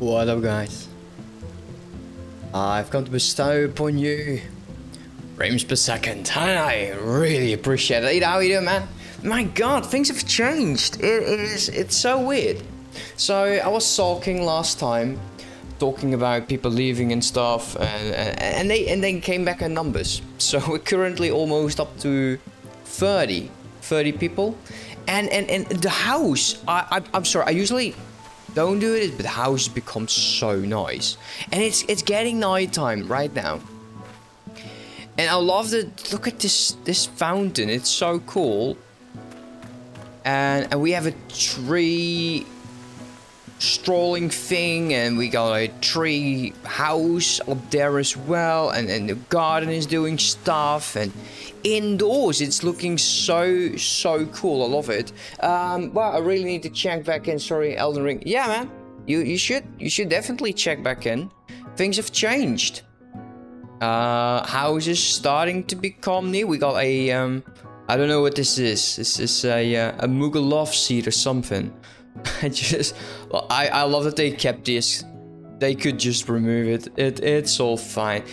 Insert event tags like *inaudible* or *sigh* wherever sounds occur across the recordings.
What up, guys? I've come to bestow upon you frames per second, and I really appreciate it. How you doing, man? My God, things have changed. It is. It's so weird. So I was sulking last time, talking about people leaving and stuff, and, and they and then came back in numbers. So we're currently almost up to 30, 30 people, and and and the house. I, I I'm sorry. I usually don't do it, but the house becomes so nice, and it's it's getting nighttime right now. And I love the look at this this fountain. It's so cool. And, and we have a tree strolling thing and we got a tree house up there as well and, and the garden is doing stuff and indoors it's looking so so cool i love it. Um well i really need to check back in sorry elden ring. Yeah man you you should you should definitely check back in. Things have changed. Uh houses starting to become new. We got a um i don't know what this is. This is a uh, a Moogle seed or something *laughs* I just, well, I, I love that they kept this. They could just remove it. It it's all fine.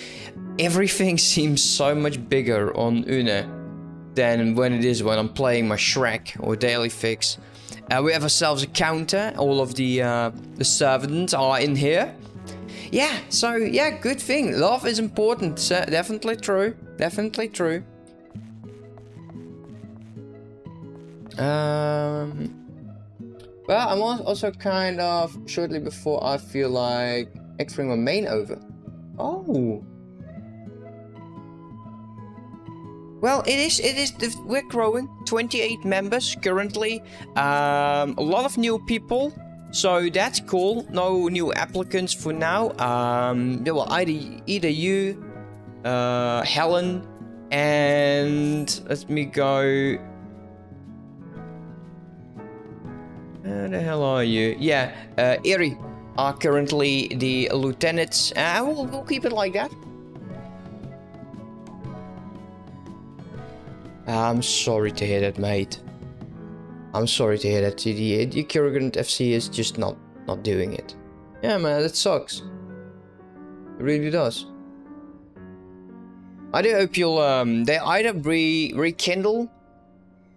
Everything *laughs* seems so much bigger on Une than when it is when I'm playing my Shrek or Daily Fix. Uh, we have ourselves a counter. All of the uh, the servants are in here. Yeah, so yeah, good thing. Love is important. So definitely true. Definitely true. Um. Well, I'm also kind of shortly before I feel like entering my main over. Oh. Well, it is. It is. We're growing. 28 members currently. Um, a lot of new people. So that's cool. No new applicants for now. Um, well, either either you, uh, Helen, and let me go. Where the hell are you? Yeah, uh, Eri are currently the lieutenants. Uh, we'll, we'll keep it like that. I'm sorry to hear that, mate. I'm sorry to hear that. The, the Kurgan FC is just not not doing it. Yeah, man, that sucks. It really does. I do hope you'll um they either re rekindle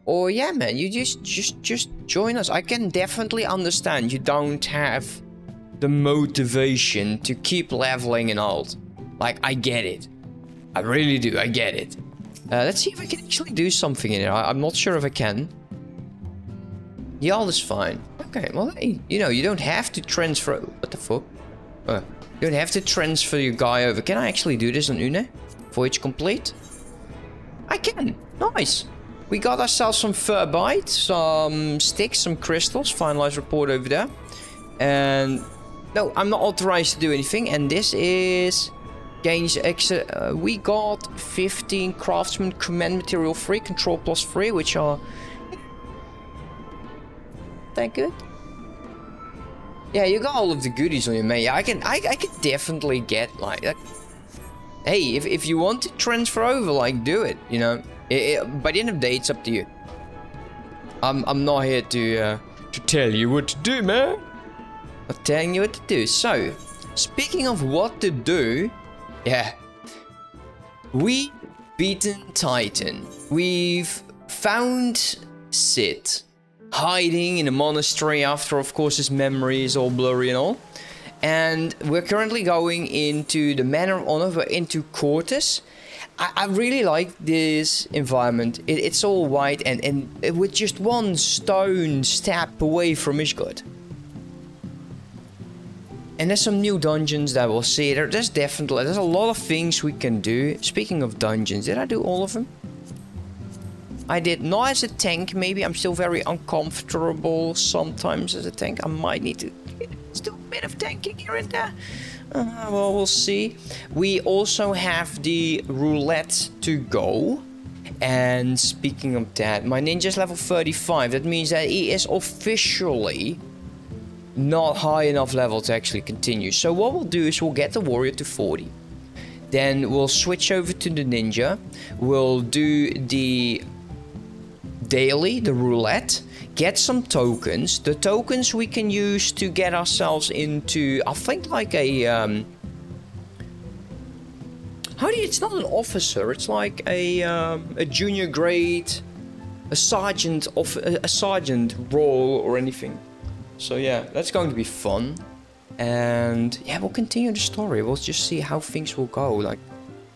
or yeah, man, you just just just join us. I can definitely understand you don't have the motivation to keep leveling and all. Like I get it. I really do. I get it. Uh, let's see if I can actually do something in it. I am not sure if I can. Y'all is fine. Okay, well, hey, you know, you don't have to transfer... What the fuck? Uh, you don't have to transfer your guy over. Can I actually do this on Une? Voyage complete? I can. Nice. We got ourselves some fur bite, some sticks, some crystals. Finalized report over there. And no, I'm not authorized to do anything. And this is gains extra. Uh, we got 15 craftsman command material free, control plus free, which are that good. Yeah, you got all of the goodies on your. Yeah, I can, I, I can definitely get like. Hey, if, if you want to transfer over, like, do it, you know. It, it, by the end of the day, it's up to you. I'm, I'm not here to, uh, to tell you what to do, man. I'm telling you what to do. So, speaking of what to do, yeah. We beaten Titan. We've found Cid hiding in a monastery after, of course, his memory is all blurry and all. And we're currently going into the Manor of Honor, into Coerthas. I, I really like this environment. It, it's all white and, and with just one stone step away from Ishgard. And there's some new dungeons that we'll see. There, there's definitely, there's a lot of things we can do. Speaking of dungeons, did I do all of them? I did not as a tank, maybe I'm still very uncomfortable sometimes as a tank. I might need to still a bit of tanking here and there. Uh, well, we'll see. We also have the roulette to go. And speaking of that, my ninja's level 35. That means that he is officially not high enough level to actually continue. So what we'll do is we'll get the warrior to 40. Then we'll switch over to the ninja. We'll do the daily, the roulette, get some tokens. The tokens we can use to get ourselves into, I think like a, um, how do you, it's not an officer, it's like a, um, a junior grade, a sergeant of a, a sergeant role or anything. So yeah, that's going to be fun. And yeah, we'll continue the story. We'll just see how things will go. Like,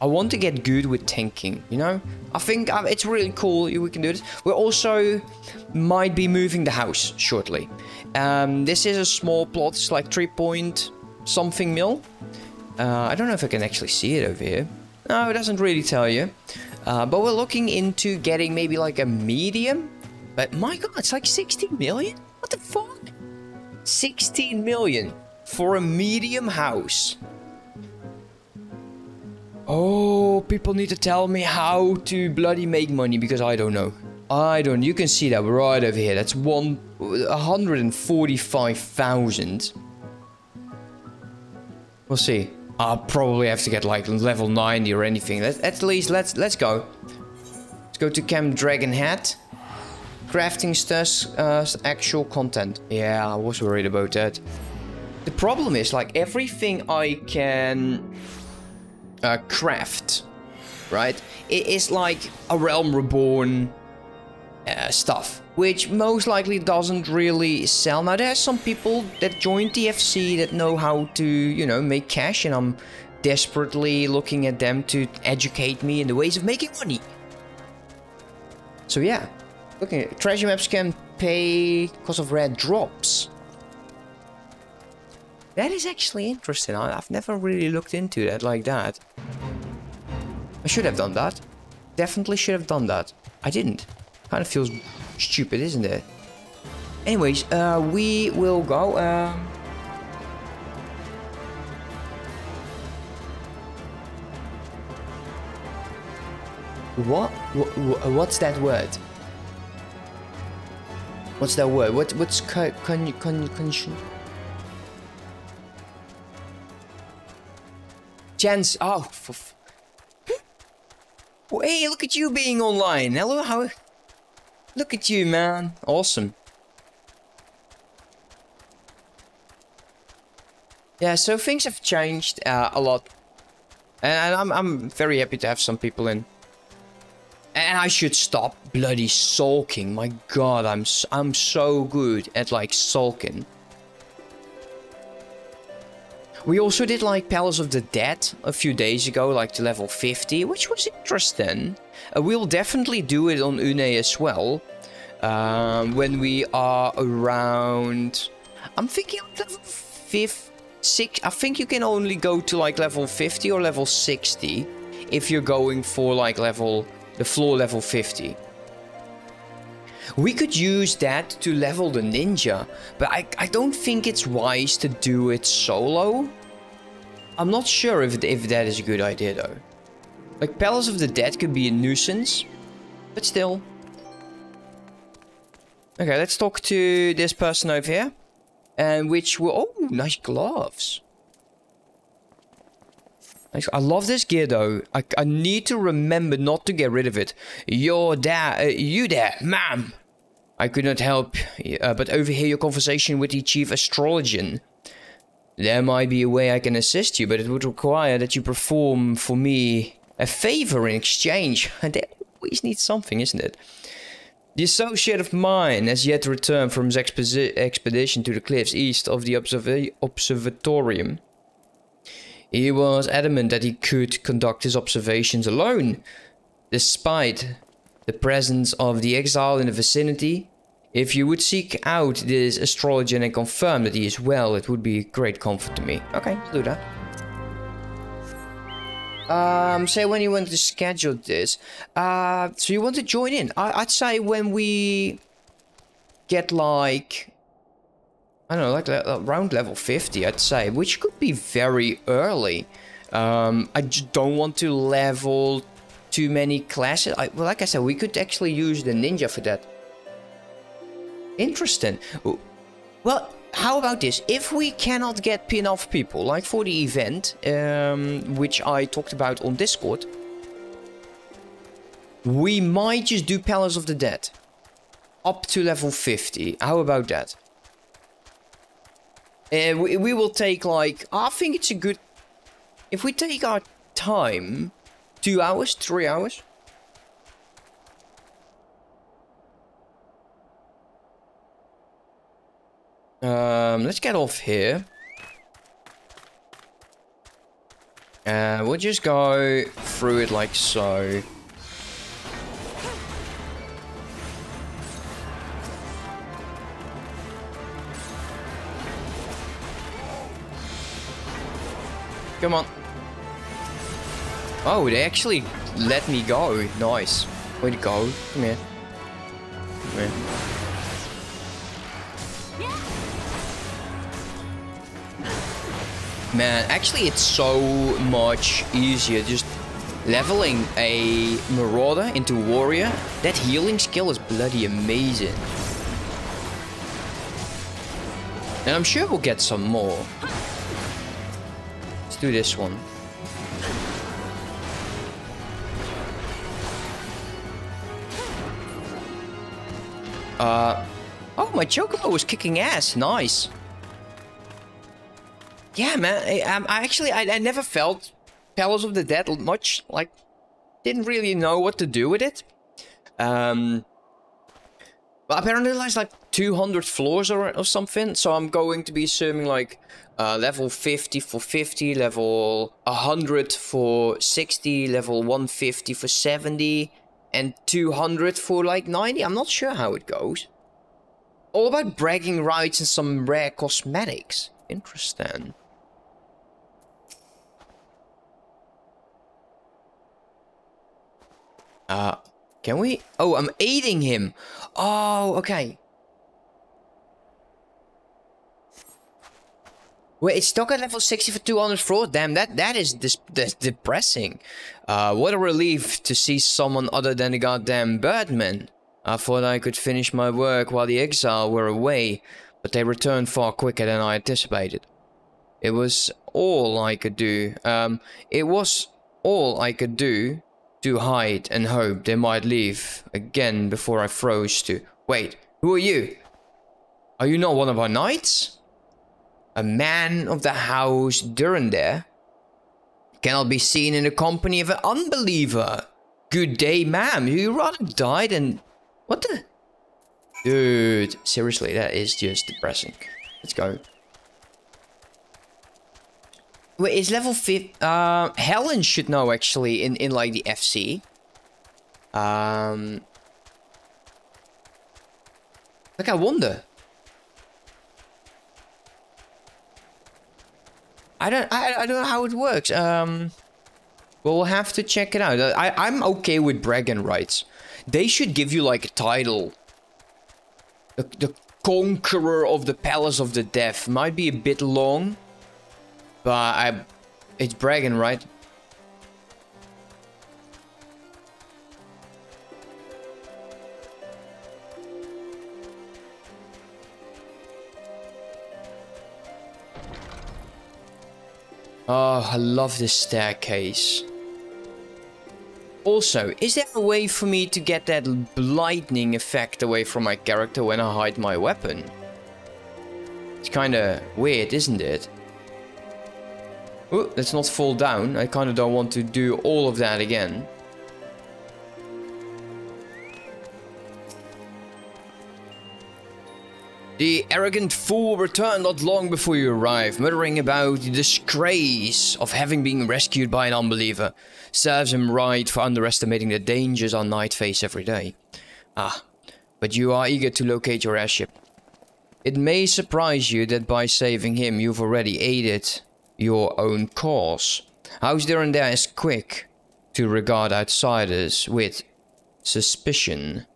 I want to get good with tanking, you know? I think uh, it's really cool we can do this. We also might be moving the house shortly. Um, this is a small plot. It's like 3 point something mil. Uh, I don't know if I can actually see it over here. No, it doesn't really tell you. Uh, but we're looking into getting maybe like a medium. But my god, it's like 16 million? What the fuck? 16 million for a medium house. Oh, people need to tell me how to bloody make money because I don't know. I don't. You can see that right over here. That's one 145,000. We'll see. I'll probably have to get like level 90 or anything. Let, at least let's let's go. Let's go to Camp Dragonhead. Crafting stuff, uh, actual content. Yeah, I was worried about that. The problem is like everything I can uh, craft, right? It is like a Realm Reborn uh, stuff, which most likely doesn't really sell. Now, there are some people that joined TFC that know how to, you know, make cash, and I'm desperately looking at them to educate me in the ways of making money. So yeah, looking at treasure maps can pay because of red drops. That is actually interesting. I've never really looked into that like that. I should have done that. Definitely should have done that. I didn't. Kind of feels stupid, isn't it? Anyways, uh, we will go. Um... What? What's that word? What's that word? What? What's con con con Chance. Oh, hey, look at you being online. Hello, how? Look at you, man. Awesome. Yeah, so things have changed uh, a lot. And I'm, I'm very happy to have some people in. And I should stop bloody sulking. My god, I'm, I'm so good at, like, sulking. We also did like Palace of the Dead a few days ago, like to level 50, which was interesting. Uh, we'll definitely do it on Une as well. Um, when we are around... I'm thinking level 5, 6... I think you can only go to like level 50 or level 60 if you're going for like level... the floor level 50. We could use that to level the ninja, but I, I don't think it's wise to do it solo. I'm not sure if, if that is a good idea though. Like Palace of the Dead could be a nuisance, but still. Okay, let's talk to this person over here. And which will... Oh, nice gloves. I love this gear though. I, I need to remember not to get rid of it. You're there, uh, you there, ma'am. I could not help uh, but overhear your conversation with the chief astrologian. There might be a way I can assist you, but it would require that you perform for me a favor in exchange. And *laughs* they always need something, isn't it? The associate of mine has yet to return from his expedition to the cliffs east of the observ observatorium. He was adamant that he could conduct his observations alone, despite the presence of the exile in the vicinity if you would seek out this astrologer and confirm that he is well, it would be great comfort to me. Okay, do that. Um, say when you want to schedule this. Uh, so you want to join in? I would say when we get like, I don't know, like around level 50, I'd say, which could be very early. Um, I just don't want to level too many classes. I, well, like I said, we could actually use the ninja for that. Interesting. Well, how about this? If we cannot get enough people, like for the event, um, which I talked about on Discord, we might just do Palace of the Dead. up to level 50. How about that? And we, we will take like, I think it's a good, if we take our time, two hours, three hours. Um, let's get off here. Uh, we'll just go through it like so. Come on. Oh, they actually let me go. Nice. Way to go. Come here. Come here. Man, actually it's so much easier just leveling a Marauder into Warrior. That healing skill is bloody amazing. And I'm sure we'll get some more. Let's do this one. Uh, oh, my Chocobo was kicking ass. Nice. Yeah, man. I, I actually, I, I never felt Palace of the Dead much. Like, didn't really know what to do with it. Um, but apparently there's like 200 floors or, or something. So I'm going to be assuming like uh, level 50 for 50, level 100 for 60, level 150 for 70, and 200 for like 90. I'm not sure how it goes. All about bragging rights and some rare cosmetics. Interesting. Uh, can we? Oh, I'm aiding him. Oh, okay. Wait, it's stuck at level 60 for 200 fraud. Damn, that that is depressing. Uh, what a relief to see someone other than the goddamn Birdman. I thought I could finish my work while the exile were away, but they returned far quicker than I anticipated. It was all I could do. Um, it was all I could do to hide and hope they might leave again before I froze to. Wait, who are you? Are you not one of our knights? A man of the house Durendaire cannot be seen in the company of an unbeliever. Good day, ma'am. You rather died and... What the... Dude, seriously, that is just depressing. Let's go. Wait, is level 5... Uh, Helen should know, actually, in, in like, the FC. Um... Like, I wonder. I don't, I, I don't know how it works. Um... Well, we'll have to check it out. I, I'm okay with bragging rights. They should give you, like, a title. The, the Conqueror of the Palace of the Death. Might be a bit long. But I... It's bragging, right? Oh, I love this staircase. Also, is there a way for me to get that lightning effect away from my character when I hide my weapon? It's kinda weird, isn't it? Ooh, let's not fall down. I kind of don't want to do all of that again. The arrogant fool returned not long before you arrived, muttering about the disgrace of having been rescued by an unbeliever. Serves him right for underestimating the dangers our knight face every day. Ah, but you are eager to locate your airship. It may surprise you that by saving him you've already aided your own cause. House Durendaire is quick to regard outsiders with suspicion,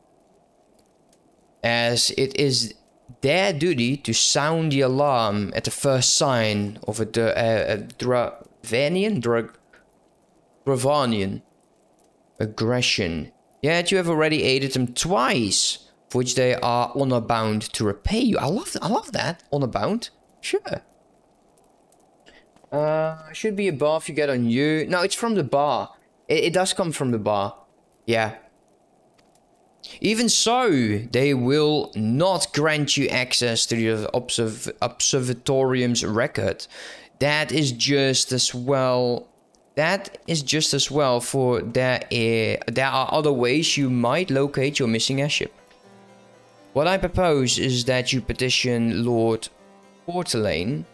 as it is their duty to sound the alarm at the first sign of a, uh, a Dravanian, Dra Dravanian aggression. Yet you have already aided them twice, for which they are honor bound to repay you. I love, I love that honor bound. Sure. Uh, should be a buff you get on you. No, it's from the bar. It, it does come from the bar. Yeah. Even so, they will not grant you access to the observ observatorium's record. That is just as well. That is just as well for there. Uh, there are other ways you might locate your missing airship. What I propose is that you petition Lord Portelaine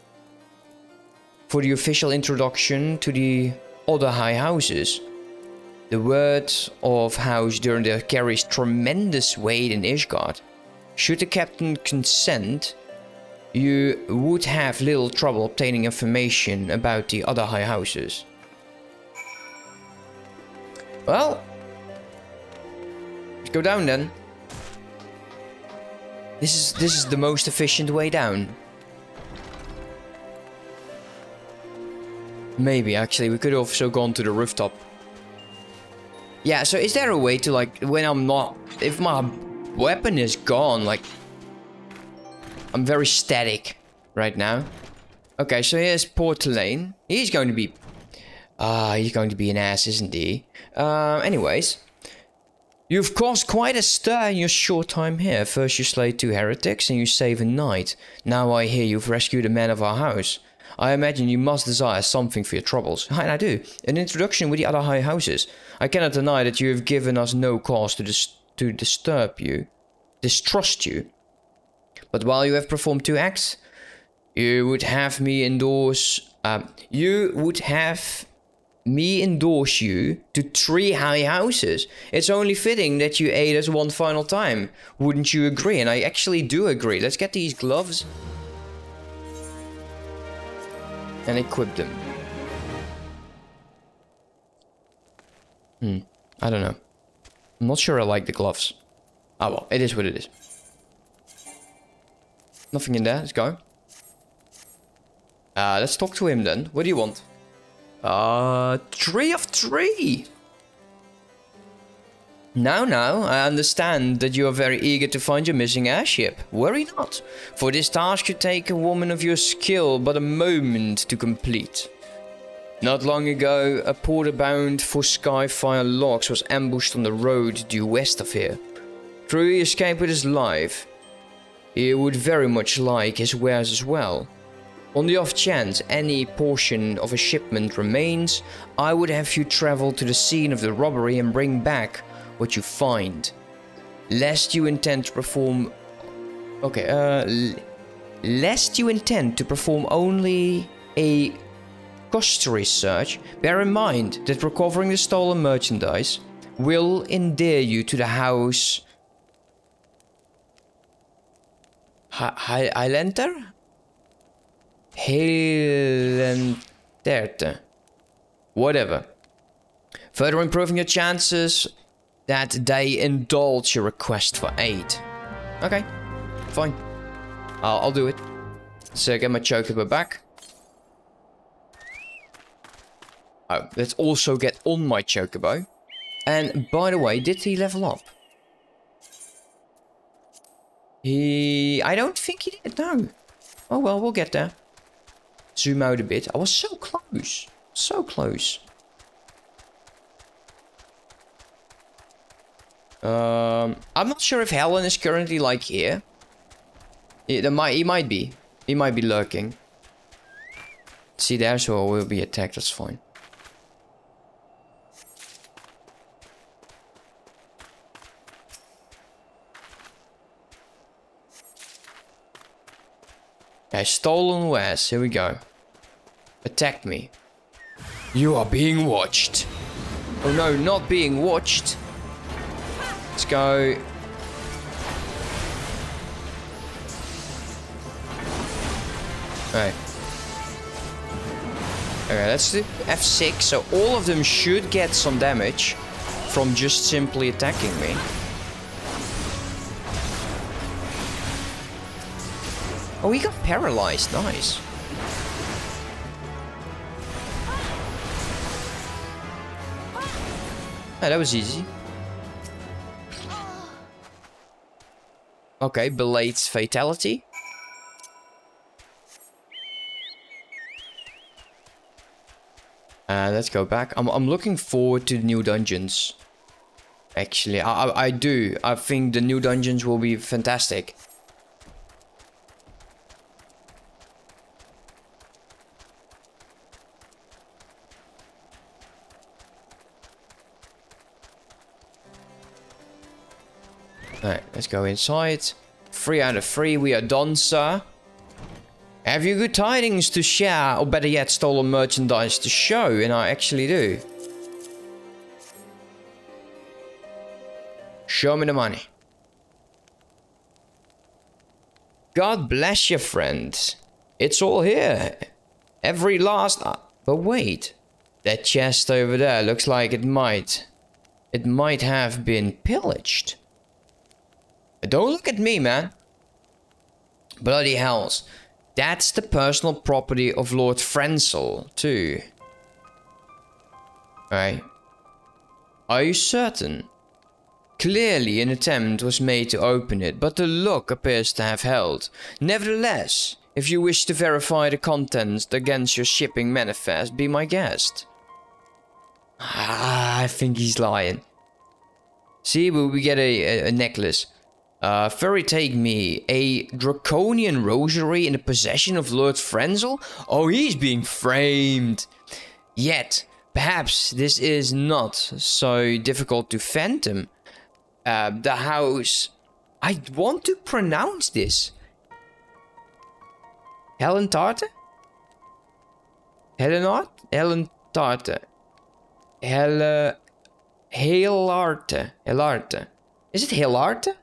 for the official introduction to the other high houses. The word of House Durendaire carries tremendous weight in Ishgard. Should the captain consent, you would have little trouble obtaining information about the other high houses. Well, let's go down then. This is this is the most efficient way down. Maybe, actually. We could have also gone to the rooftop. Yeah, so is there a way to, like, when I'm not... If my weapon is gone, like... I'm very static right now. Okay, so here's Portelaine. He's going to be... Ah, uh, he's going to be an ass, isn't he? Uh, anyways. You've caused quite a stir in your short time here. First you slay two heretics and you save a knight. Now I hear you've rescued a man of our house. I imagine you must desire something for your troubles. And I do. An introduction with the other high houses. I cannot deny that you have given us no cause to, dis to disturb you. Distrust you. But while you have performed two acts, you would have me endorse... Um, you would have me endorse you to three high houses. It's only fitting that you aid us one final time. Wouldn't you agree? And I actually do agree. Let's get these gloves and equip them. Hmm, I don't know. I'm not sure I like the gloves. Ah well, it is what it is. Nothing in there, let's go. Uh, let's talk to him then. What do you want? Uh, three of three! Now, now, I understand that you are very eager to find your missing airship. Worry not. For this task you take a woman of your skill but a moment to complete. Not long ago, a porter bound for Skyfire Locks was ambushed on the road due west of here. True, he escaped with his life. He would very much like his wares as well. On the off chance any portion of a shipment remains, I would have you travel to the scene of the robbery and bring back what you find. Lest you intend to perform... Okay, uh... Lest you intend to perform only a custody search, bear in mind that recovering the stolen merchandise will endear you to the house... Highlander? Helenterte. Whatever. Further improving your chances that they indulge your request for aid. Okay, fine. I'll, I'll do it. So get my chocobo back. Oh, let's also get on my chocobo. And by the way, did he level up? He... I don't think he did, no. Oh well, we'll get there. Zoom out a bit. I was so close. So close. Um, I'm not sure if Helen is currently like here. It, might, he might be. He might be lurking. See there, so we'll be attacked. That's fine. Okay, stolen wares. Here we go. Attack me. You are being watched. Oh no, not being watched. Let's go. Okay. Okay, let's do F6. So all of them should get some damage from just simply attacking me. Oh, he got paralyzed. Nice. Oh, that was easy. Okay, belates fatality. Uh, let's go back. I'm, I'm looking forward to the new dungeons. Actually, I, I, I do. I think the new dungeons will be fantastic. Alright, let's go inside. Three out of three, we are done, sir. Have you good tidings to share, or better yet, stolen merchandise to show? And I actually do. Show me the money. God bless you, friend. It's all here. Every last... Uh, but wait. That chest over there looks like it might... It might have been pillaged. Don't look at me, man. Bloody hells. That's the personal property of Lord Frenzel, too. Right. Are you certain? Clearly an attempt was made to open it, but the lock appears to have held. Nevertheless, if you wish to verify the contents against your shipping manifest, be my guest. Ah, I think he's lying. See, we get a, a, a necklace. Uh, take me. A draconian rosary in the possession of Lord Frenzel? Oh, he's being framed. Yet, perhaps this is not so difficult to phantom. Uh, the house... I want to pronounce this. Helen Tarte? Helenart? Helen Tarte. Hele... Helarte. Helarte. Is it Helarte?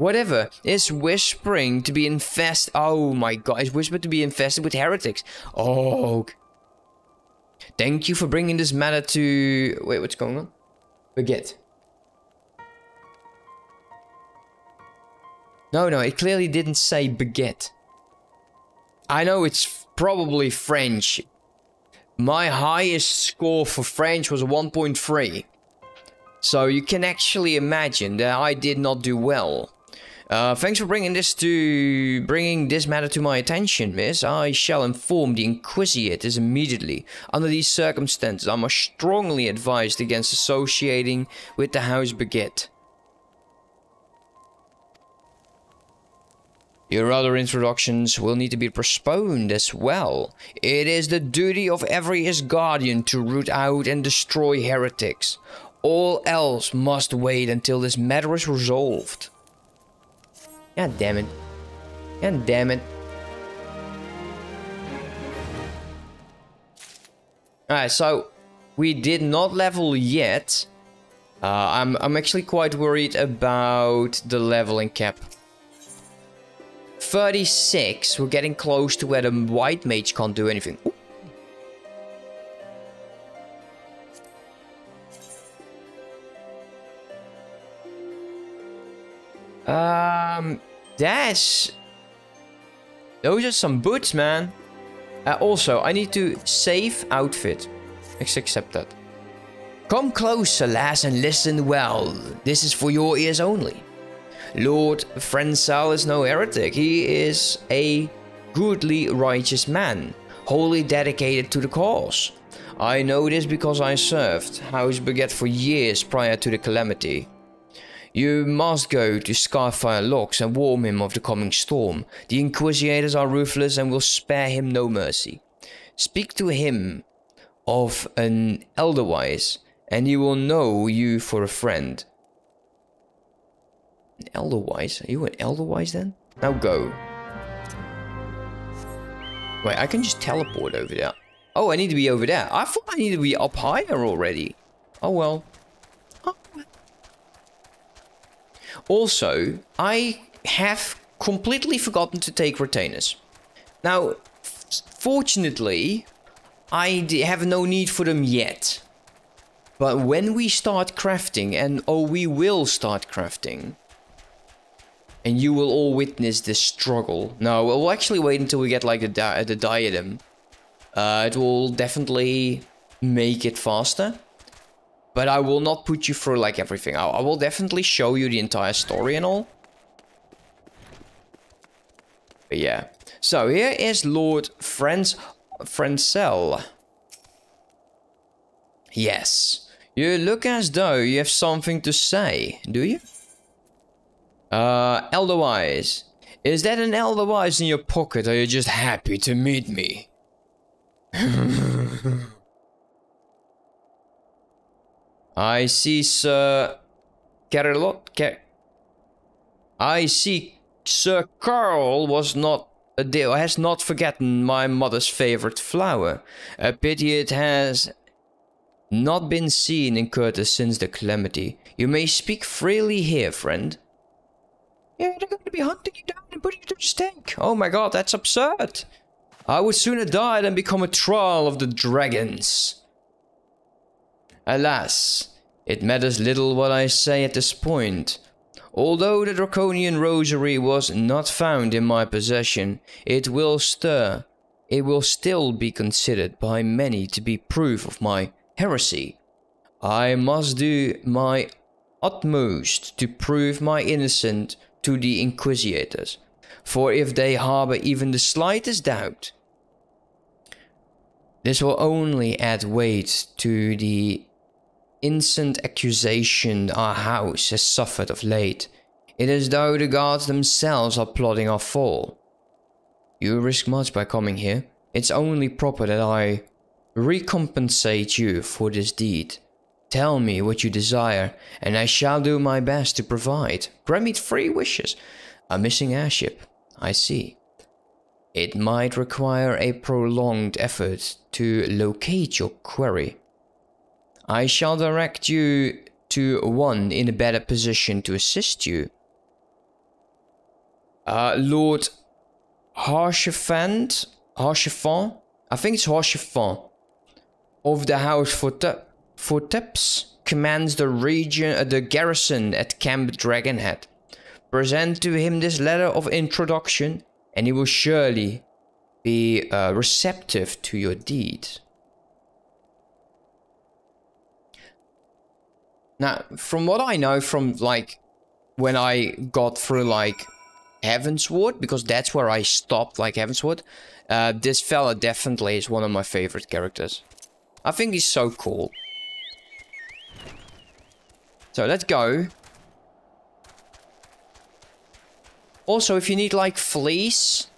Whatever. Is whispering to be infested. Oh my god. Is whispered to be infested with heretics. Oh. Thank you for bringing this matter to... Wait, what's going on? Forget. No, no, it clearly didn't say baguette. I know it's probably French. My highest score for French was 1.3. So you can actually imagine that I did not do well. Uh, thanks for bringing this to bringing this matter to my attention, miss. I shall inform the Inquisitors immediately. Under these circumstances, I must strongly advised against associating with the House Baguette. Your other introductions will need to be postponed as well. It is the duty of every Ishgardian to root out and destroy heretics. All else must wait until this matter is resolved. God damn it. God damn it. Alright, so we did not level yet. Uh, I'm, I'm actually quite worried about the leveling cap. 36, we're getting close to where the white mage can't do anything. Ooh. Um, that's... Those are some boots, man. Uh, also, I need to save outfit. Accept that. Come closer, lass, and listen well. This is for your ears only. Lord Frenzel is no heretic. He is a goodly righteous man, wholly dedicated to the cause. I know this because I served House Baguette for years prior to the calamity. You must go to Skyfire Locks and warn him of the coming storm. The Inquisitors are ruthless and will spare him no mercy. Speak to him of an Elderwise, and he will know you for a friend. An Elderwise? Are you an Elderwise then? Now go. Wait, I can just teleport over there. Oh, I need to be over there. I thought I needed to be up higher already. Oh well. Also, I have completely forgotten to take retainers. Now, fortunately, I have no need for them yet. But when we start crafting, and oh, we will start crafting, and you will all witness this struggle. No, we'll actually wait until we get like the, di the diadem. Uh, it will definitely make it faster. But I will not put you through like everything. I, I will definitely show you the entire story and all. But yeah. So here is Lord Friends Frenzel. Yes. You look as though you have something to say, do you? Uh, Elderwise. Is that an Elderwise in your pocket are you just happy to meet me? *laughs* I see Sir Carolot. Car I see Sir Carl was not a deal has not forgotten my mother's favorite flower. A pity it has not been seen in Coerthas since the calamity. You may speak freely here, friend. Yeah, they're going to be hunting you down and putting you to the stake. Oh my god, that's absurd. I would sooner die than become a thrall of the dragons. Alas, it matters little what I say at this point. Although the draconian rosary was not found in my possession, it will stir. It will still be considered by many to be proof of my heresy. I must do my utmost to prove my innocence to the inquisitors, for if they harbor even the slightest doubt, this will only add weight to the instant accusation our house has suffered of late. It is as though the gods themselves are plotting our fall. You risk much by coming here. It's only proper that I recompensate you for this deed. Tell me what you desire, and I shall do my best to provide. Grant me three wishes. A missing airship, I see. It might require a prolonged effort to locate your quarry. I shall direct you to one in a better position to assist you. Uh, Lord Harshaphant? Harshaphant? I think it's Harshaphant. Of the House for Fortemps commands the region, uh, the garrison at Camp Dragonhead. Present to him this letter of introduction, and he will surely be uh, receptive to your deeds. Now, from what I know from like when I got through like Heavensward, because that's where I stopped like Heavensward, uh, this fella definitely is one of my favorite characters. I think he's so cool. So let's go. Also, if you need like fleece,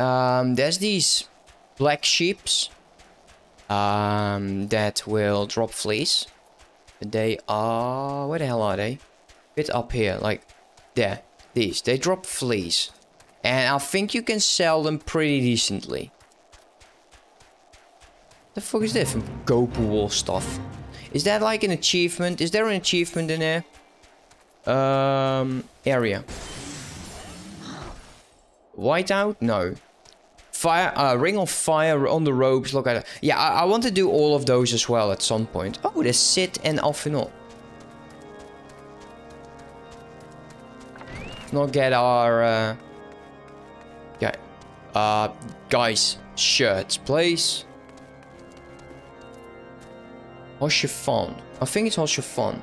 um, there's these black sheeps um, that will drop fleece. They are... Where the hell are they? Bit up here, like there. These. They drop fleas. And I think you can sell them pretty decently. The fuck is this? Go pool stuff. Is that like an achievement? Is there an achievement in there? Um, area. Whiteout? No. Fire, uh, ring of fire on the ropes. Look at it. Yeah, I, I, want to do all of those as well at some point. Oh, there's Cid and Alphinaud. Not get our, uh... Yeah. Uh, guys, shirts, please. Or chiffon. I think it's all chiffon.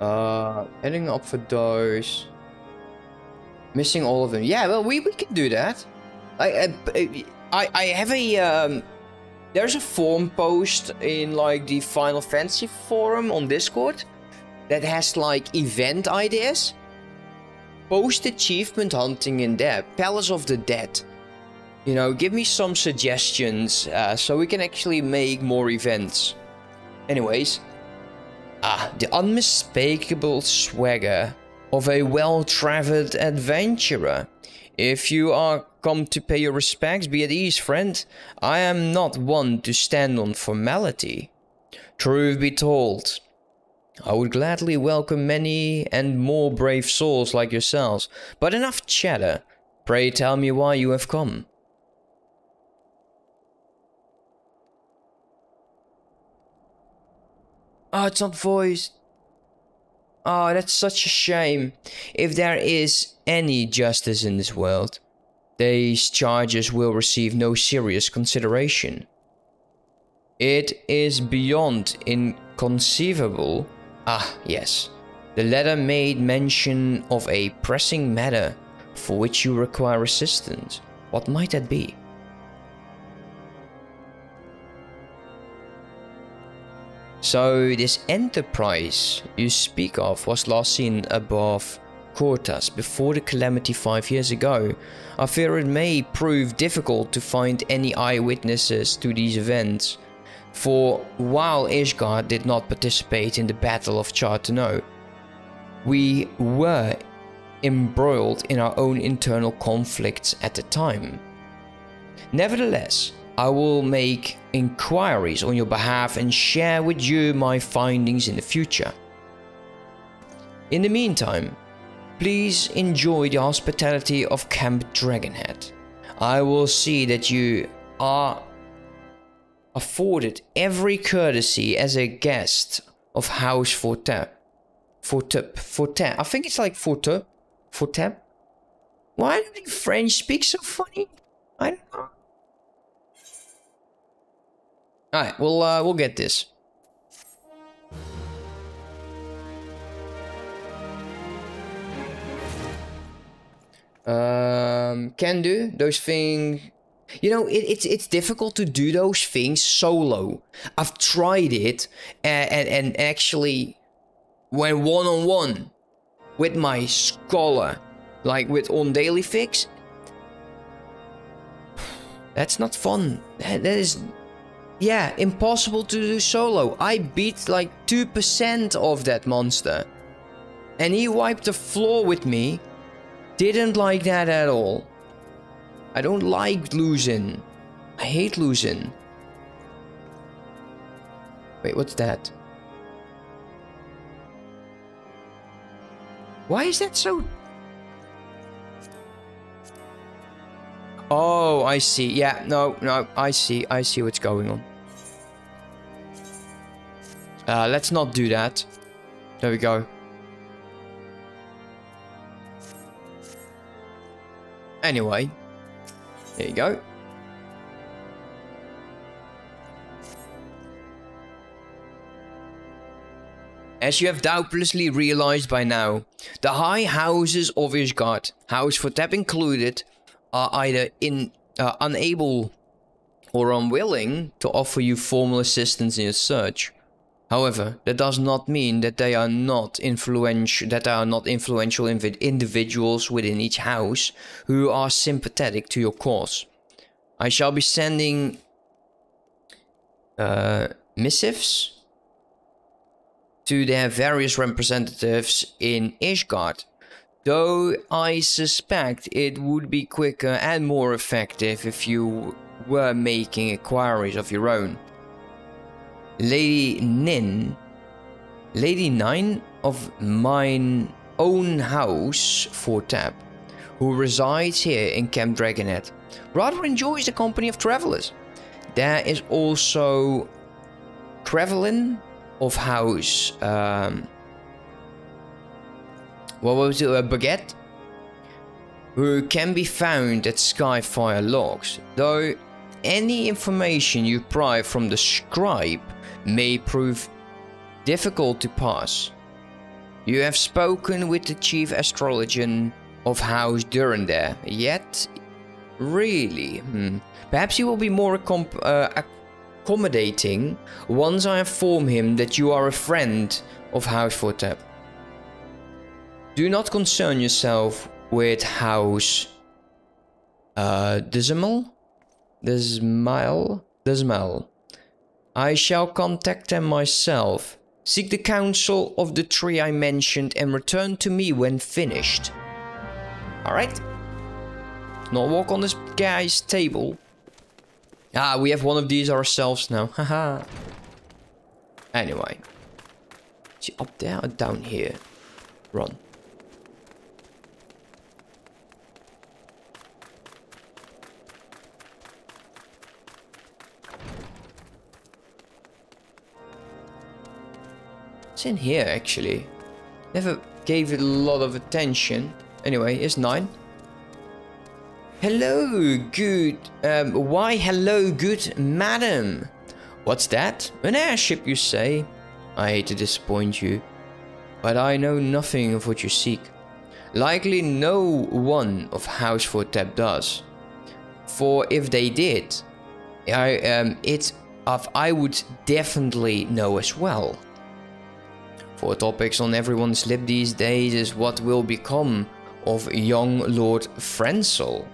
Uh, heading up for those. Missing all of them. Yeah, well, we, we can do that. I, I, I have a, um, there's a forum post in like the Final Fantasy forum on Discord that has like event ideas. Post achievement hunting in there. Palace of the Dead. You know, give me some suggestions uh, so we can actually make more events. Anyways, Ah, the unmistakable swagger of a well-traveled adventurer. If you are come to pay your respects, be at ease, friend. I am not one to stand on formality. Truth be told, I would gladly welcome many and more brave souls like yourselves, but enough chatter. Pray tell me why you have come. Oh, it's not voiced. Oh, that's such a shame. If there is any justice in this world, these charges will receive no serious consideration. It is beyond inconceivable. Ah, yes. The letter made mention of a pressing matter for which you require assistance. What might that be? So this enterprise you speak of was last seen above Coerthas before the calamity five years ago. I fear it may prove difficult to find any eyewitnesses to these events, for while Ishgard did not participate in the Battle of Carteneau, we were embroiled in our own internal conflicts at the time. Nevertheless, I will make inquiries on your behalf and share with you my findings in the future. In the meantime, please enjoy the hospitality of Camp Dragonhead. I will see that you are afforded every courtesy as a guest of House Fortep. Fortep. Fortep. I think it's like Fortep. Fortep. Why do the French speak so funny? I don't know. Alright, we'll, uh, we'll get this. Um, can do those things. You know, it, it's it's difficult to do those things solo. I've tried it, and and, and actually went one on one with my scholar, like with on daily fix. *sighs* That's not fun. That, that is, yeah, impossible to do solo. I beat like 2% of that monster. And he wiped the floor with me. Didn't like that at all. I don't like losing. I hate losing. Wait, what's that? Why is that so... Oh, I see. Yeah, no, no, I see. I see what's going on. Uh, let's not do that. There we go. Anyway, there you go. As you have doubtlessly realized by now, the high houses of Ishgard, House for Fortep included, are either in uh, unable or unwilling to offer you formal assistance in your search. However, that does not mean that they are not influential that are not influential individuals within each house who are sympathetic to your cause. I shall be sending uh, missives to their various representatives in Ishgard, though I suspect it would be quicker and more effective if you were making inquiries of your own. Lady Nin, Lady Nine of mine own house, for Tab, who resides here in Camp Dragonhead, rather enjoys the company of travelers. There is also Crevelin of House, um, what was it, a baguette? Who can be found at Skyfire Locks, though any information you pry from the scribe may prove difficult to pass. You have spoken with the chief astrologian of House Durendaire, yet really, hmm, perhaps he will be more uh, accommodating once I inform him that you are a friend of House Fortep. Do not concern yourself with House uh, Dismal? Dismal? Dismal. I shall contact them myself. Seek the counsel of the tree I mentioned and return to me when finished. Alright. Not walk on this guy's table. Ah, we have one of these ourselves now. *laughs* Haha. anyway. Is he up there or down here? Run. It's in here, actually. Never gave it a lot of attention. Anyway, it's 9. Hello, good... Um, why hello, good madam? What's that? An airship, you say? I hate to disappoint you, but I know nothing of what you seek. Likely no one of House Fortep does. For if they did, I, um, it, of I would definitely know as well. For topics on everyone's lip these days is what will become of young Lord Francel.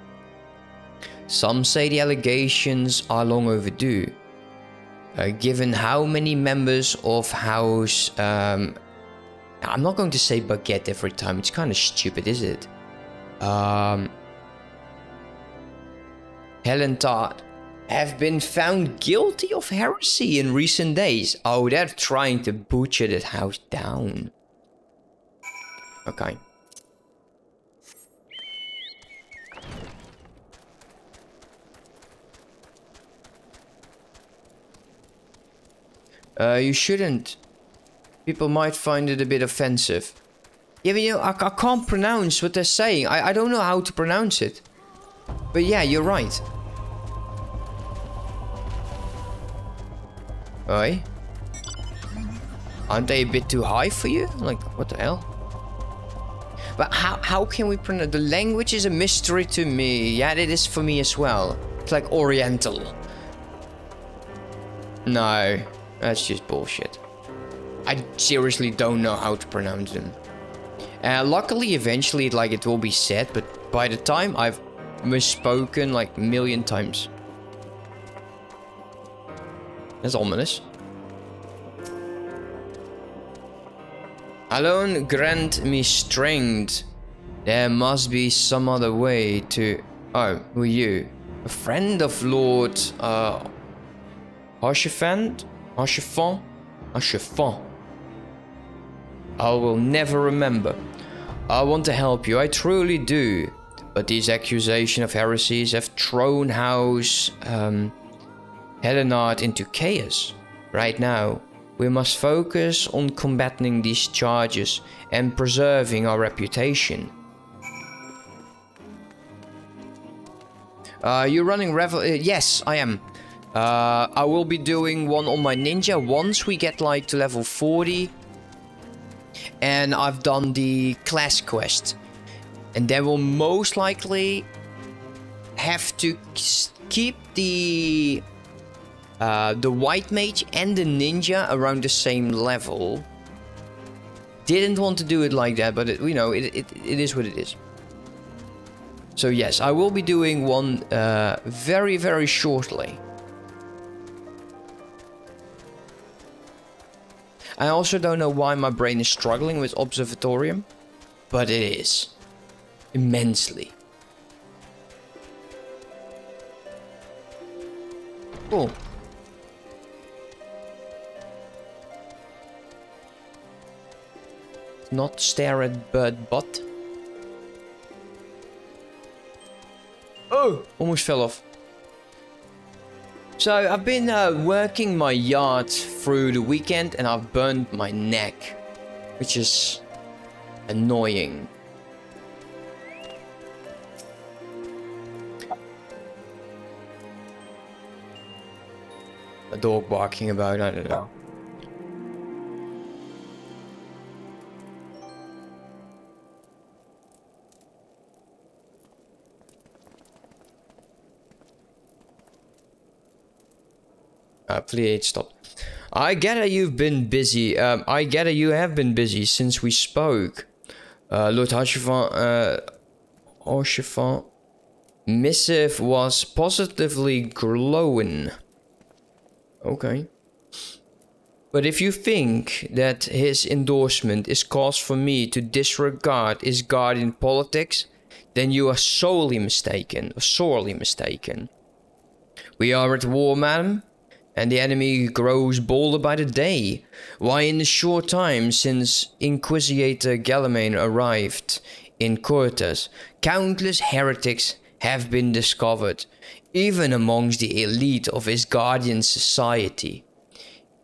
Some say the allegations are long overdue. Uh, given how many members of House... Um, I'm not going to say Baguette every time, it's kind of stupid, is it? Um, Helen Todd have been found guilty of heresy in recent days. Oh, they're trying to butcher that house down. Okay. Uh, you shouldn't. People might find it a bit offensive. Yeah, but you know, I, I can't pronounce what they're saying. I, I don't know how to pronounce it. But yeah, you're right. Oi. Aren't they a bit too high for you? Like, what the hell? But how, how can we pronounce... The language is a mystery to me. Yeah, it is for me as well. It's like Oriental. No. That's just bullshit. I seriously don't know how to pronounce them. Uh, luckily, eventually, like, it will be said, but by the time I've misspoken, like, a million times. That's ominous. Halone grant me strength. There must be some other way to... Oh, who are you? A friend of Lord... Uh... Archifant? Archifant? Archifant. I will never remember. I want to help you, I truly do. But these accusations of heresies have thrown House um, Helenard into chaos. Right now, we must focus on combating these charges and preserving our reputation. Uh, you're running Revel- uh, yes, I am. Uh, I will be doing one on my ninja once we get like to level 40. And I've done the class quest. And then we'll most likely have to keep the uh, the white mage and the ninja around the same level. Didn't want to do it like that, but it, you know, it, it, it is what it is. So yes, I will be doing one uh, very, very shortly. I also don't know why my brain is struggling with Observatorium, but it is. Immensely. Cool. Not stare at bird butt. Oh! Almost fell off. So I've been uh, working my yard through the weekend and I've burned my neck. Which is annoying. A dog barking about, I don't know. Uh, please stop. I it, you've been busy. Um, I it, you have been busy since we spoke. Uh, Lord Archifant, uh, missive was positively glowing. Okay. But if you think that his endorsement is cause for me to disregard Ishgardian politics, then you are sorely mistaken, sorely mistaken. We are at war, madam, and the enemy grows bolder by the day. Why, in the short time since Inquisitor Gallamain arrived in Coerthas, countless heretics have been discovered, even amongst the elite of Ishgardian society.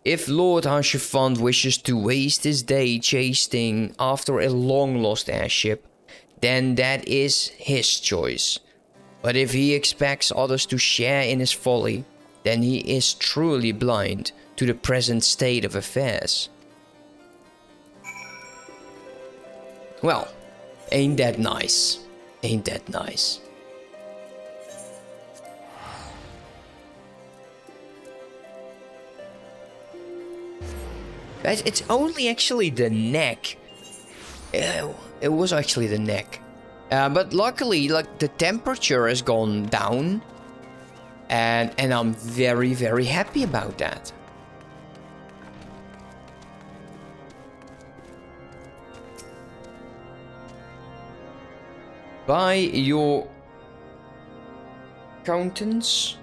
If Lord Archifant wishes to waste his day chasing after a long lost airship, then that is his choice. But if he expects others to share in his folly, then he is truly blind to the present state of affairs. Well, ain't that nice. Ain't that nice. It's only actually the neck. It was actually the neck. Uh, but luckily, like the temperature has gone down, and and I'm very very happy about that. By your countenance,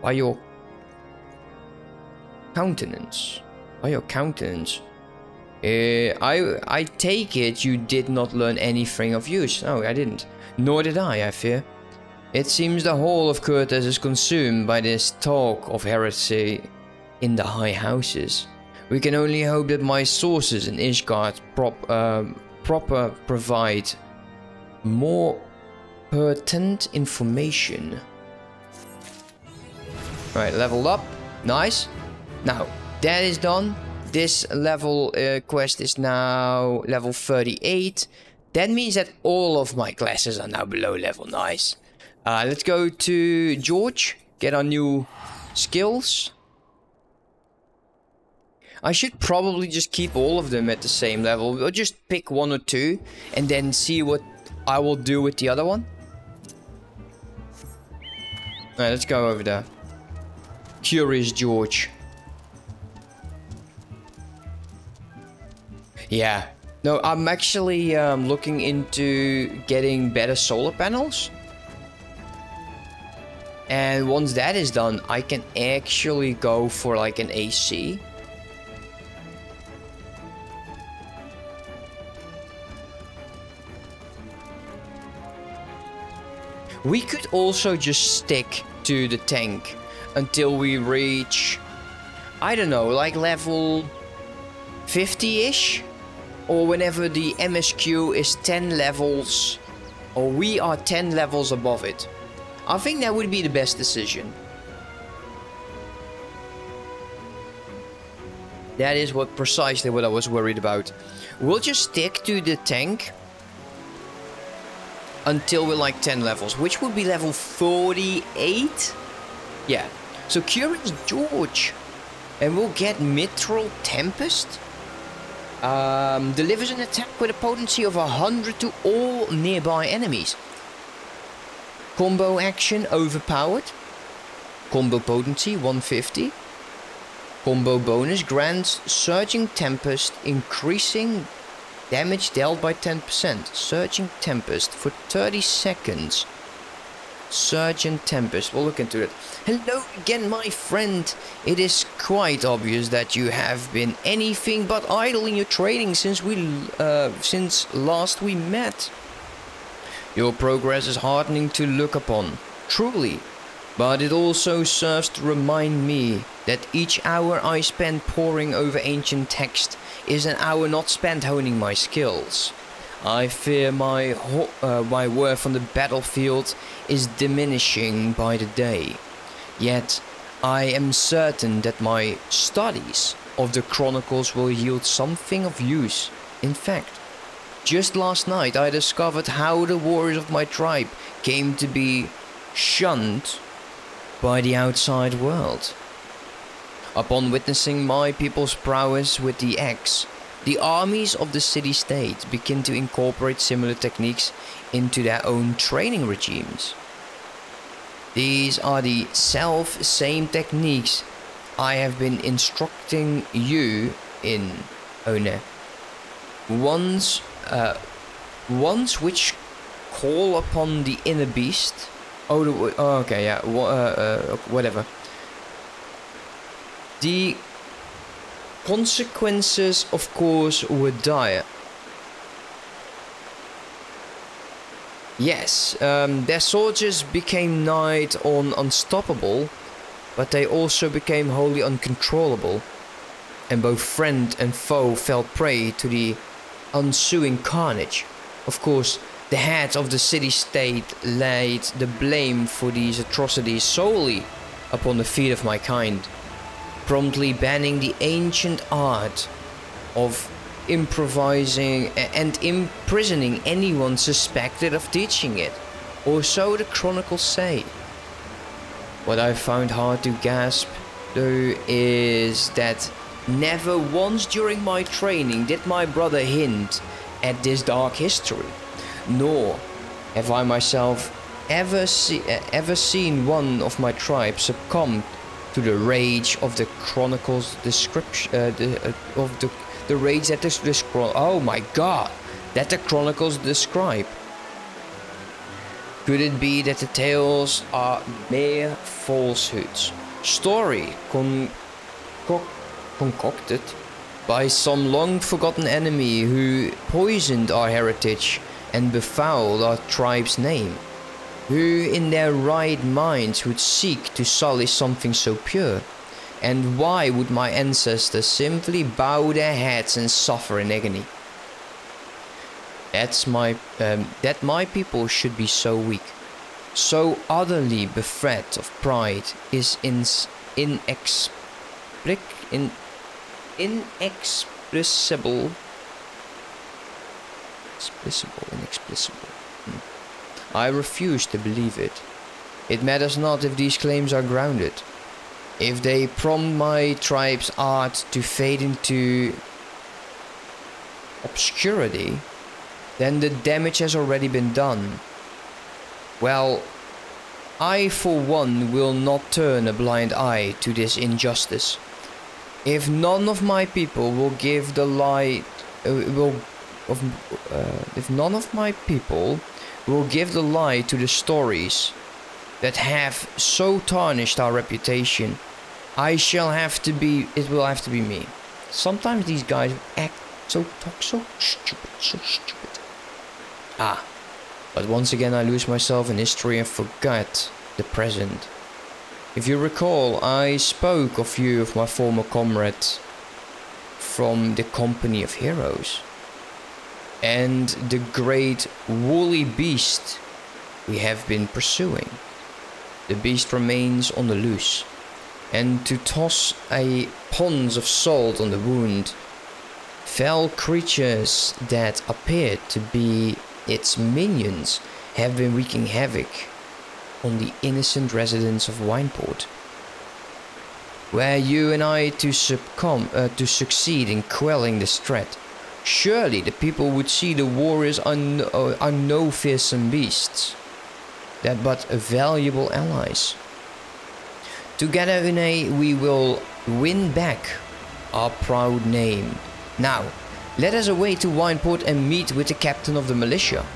by your countenance, by your countenance. Uh, I I take it you did not learn anything of use. No, I didn't. Nor did I, I fear. It seems the whole of Coerthas is consumed by this talk of heresy in the high houses. We can only hope that my sources in Ishgard prop, uh, proper provide more pertinent information. Right, leveled up. Nice. Now, that is done. This level uh, quest is now level 38. That means that all of my classes are now below level. Nice. Uh, let's go to George. Get our new skills. I should probably just keep all of them at the same level. Or just pick one or two. And then see what I will do with the other one. Alright, let's go over there. Curious George. Yeah. No, I'm actually um, looking into getting better solar panels. And once that is done, I can actually go for like an AC. We could also just stick to the tank until we reach, I don't know, like level 50-ish? or whenever the MSQ is 10 levels or we are 10 levels above it. I think that would be the best decision. That is what precisely what I was worried about. We'll just stick to the tank until we're like 10 levels, which would be level 48? Yeah. So Curious George. And we'll get Mythril Tempest. Um, delivers an attack with a potency of 100 to all nearby enemies. Combo action overpowered. Combo potency 150. Combo bonus grants Surging Tempest increasing damage dealt by 10%. Surging Tempest for 30 seconds. Sergeant Tempest. We'll look into it. Hello again, my friend. It is quite obvious that you have been anything but idle in your training since we, uh, since last we met. Your progress is heartening to look upon, truly. But it also serves to remind me that each hour I spend poring over ancient text is an hour not spent honing my skills. I fear my, uh, my worth on the battlefield is diminishing by the day. Yet, I am certain that my studies of the Chronicles will yield something of use. In fact, just last night I discovered how the warriors of my tribe came to be shunned by the outside world. Upon witnessing my people's prowess with the axe, the armies of the city-state begin to incorporate similar techniques into their own training regimes. These are the self-same techniques I have been instructing you in, One. Ones, uh, ones which call upon the inner beast. Oh, the, oh okay, yeah, uh, uh, whatever. The consequences, of course, were dire. Yes, um, their soldiers became nigh on unstoppable, but they also became wholly uncontrollable, and both friend and foe fell prey to the ensuing carnage. Of course, the head of the city-state laid the blame for these atrocities solely upon the feet of my kind promptly banning the ancient art of improvising and imprisoning anyone suspected of teaching it, or so the chronicles say. What I found hard to grasp, though, is that Never once during my training did my brother hint at this dark history, nor have I myself ever, see, ever seen one of my tribe succumb to the rage of the chronicles description uh, the, uh, of the the rage that this, this oh my god that the chronicles describe. Could it be that the tales are mere falsehoods? Story con concocted by some long forgotten enemy who poisoned our heritage and befouled our tribe's name who in their right minds would seek to sully something so pure? And why would my ancestors simply bow their heads and suffer in agony? That's my um, that my people should be so weak, so utterly bereft of pride is in inexplic in inexpressible explicable inexplicable. Hmm. I refuse to believe it. It matters not if these claims are grounded. If they prompt my tribe's art to fade into obscurity, then the damage has already been done. Well, I for one will not turn a blind eye to this injustice. If none of my people will give the light, uh, will, of, uh, if none of my people will give the lie to the stories that have so tarnished our reputation. I shall have to be, it will have to be me. Sometimes these guys act so, talk so stupid, so stupid. Ah, but once again I lose myself in history and forget the present. If you recall, I spoke of you of my former comrades from the company of heroes. And the great woolly beast we have been pursuing. The beast remains on the loose, and to toss a ponds of salt on the wound, fell creatures that appeared to be its minions have been wreaking havoc on the innocent residents of Wineport. Were you and I to succumb, uh, to succeed in quelling this threat, Surely the people would see the warriors are no, uh, are no fearsome beasts, that but valuable allies. Together, Une, we will win back our proud name. Now, let us away to Wineport and meet with the captain of the militia.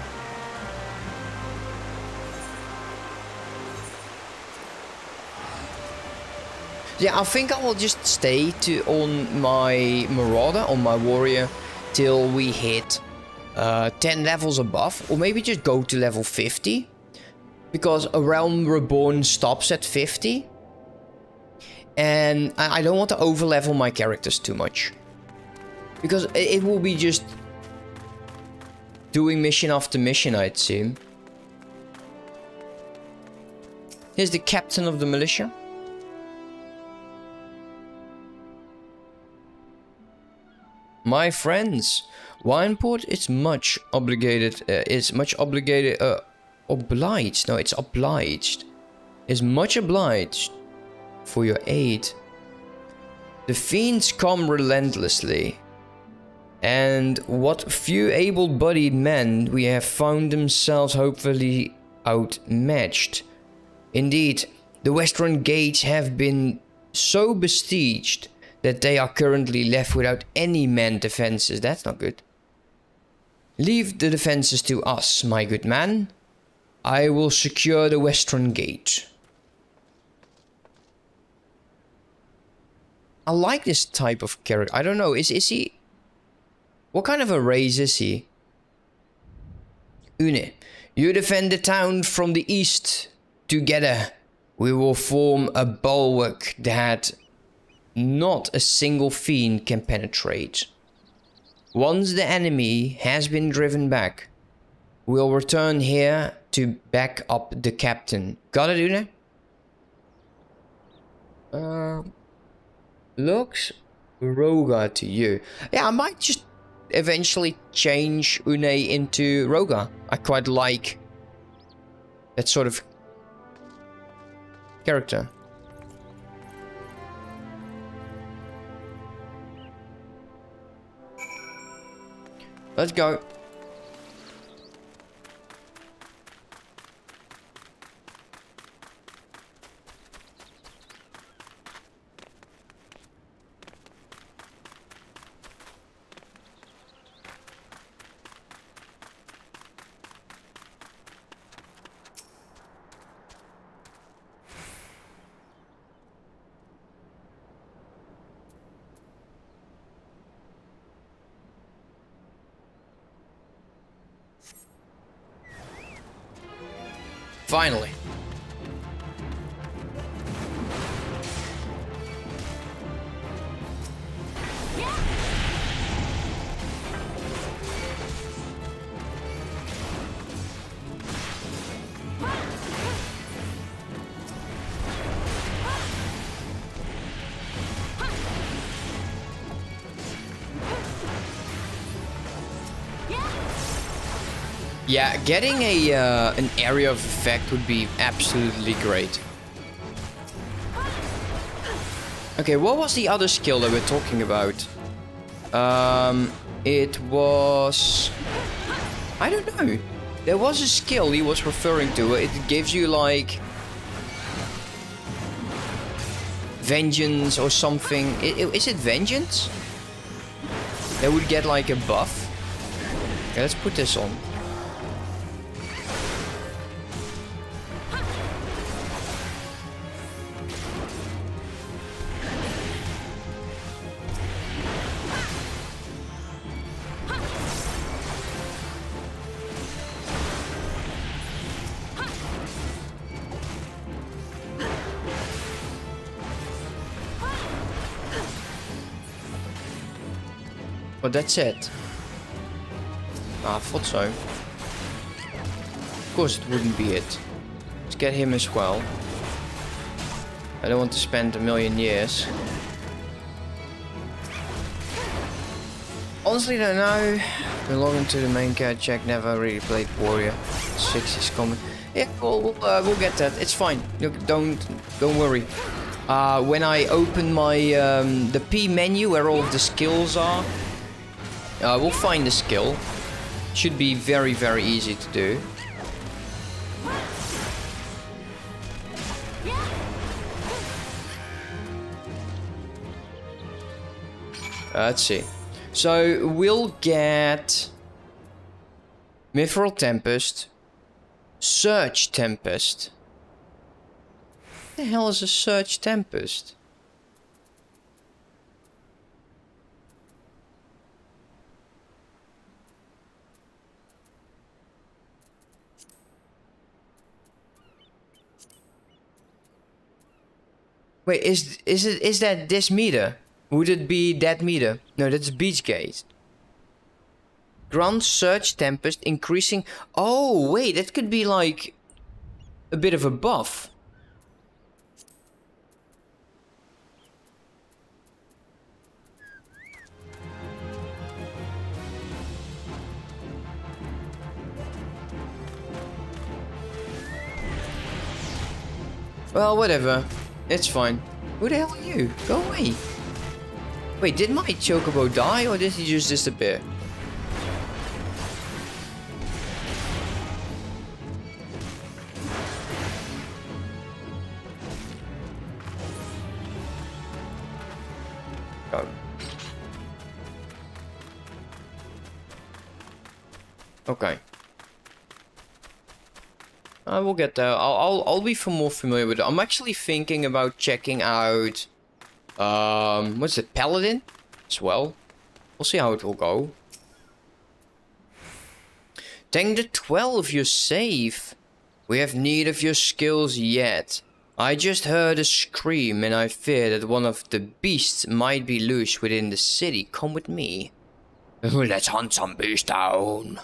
Yeah, I think I will just stay to on my marauder, on my warrior, till we hit uh, 10 levels above. Or maybe just go to level 50. Because A Realm Reborn stops at 50. And I don't want to overlevel my characters too much. Because it will be just doing mission after mission, I'd assume. Here's the captain of the militia. My friends, Wineport is much obligated, uh, is much obligated, uh, obliged, no, it's obliged, is much obliged for your aid. The fiends come relentlessly, and what few able-bodied men we have found themselves hopefully outmatched. Indeed, the western gates have been so besieged that they are currently left without any man defenses. That's not good. Leave the defenses to us, my good man. I will secure the western gate. I like this type of character. I don't know. Is is he? What kind of a race is he? Une, you defend the town from the east. Together, we will form a bulwark that not a single fiend can penetrate. Once the enemy has been driven back, we'll return here to back up the captain. Got it, Une? Uh, looks Roga to you. Yeah, I might just eventually change Une into Roga. I quite like that sort of character. Let's go. Finally. Yeah, getting a uh, an area of effect would be absolutely great. Okay, what was the other skill that we're talking about? Um, it was... I don't know. There was a skill he was referring to. It gives you like... Vengeance or something. Is it vengeance? That would get like a buff. Okay, let's put this on. But that's it. I thought so. Of course it wouldn't be it. Let's get him as well. I don't want to spend a million years. Honestly don't know. Belonging to the main character, Jack never really played Warrior. Six is coming. Yeah, we'll, we'll, uh, we'll get that. It's fine. Look, don't don't worry. Uh, when I open my um, the P menu where all of the skills are, uh, we'll find the skill. Should be very, very easy to do. Uh, let's see. So we'll get Mythril Tempest, Surge Tempest. What the hell is a Surge Tempest? Wait, is is it is that this meter? Would it be that meter? No, that's Beast Gauge. Grand Surge Tempest increasing. Oh, wait, that could be like a bit of a buff. Well, whatever. It's fine. Who the hell are you? Go away. Wait, did my chocobo die or did he just disappear? Okay. I will get there. I'll, I'll, I'll be more familiar with it. I'm actually thinking about checking out, um, what's it, Paladin as well. We'll see how it will go. Tank the 12, you're safe. We have need of your skills yet. I just heard a scream and I fear that one of the beasts might be loose within the city. Come with me. *laughs* Let's hunt some beast down.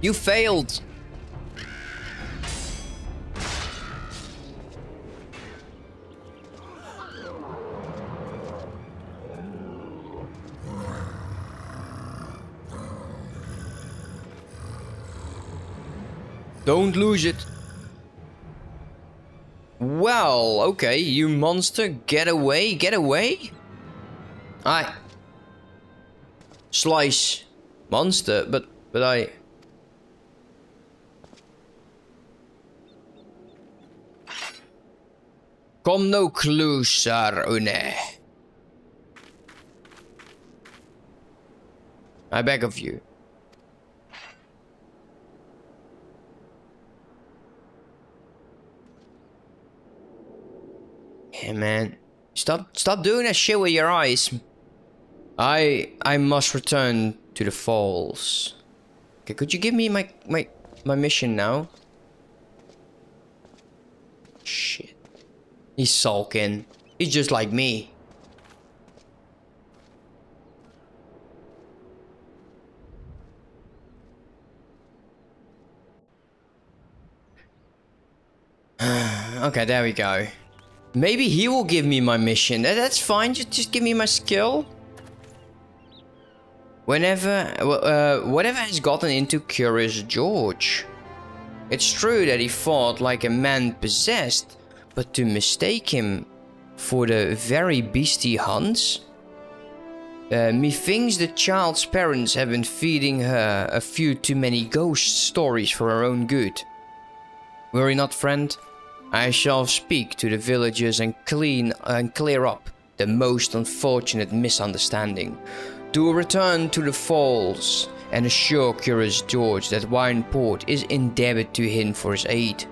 You failed. Don't lose it. Well, okay, you monster, get away, get away. I slice monster, but but I Kom no closer, Une. I beg of you. Hey man, stop stop doing that shit with your eyes. I I must return to the falls. Okay, could you give me my my my mission now? Shit. He's sulking. He's just like me. *sighs* okay, there we go. Maybe he will give me my mission. That's fine. Just, just give me my skill. Whenever, uh, whatever has gotten into Curious George. It's true that he fought like a man possessed, but to mistake him for the very beastie Hans? Uh, methinks the child's parents have been feeding her a few too many ghost stories for her own good. Worry not, friend. I shall speak to the villagers and clean and clear up the most unfortunate misunderstanding. To return to the falls and assure Curious George that Wineport is indebted to him for his aid.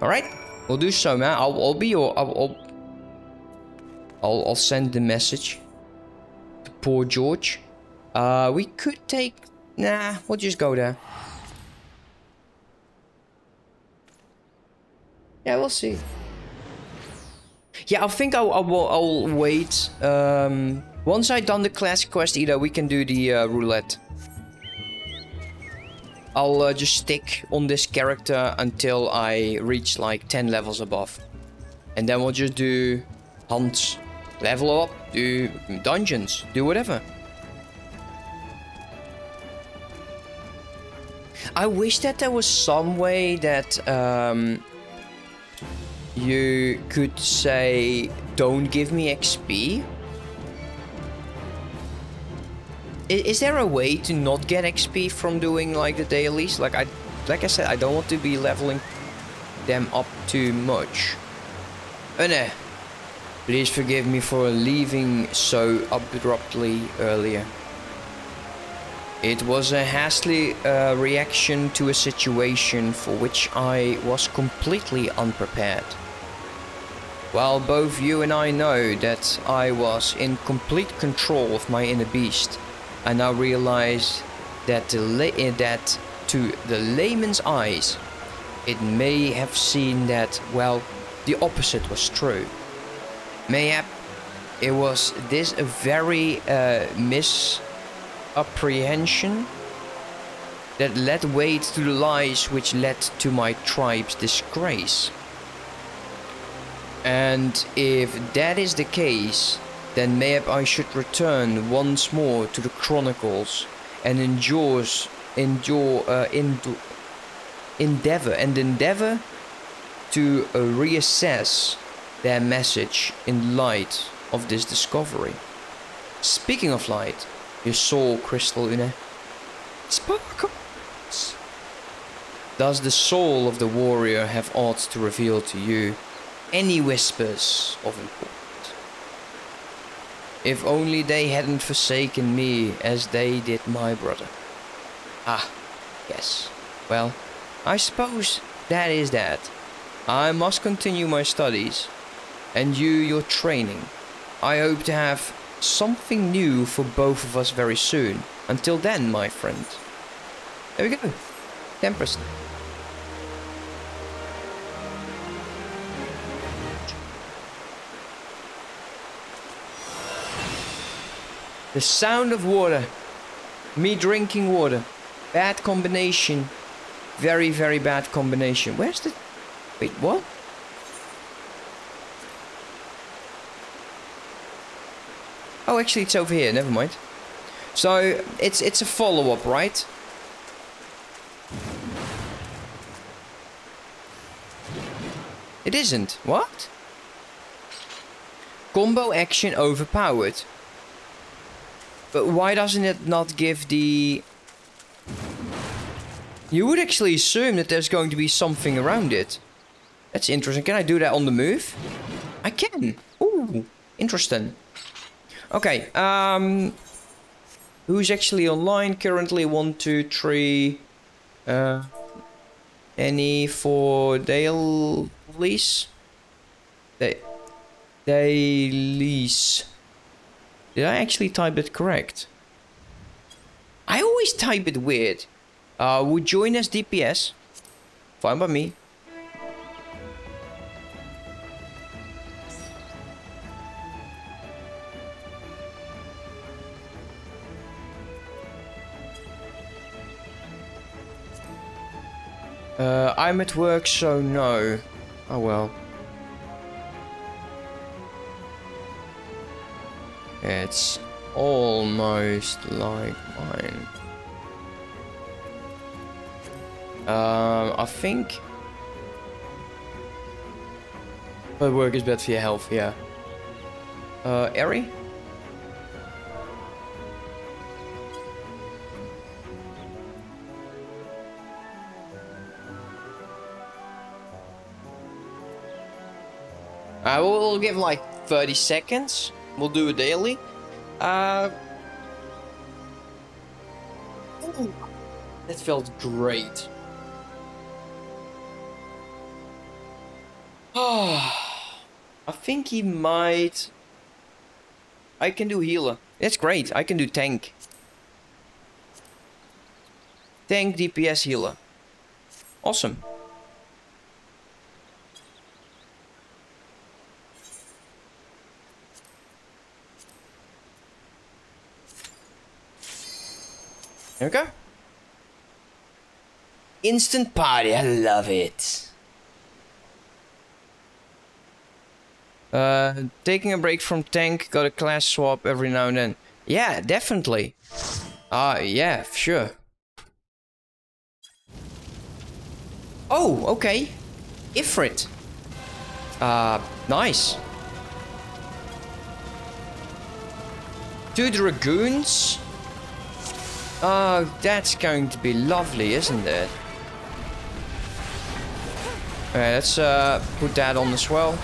Alright, we'll do so, man. I'll, I'll be your... I'll, I'll, I'll, I'll send the message to poor George. Uh, we could take... Nah, we'll just go there. Yeah, we'll see. Yeah, I think I'll, I'll, I'll wait. Um, once I've done the classic quest, either we can do the uh, roulette. I'll uh, just stick on this character until I reach like 10 levels above. And then we'll just do hunts, level up, do dungeons, do whatever. I wish that there was some way that um, you could say, don't give me XP. Is, there a way to not get XP from doing like the dailies? Like I, like I said, I don't want to be leveling them up too much. Anne, please forgive me for leaving so abruptly earlier. It was a hasty uh, reaction to a situation for which I was completely unprepared. While both you and I know that I was in complete control of my inner beast, I now realize that, that to the layman's eyes, it may have seemed that, well, the opposite was true. Mayhap it was this a very uh, misapprehension that led weight to the lies which led to my tribe's disgrace. And if that is the case, then maybe I should return once more to the chronicles and endures, endure, uh, endeavor and endeavor to uh, reassess their message in light of this discovery. Speaking of light, your soul crystal, Une. Sparkles. Does the soul of the warrior have aught to reveal to you? any whispers of import. If only they hadn't forsaken me as they did my brother. Ah, yes. Well, I suppose that is that. I must continue my studies, and you your training. I hope to have something new for both of us very soon. Until then, my friend. There we go. 10%. The sound of water. Me drinking water. Bad combination. Very, very bad combination. Where's the... Wait, what? Oh, actually, it's over here. Never mind. So, it's it's a follow-up, right? It isn't. What? Combo action overpowered. But why doesn't it not give the... You would actually assume that there's going to be something around it. That's interesting. Can I do that on the move? I can. Ooh, interesting. Okay, um... Who's actually online currently? One, two, three... Uh... Any for dailies? They... Dailies. Did I actually type it correct? I always type it weird. Uh, would join as DPS. Fine by me. Uh, I'm at work, so no. Oh well. It's almost like mine. Um, I think... But work is bad for your health, yeah. Uh, Eri? I uh, will give like 30 seconds. We'll do daily. Uh, ooh, that felt great. Ah, *sighs* I think he might. I can do healer. That's great. I can do tank. Tank DPS healer. Awesome. There we go. Instant party, I love it. Uh, taking a break from tank, got a class swap every now and then. Yeah, definitely. Ah, uh, yeah, sure. Oh, okay. Ifrit. Uh, nice. Two dragoons. Oh, that's going to be lovely, isn't it? Alright, let's uh, put that on as well.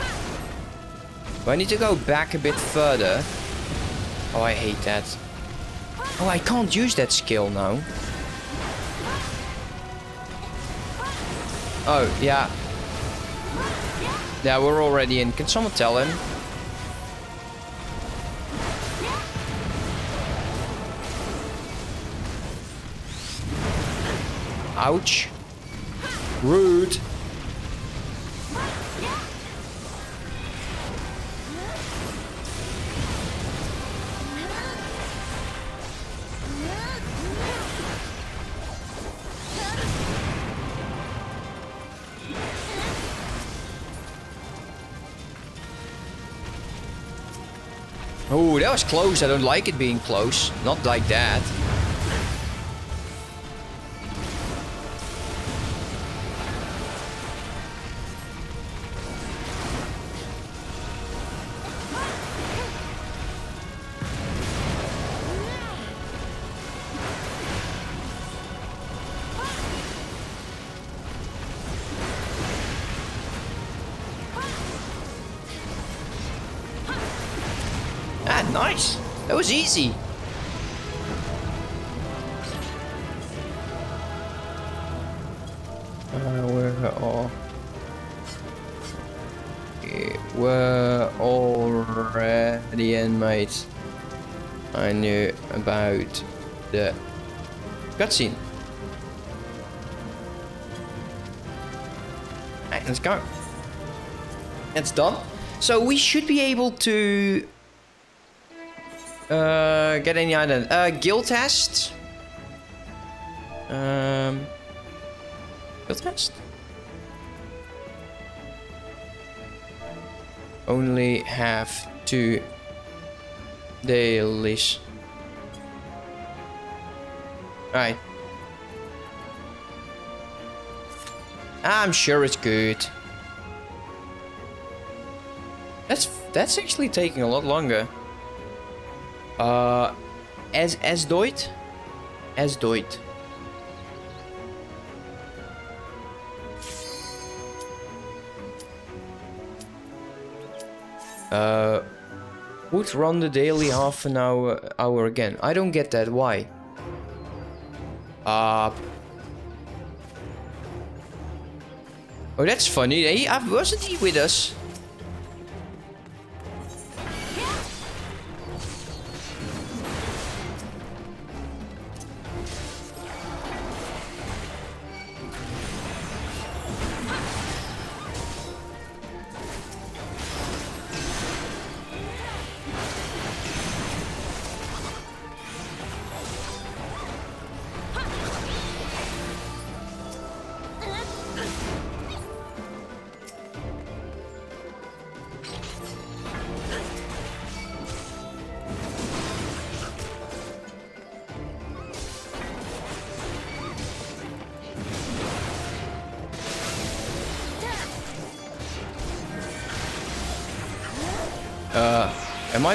Do I need to go back a bit further? Oh, I hate that. Oh, I can't use that skill now. Oh, yeah. Yeah, we're already in. Can someone tell him? Ouch. Rude. Oh, that was close. I don't like it being close. Not like that. Was easy. Uh, we're all... We're already in, mate. I knew about the cutscene. Right, let's go. It's done. So we should be able to uh, get any item. Uh, guild test. Um, guild test. Only have two dailies. Right. I'm sure it's good. That's that's actually taking a lot longer. Uh, as as Doit, as Doit. Uh, would run the daily half an hour hour again. I don't get that. Why? Uh. Oh, that's funny. He, uh, wasn't he with us?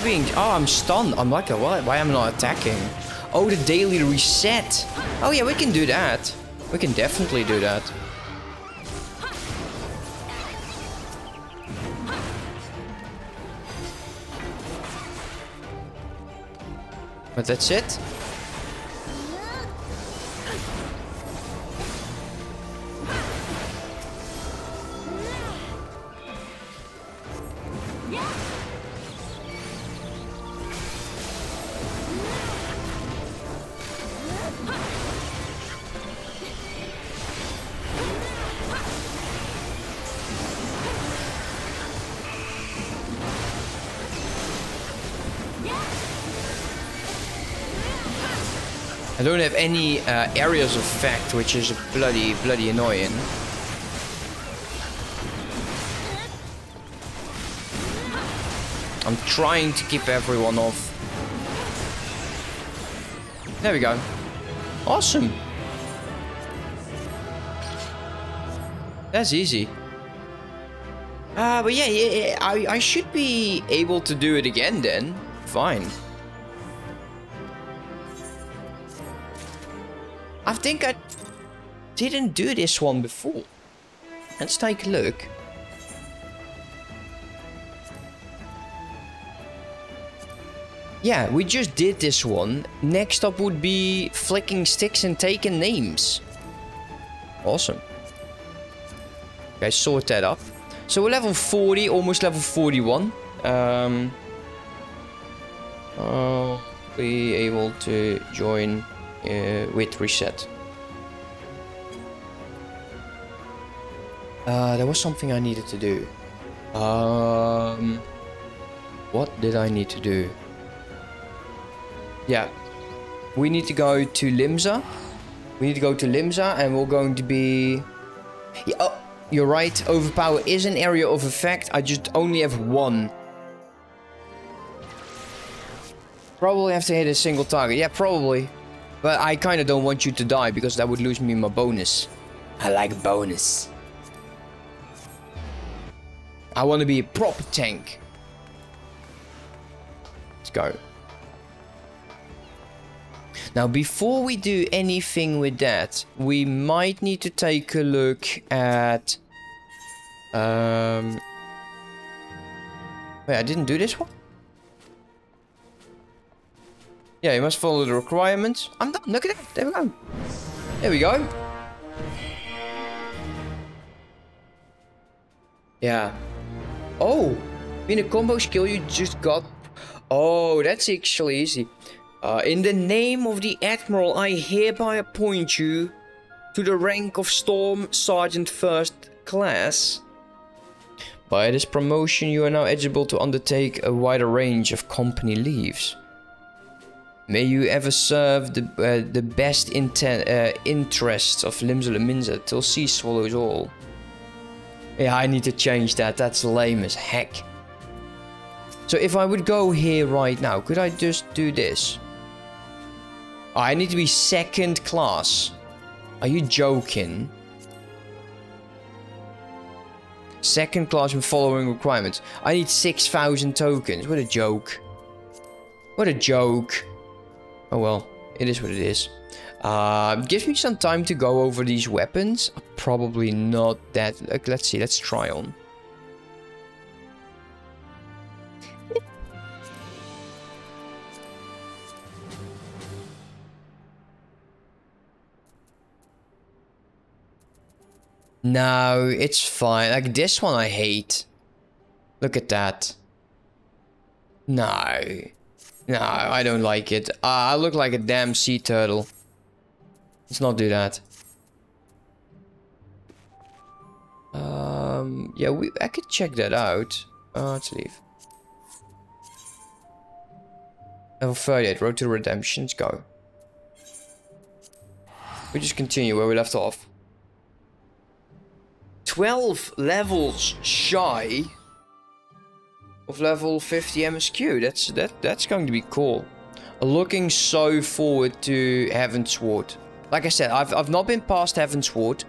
I being... Oh, I'm stunned. I'm like, what? Why am I not attacking? Oh, the daily reset. Oh, yeah, we can do that. We can definitely do that. But that's it? Uh, areas of effect, which is bloody, bloody annoying. I'm trying to keep everyone off. There we go. Awesome. That's easy. Uh, but yeah, yeah, I, I should be able to do it again then. Fine. Think I didn't do this one before. Let's take a look. Yeah, we just did this one. Next up would be flicking sticks and taking names. Awesome. Okay, sort that up. So we're level 40, almost level 41. Um, I'll be able to join uh, with reset. Uh, there was something I needed to do. Um, what did I need to do? Yeah, we need to go to Limsa. We need to go to Limsa and we're going to be... Yeah, oh, you're right, overpower is an area of effect. I just only have one. Probably have to hit a single target. Yeah, probably. But I kind of don't want you to die because that would lose me my bonus. I like bonus. I want to be a proper tank. Let's go. Now, before we do anything with that, we might need to take a look at... Um... Wait, I didn't do this one? Yeah, you must follow the requirements. I'm done. Look at that. There we go. There we go. Yeah. Oh, in a combo skill you just got... Oh, that's actually easy. Uh, in the name of the Admiral, I hereby appoint you to the rank of Storm Sergeant First Class. By this promotion, you are now eligible to undertake a wider range of company leaves. May you ever serve the uh, the best uh, interests of Limsa Lominsa till sea swallows all. Yeah, I need to change that. That's lame as heck. So if I would go here right now, could I just do this? Oh, I need to be second class. Are you joking? Second class with following requirements. I need 6,000 tokens. What a joke. What a joke. Oh well, it is what it is. Uh, gives me some time to go over these weapons. Probably not that. Like, let's see, let's try on. No, it's fine. Like this one I hate. Look at that. No. No, I don't like it. Uh, I look like a damn sea turtle. Let's not do that. Um, yeah, we I could check that out. Uh, let's leave. Level 38, Road to Redemption, go. We just continue where we left off. 12 levels shy of level 50 MSQ. That's that that's going to be cool. Looking so forward to Heavensward. Like I said, I've I've not been past Heavensward.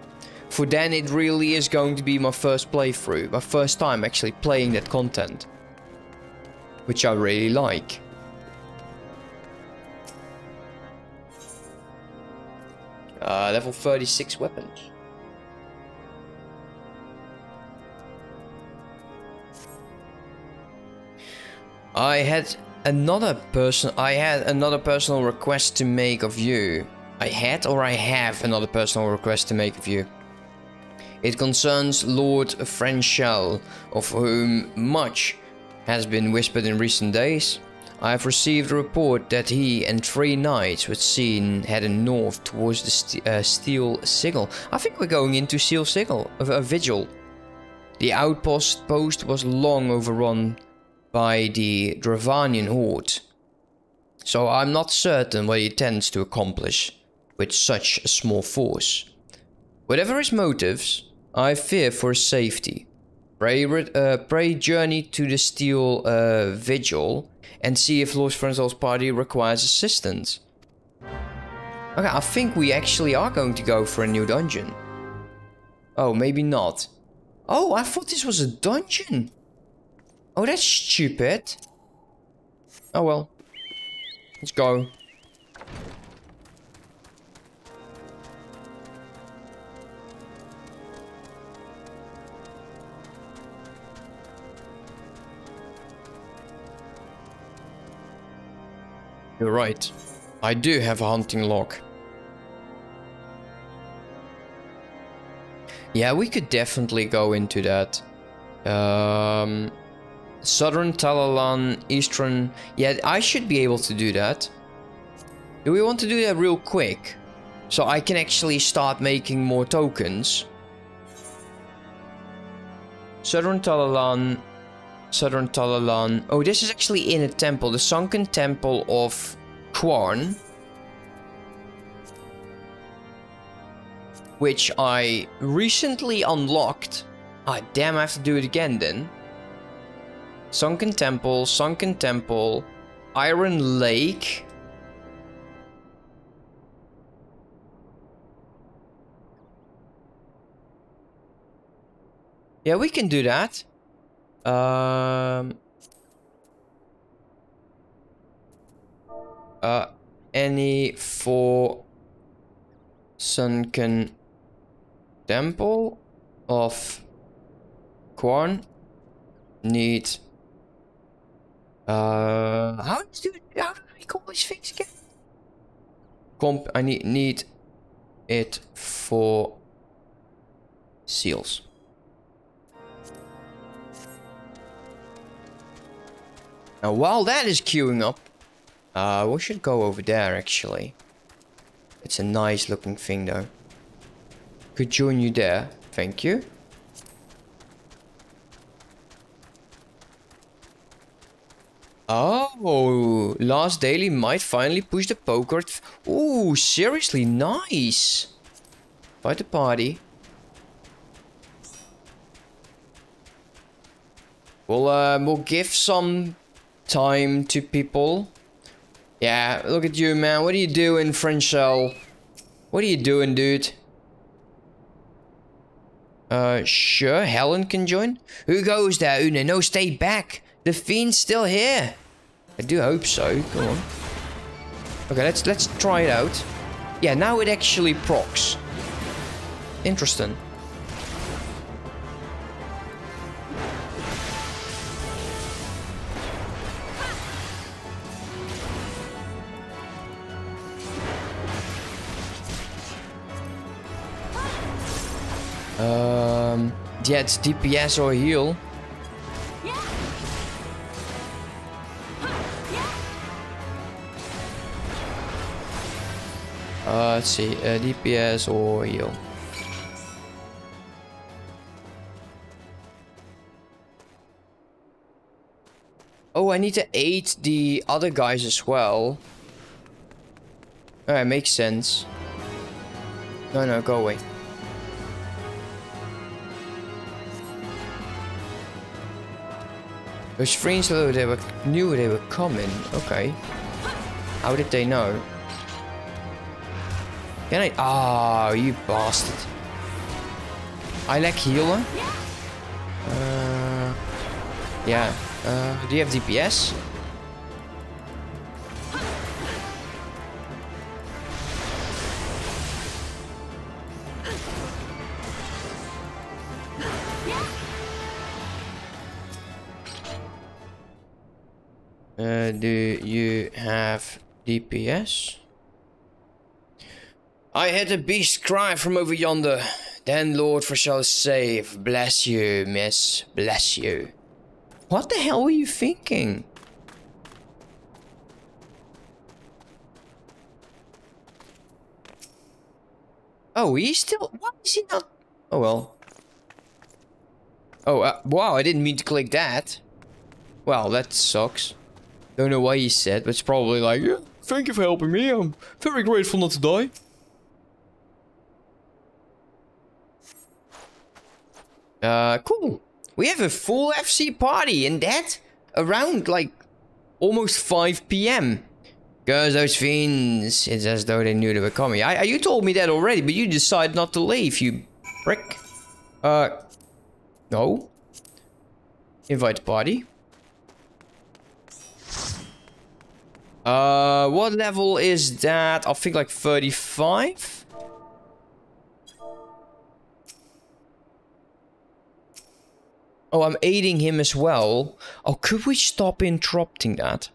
For then it really is going to be my first playthrough. My first time actually playing that content. Which I really like. Uh, level 36 weapons. I had another person I had another personal request to make of you. I had or I have another personal request to make of you. It concerns Lord Francel, of whom much has been whispered in recent days. I have received a report that he and three knights were seen heading north towards the st uh, Steel Sigil. I think we're going into Steel Sigil, a, a vigil. The outpost post was long overrun by the Dravanian horde. So I'm not certain what he intends to accomplish with such a small force. Whatever his motives, I fear for his safety. Pray, uh, pray journey to the Steel uh, Vigil and see if Lord Francel's party requires assistance. Okay, I think we actually are going to go for a new dungeon. Oh, maybe not. Oh, I thought this was a dungeon. Oh, that's stupid. Oh well. Let's go. You're right. I do have a hunting log. Yeah, we could definitely go into that. Um, Southern Thanalan, Eastern... Yeah, I should be able to do that. Do we want to do that real quick? So I can actually start making more tokens. Southern Thanalan, Southern Thanalan. Oh, this is actually in a temple. The Sunken Temple of Qarn. Which I recently unlocked. Ah, damn, I have to do it again then. Sunken Temple, Sunken Temple, Iron Lake. Yeah, we can do that. Um... Uh, any for Sunken Temple of Qarn need uh, how do how do we call these things again? Comp. I need need it for seals. Now, while that is queuing up, uh, we should go over there actually. It's a nice looking thing though. Could join you there. Thank you. Oh, last daily might finally push the poker. Ooh, seriously, nice. By the party. We'll, uh, we'll give some time to people. Yeah, look at you, man. What are you doing, Francel? What are you doing, dude? Uh, sure, Helen can join. Who goes there, Une? No, stay back. The fiend's still here. I do hope so. Come on. Okay, let's let's try it out. Yeah, now it actually procs. Interesting. Um, yeah, it's DPS or heal. Uh, let's see, uh, DPS or heal. Oh, I need to aid the other guys as well. Alright, makes sense. No, no, go away. Those friends though they were knew they were coming. Okay. How did they know? Can I? Ah, oh, you bastard. I like healer. Uh, yeah. Uh, do you have DPS? DPS? I heard a beast cry from over yonder. Then Lord for shall save. Bless you, miss. Bless you. What the hell were you thinking? Oh, he's still... Why is he not... Oh, well. Oh, uh, wow, I didn't mean to click that. Well, that sucks. Don't know why he said, but it's probably like, thank you for helping me. I'm very grateful not to die. Uh, cool. We have a full FC party and that around like almost 5 p.m. Cause those fiends, it's as though they knew they were coming. I, you told me that already, but you decided not to leave, you prick. Uh, no. Invite party. Uh, what level is that? I think like 35? Oh, I'm aiding him as well. Oh, could we stop interrupting that?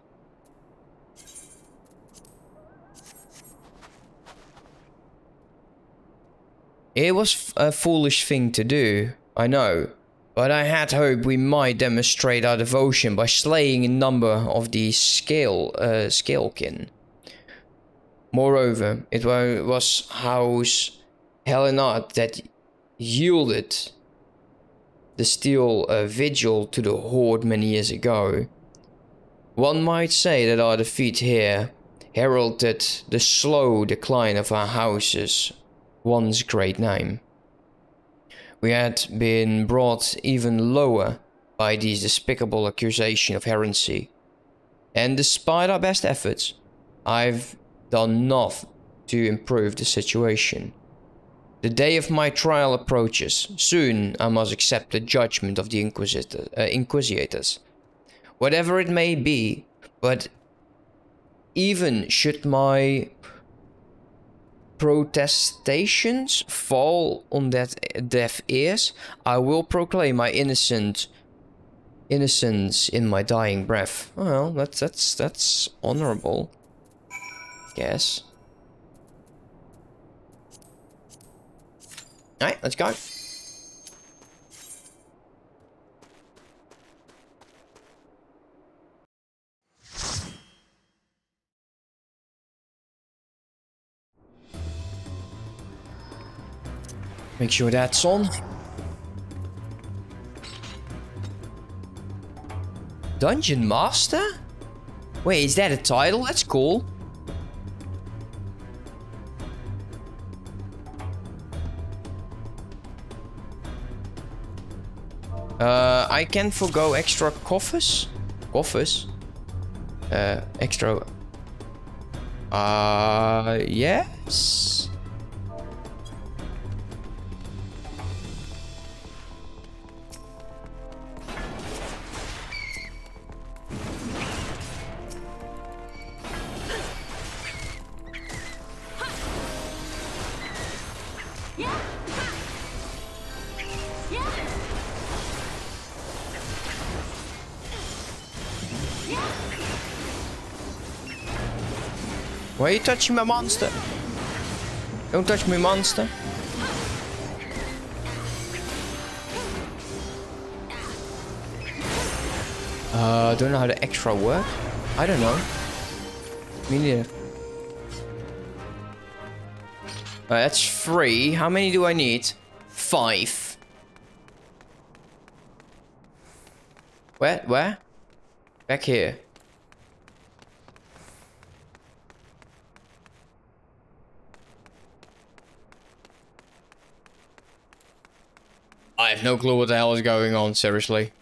It was a foolish thing to do, I know. But I had hoped we might demonstrate our devotion by slaying a number of the scale, uh, scalekin. Moreover, it was House Haillenarte that yielded the steel uh, vigil to the Horde many years ago. One might say that our defeat here heralded the slow decline of our house's once great name we had been brought even lower by these despicable accusations of heresy. And despite our best efforts, I've done nothing to improve the situation. The day of my trial approaches. Soon I must accept the judgment of the Inquisitor, uh, Inquisitors. Whatever it may be, but even should my protestations fall on that deaf ears, I will proclaim my innocent innocence in my dying breath. Well, that's that's that's honorable. Yes. Alright, let's go. Make sure that's on. Dungeon Master? Wait, is that a title? That's cool. Uh, I can forgo extra coffers? Coffers? Uh, extra... Uh, yes? You touching my monster? Don't touch me, monster. Uh, don't know how the extra work. I don't know. Me neither. Uh, that's three. How many do I need? Five. Where? Where? Back here. I have no clue what the hell is going on, seriously.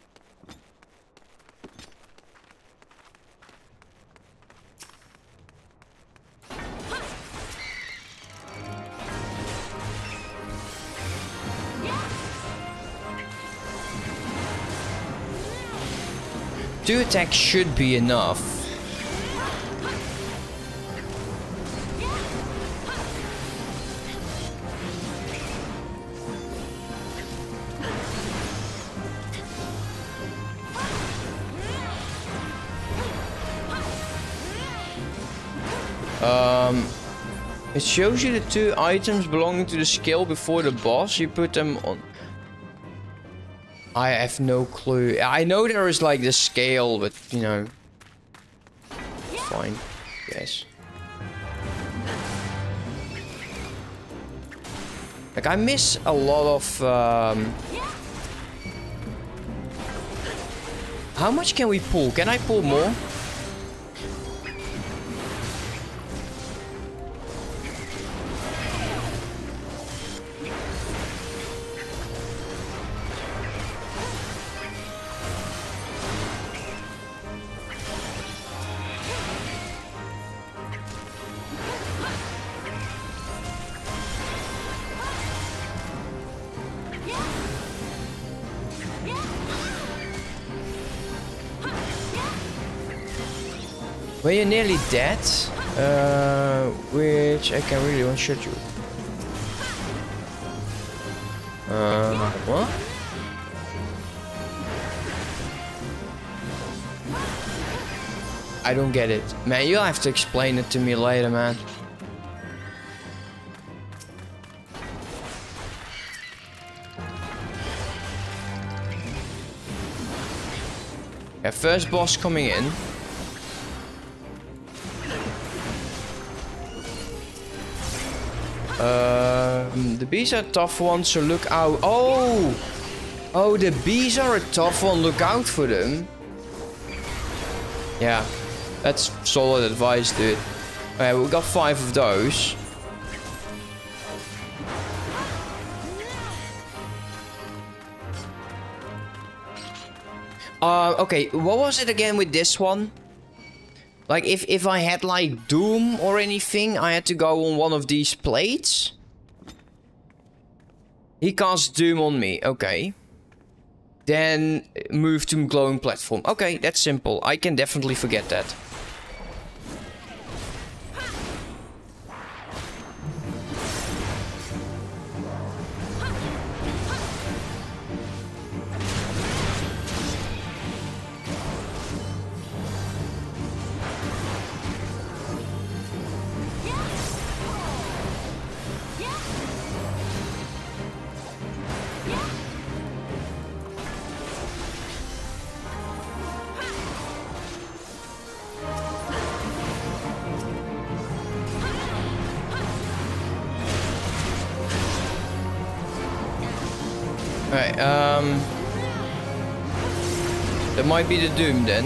Two attacks should be enough. Um, it shows you the two items belonging to the skill before the boss. You put them on I have no clue. I know there is like the scale, but you know. Fine. Yes. Like I miss a lot of um, How much can we pull? Can I pull more? Dead, uh, which I can really one-shot you. Uh, what? I don't get it. Man, you'll have to explain it to me later, man. Yeah, first boss coming in. The bees are tough ones, so look out. Oh! Oh, the bees are a tough one. Look out for them. Yeah, that's solid advice, dude. Okay, we got five of those. Uh, okay, what was it again with this one? Like, if, if I had, like, Doom or anything, I had to go on one of these plates. He casts Doom on me. Okay. Then move to glowing platform. Okay, that's simple. I can definitely forget that. Might be the Doom then.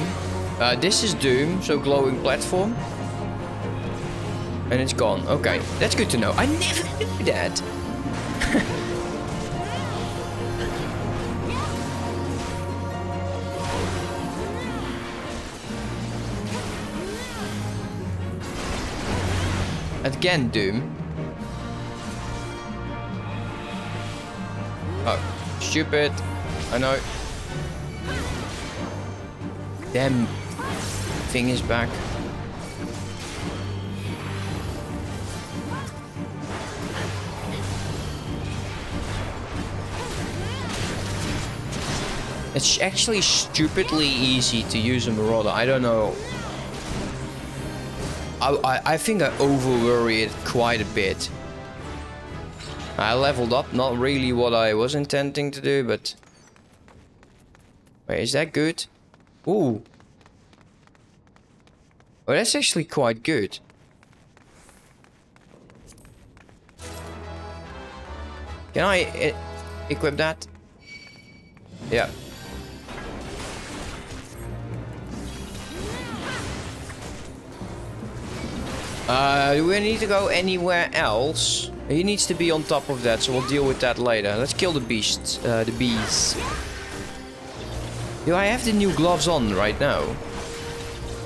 Uh, this is Doom, so glowing platform. And it's gone. Okay, that's good to know. I never *laughs* knew that. *laughs* Again, Doom. Oh. Stupid. I know. Damn thing back. It's actually stupidly easy to use a Marauder. I don't know. I, I, I think I over worry it quite a bit. I leveled up, not really what I was intending to do, but... Wait, is that good? Ooh. Oh, that's actually quite good. Can I e equip that? Yeah. Uh, do we need to go anywhere else? He needs to be on top of that, so we'll deal with that later. Let's kill the beast, uh, the bees. Do I have the new gloves on right now?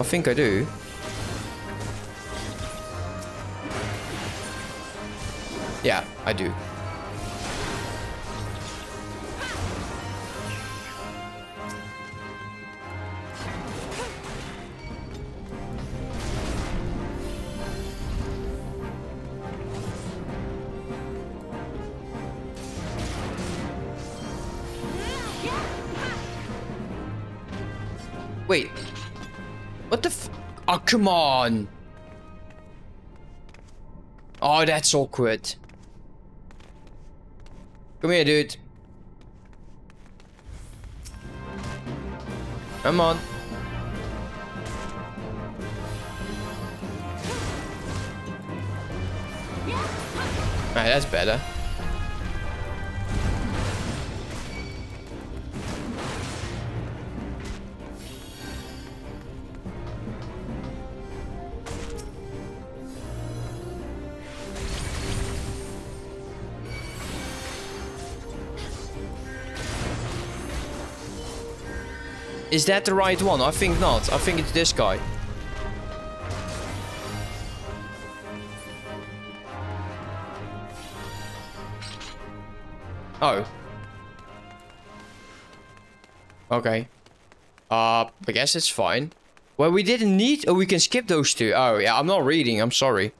I think I do. Yeah, I do. Oh, come on. Oh, that's awkward. Come here, dude. Come on. Alright, that's better. Is that the right one? I think not. I think it's this guy. Oh. Okay. Uh, I guess it's fine. Well, we didn't need... Oh, we can skip those two. Oh, yeah, I'm not reading. I'm sorry.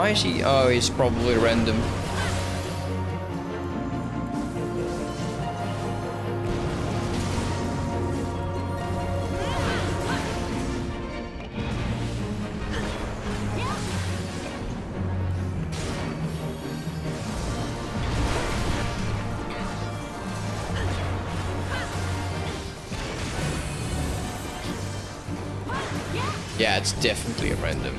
Why is he? Oh, he's probably random. Yeah, it's definitely a random.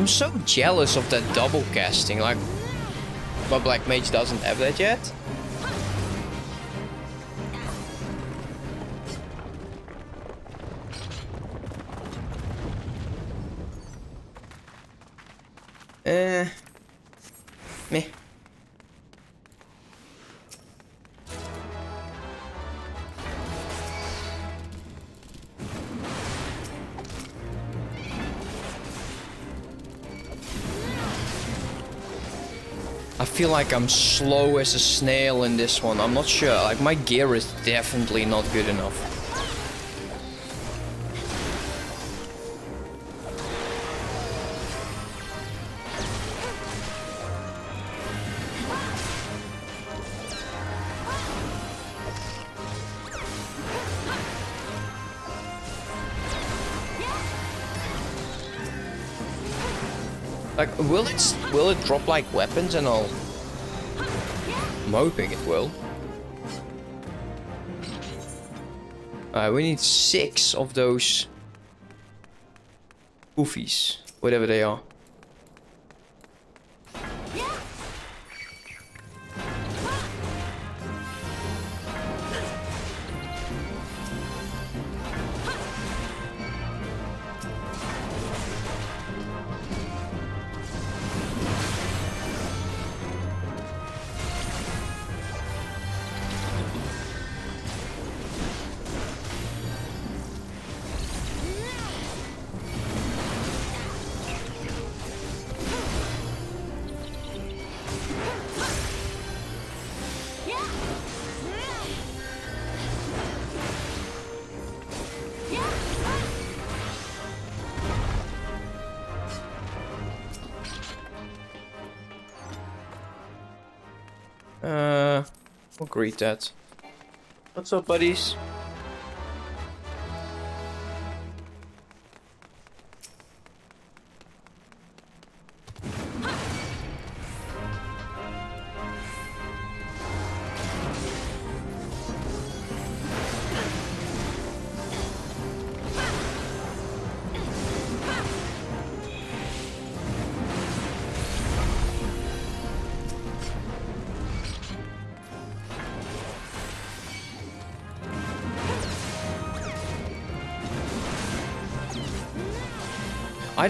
I'm so jealous of that double casting. Like, my Black Mage doesn't have that yet. Feel like I'm slow as a snail in this one. I'm not sure. Like, my gear is definitely not good enough. Like, will it will it drop like weapons and all? I'm hoping it will. Uh, we need six of those goofies, whatever they are. We'll greet that. What's up, buddies?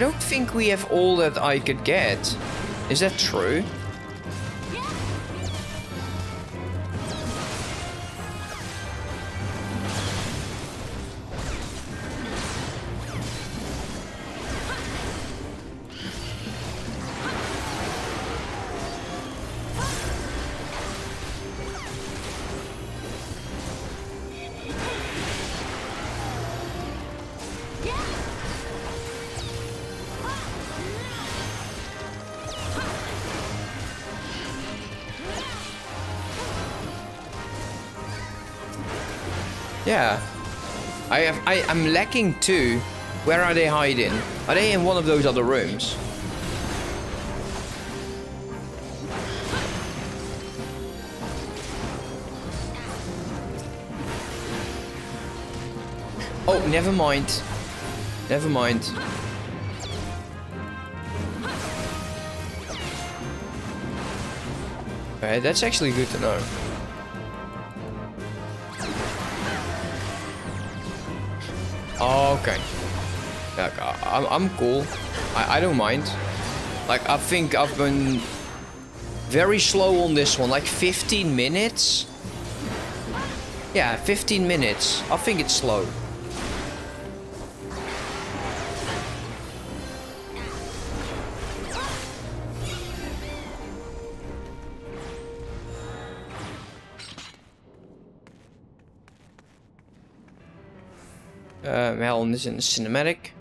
Don't think we have all that I could get. Is that true? I have I, I'm lacking two. Where are they hiding? Are they in one of those other rooms? Oh, never mind. Never mind. Okay, that's actually good to know. Okay. Like, I'm, I'm cool. I, I don't mind. Like, I think I've been very slow on this one. Like, 15 minutes? Yeah, 15 minutes. I think it's slow. Helen is in the cinematic.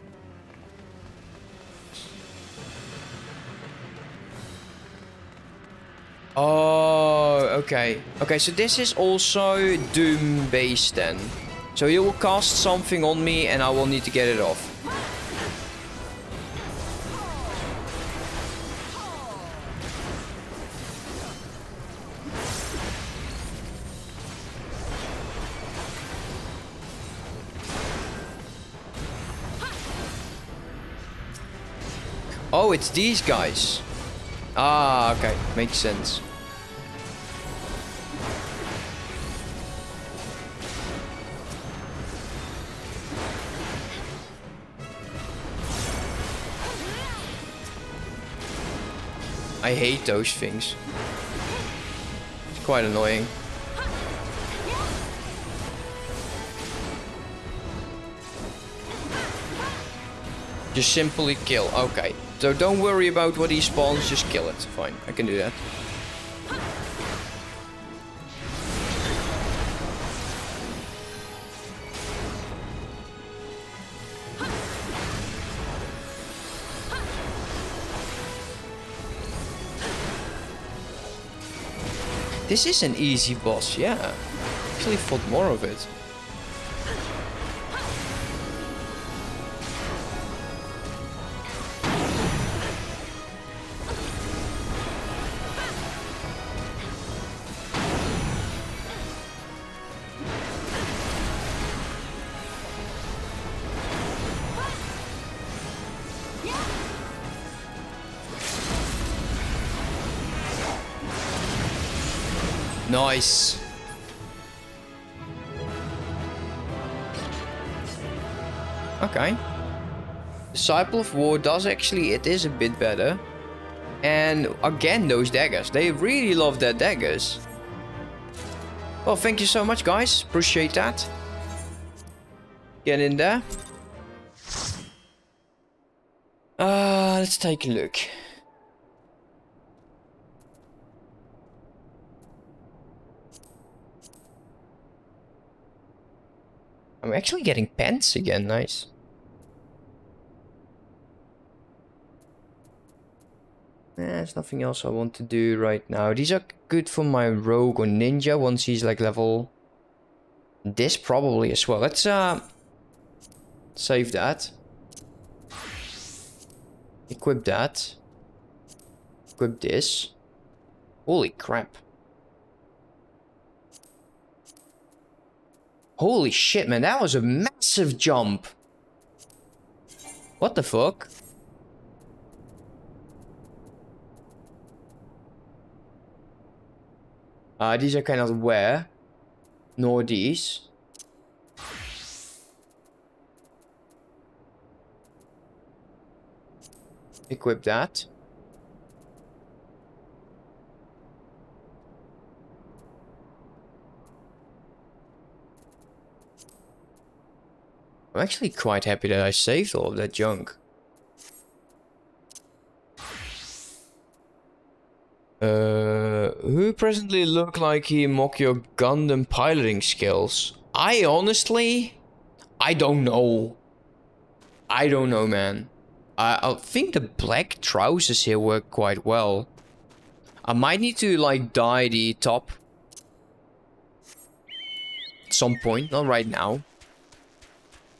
Oh, okay. Okay, so this is also Doom based then. So you will cast something on me and I will need to get it off. It's these guys. Ah, okay. Makes sense. I hate those things. It's quite annoying. Just simply kill. Okay. So don't worry about what he spawns, just kill it. Fine, I can do that. This is an easy boss, yeah. Actually fought more of it. Nice. Okay. Disciple of War does actually, it is a bit better. And again, those daggers. They really love their daggers. Well, thank you so much, guys. Appreciate that. Get in there. Uh, let's take a look. I'm actually getting pants again, nice. There's nothing else I want to do right now. These are good for my rogue or ninja once he's like level... This probably as well. Let's uh save that. Equip that. Equip this. Holy crap. Holy shit, man. That was a massive jump. What the fuck? Uh, these kind of where? Nor these. Equip that. I'm actually quite happy that I saved all of that junk. Uh, who presently look like he mock your Gundam piloting skills? I honestly, I don't know. I don't know, man. I, I think the black trousers here work quite well. I might need to like dye the top. At some point, not right now.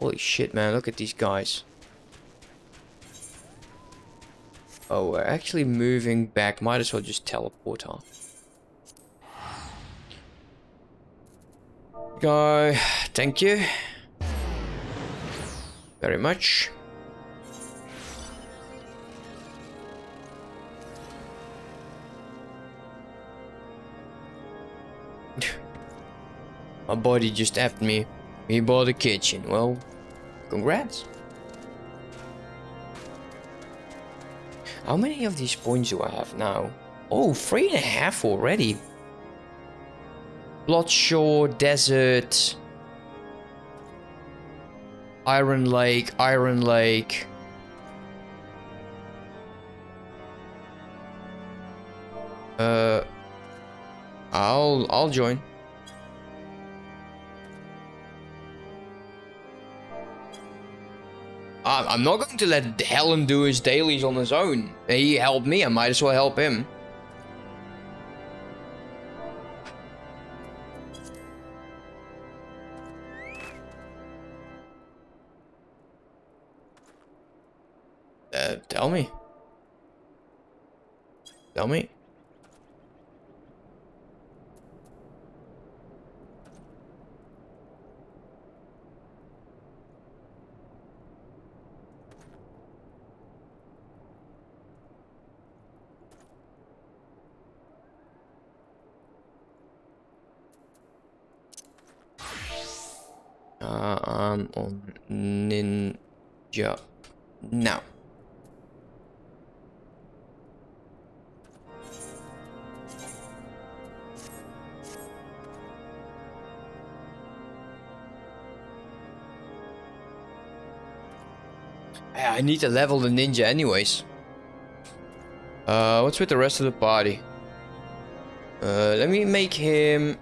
Holy shit, man. Look at these guys. Oh, we're actually moving back. Might as well just teleport, huh? Go. Thank you. Very much. *laughs* My body just effed me. He bought a kitchen. Well, congrats. How many of these points do I have now? Oh, three and a half already. Bloodshore, Desert, Iron Lake, Iron Lake. Uh, I'll I'll join. I'm not going to let Helen do his dailies on his own. He helped me, I might as well help him. Uh, tell me. Tell me. I'm on ninja now. I need to level the ninja anyways. Uh, what's with the rest of the party? Uh, let me make him...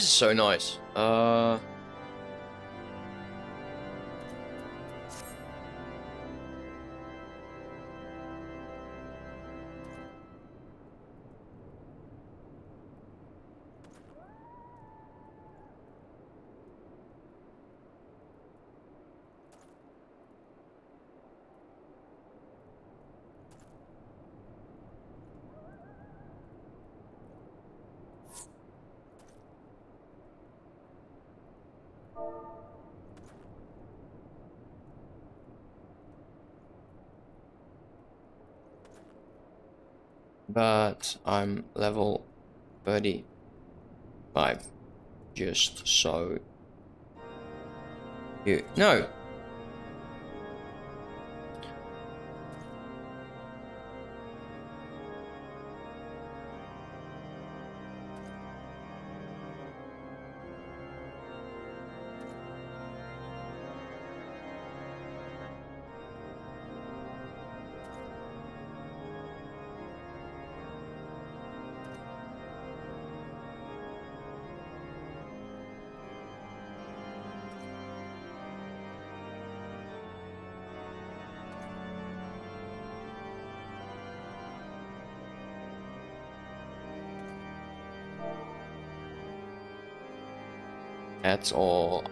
this is so nice. Uh... I'm level 35 just so you know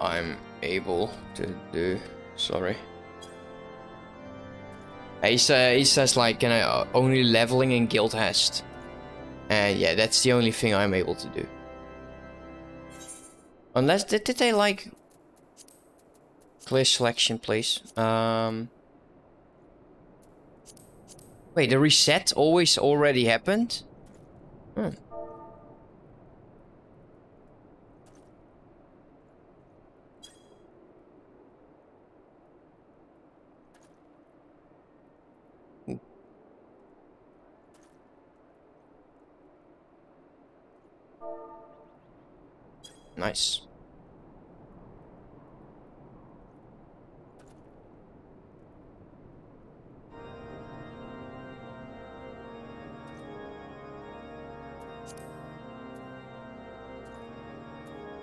I'm able to do. Sorry. He, uh, like, can I only leveling in guild Guildhest. And yeah, that's the only thing I'm able to do. Unless, did, did they like... Clear selection, please. Um... Wait, the reset always already happened? Hmm. Nice.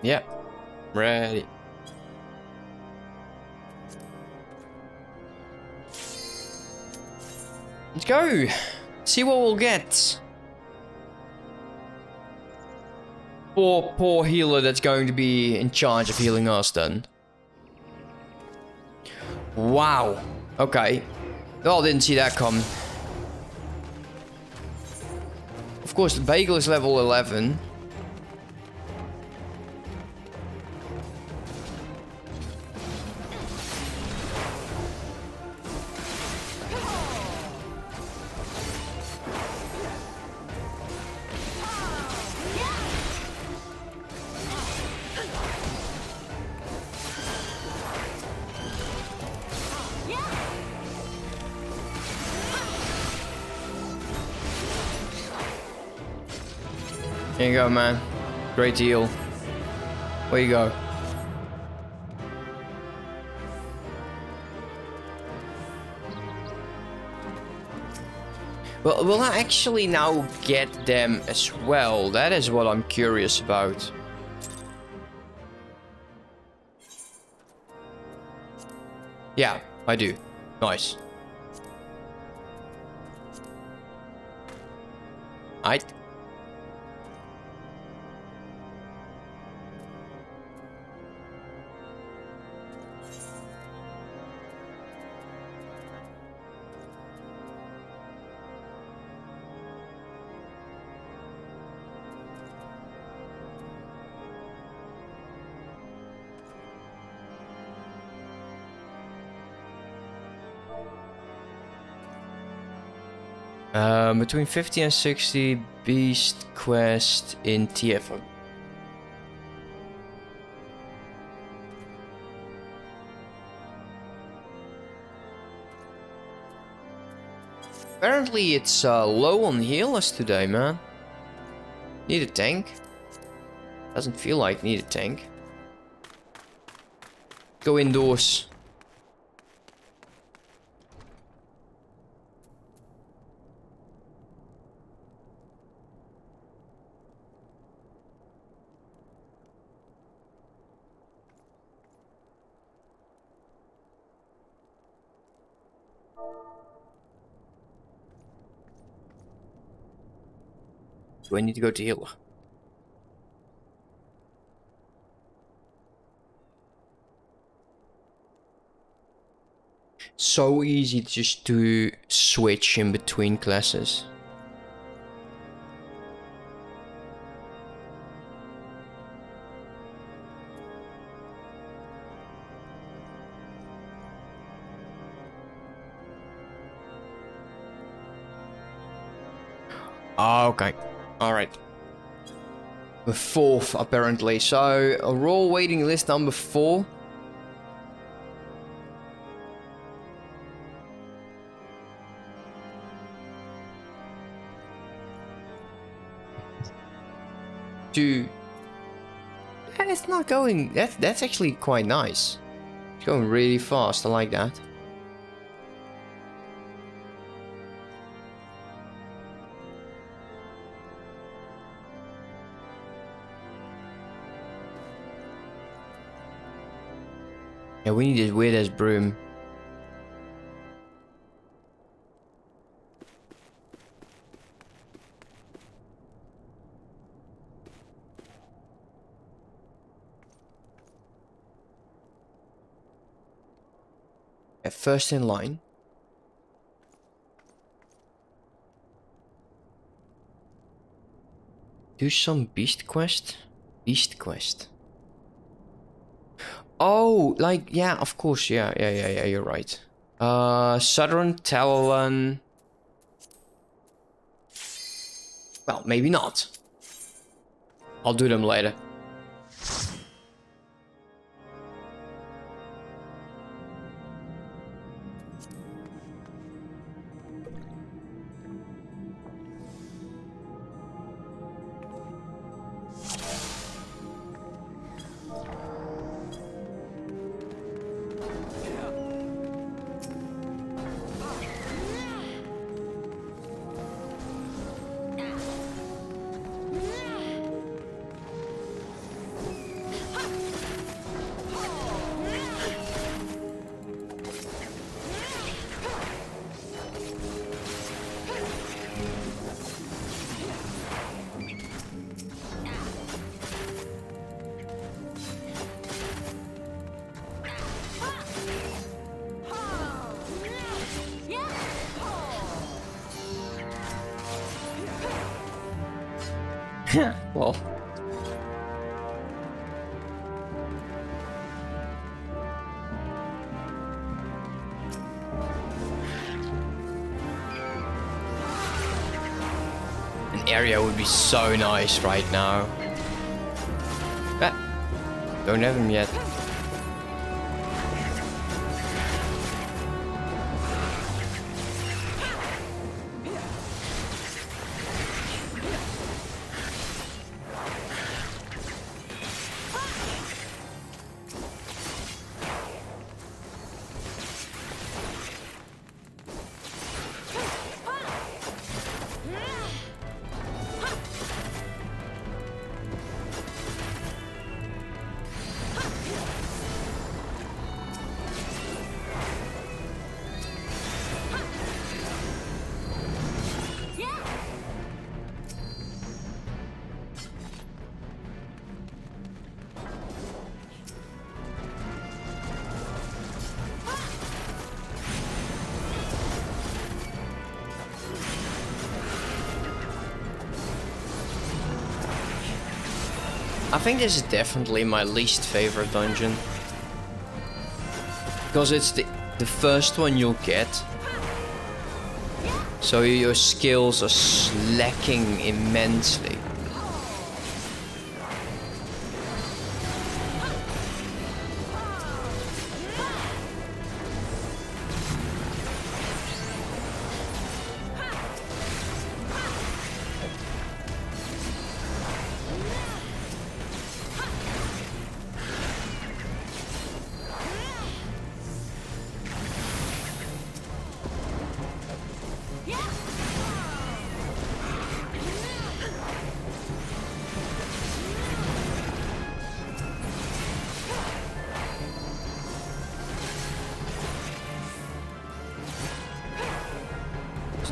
Yeah, ready. Let's go. See what we'll get. Poor, poor healer that's going to be in charge of healing us then. Wow. Okay. Well, didn't see that coming. Of course, the bagel is level 11. Go, man. Great deal. Where you go? Well, will I actually now get them as well? That is what I'm curious about. Yeah, I do. Nice. Um, between 50 and 60 beast quest in TF. Apparently it's uh, low on healers today, man. Need a tank? Doesn't feel like need a tank. Go indoors. I need to go to heal? So easy just to switch in between classes. Ah, okay. Alright. The fourth, apparently. So, a raw waiting list number four. Two. And it's not going... That, that's actually quite nice. It's going really fast, I like that. Yeah, we need this weird ass broom. At first in line. Do some beast quest? Beast quest. Oh, like, yeah, of course, yeah, yeah, yeah, yeah, you're right. Uh, Southern Thanalan. Well, maybe not. I'll do them later. So nice right now. Ah, don't have him yet. Think this is definitely my least favorite dungeon. Because it's the, the first one you'll get. So your skills are slacking immensely.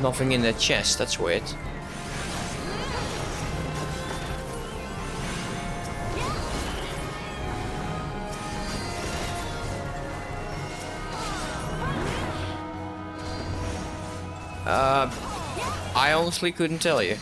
Nothing in the chest, that's weird. Uh, I honestly couldn't tell you.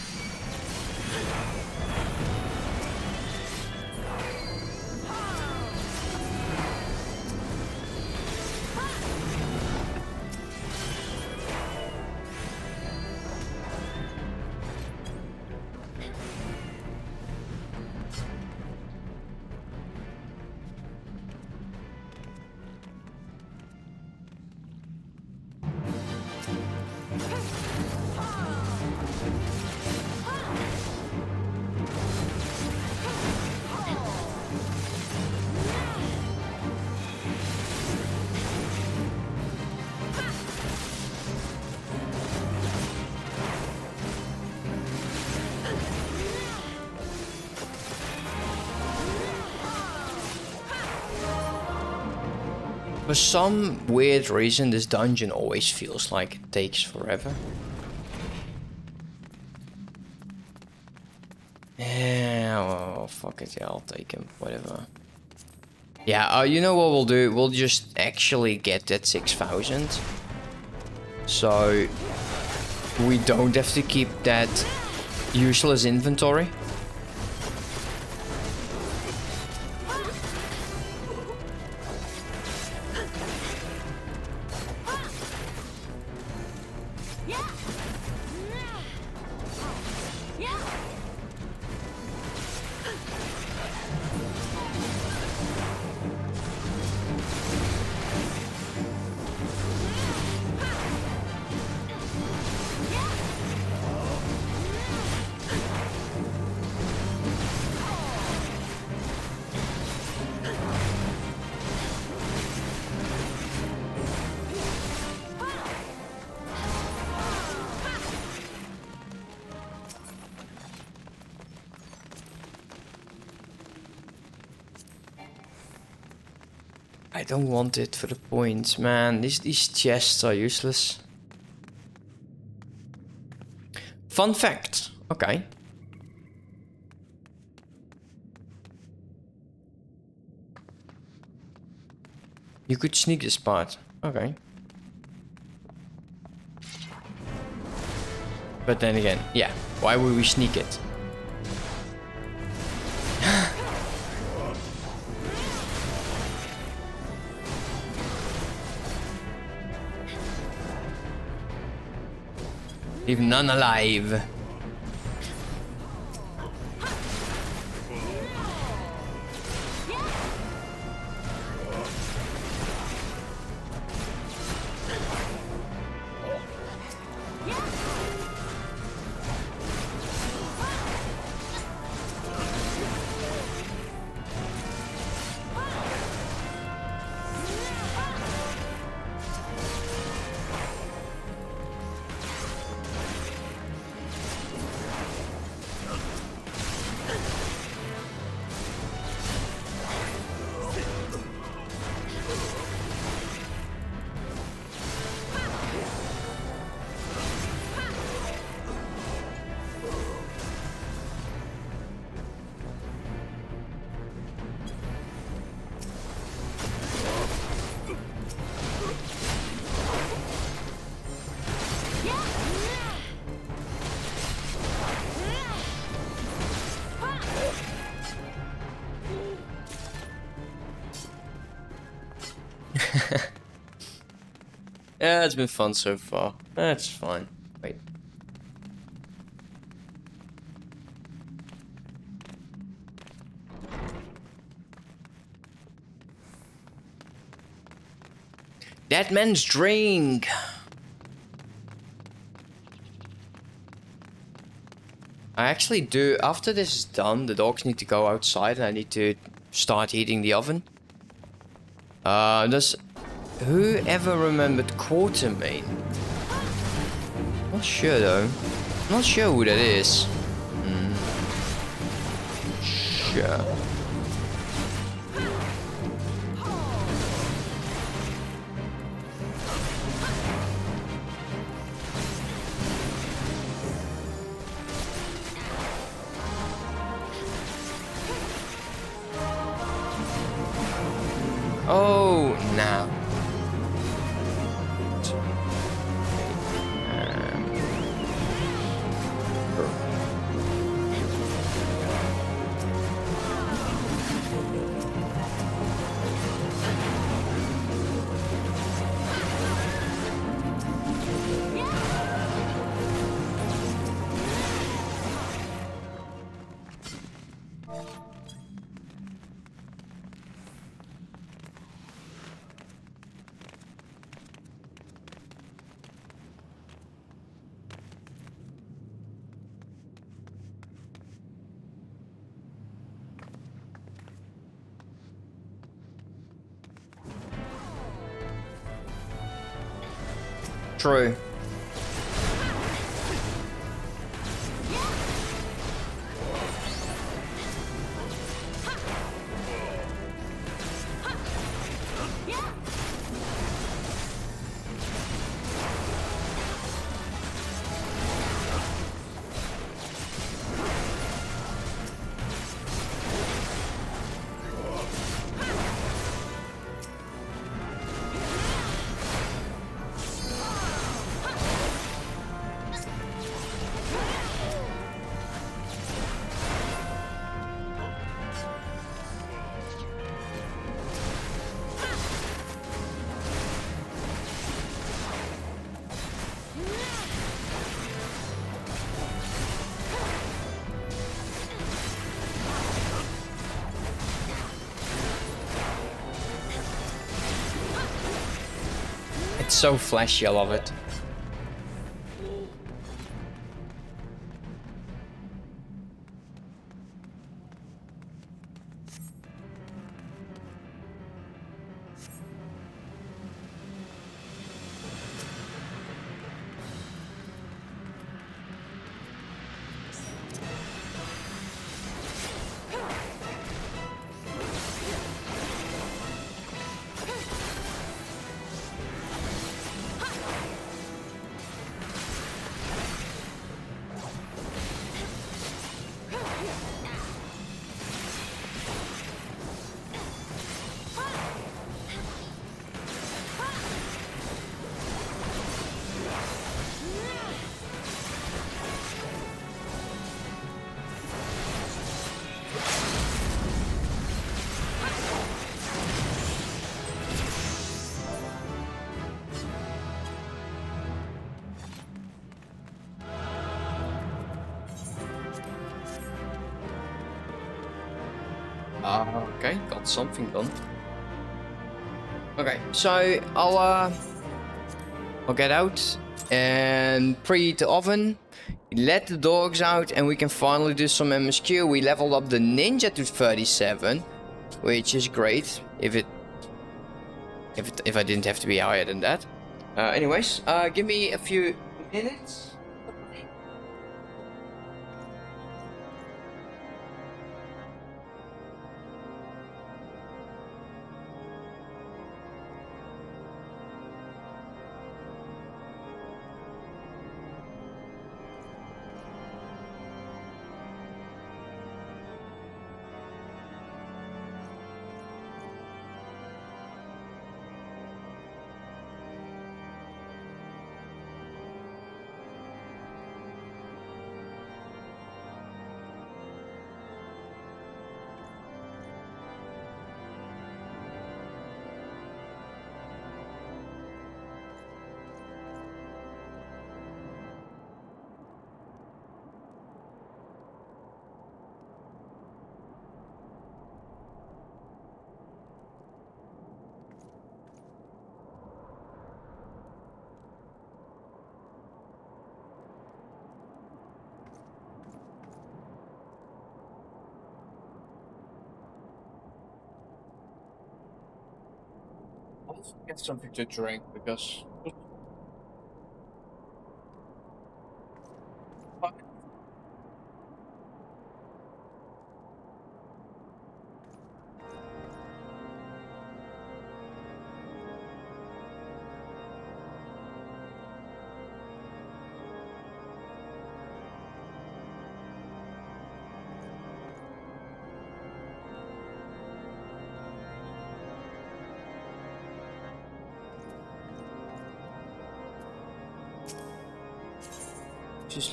Some weird reason, this dungeon always feels like it takes forever. Yeah, well, fuck it, yeah, I'll take him, whatever. Yeah, uh, you know what we'll do? We'll just actually get that 6,000. So, we don't have to keep that useless inventory. I don't want it for the points, man. These these chests are useless. Fun fact. Okay. You could sneak this part. Okay. But then again, yeah. Why would we sneak it? Leave none alive. Yeah, it's been fun so far. Eh, That's fine. Wait. That man's drink! I actually do, after this is done, the dogs need to go outside and I need to start heating the oven. Uh, this does whoever remembered Quartermain? Not sure though. Not sure who that is. Hmm. Sure. True. So flashy, I love it. Okay, got something done. Okay, so I'll uh, I'll get out and preheat the oven. Let the dogs out and we can finally do some MSQ. We leveled up the ninja to 37, which is great. If it if it, if I didn't have to be higher than that. Uh, anyways, uh, give me a few minutes. Get something to drink because.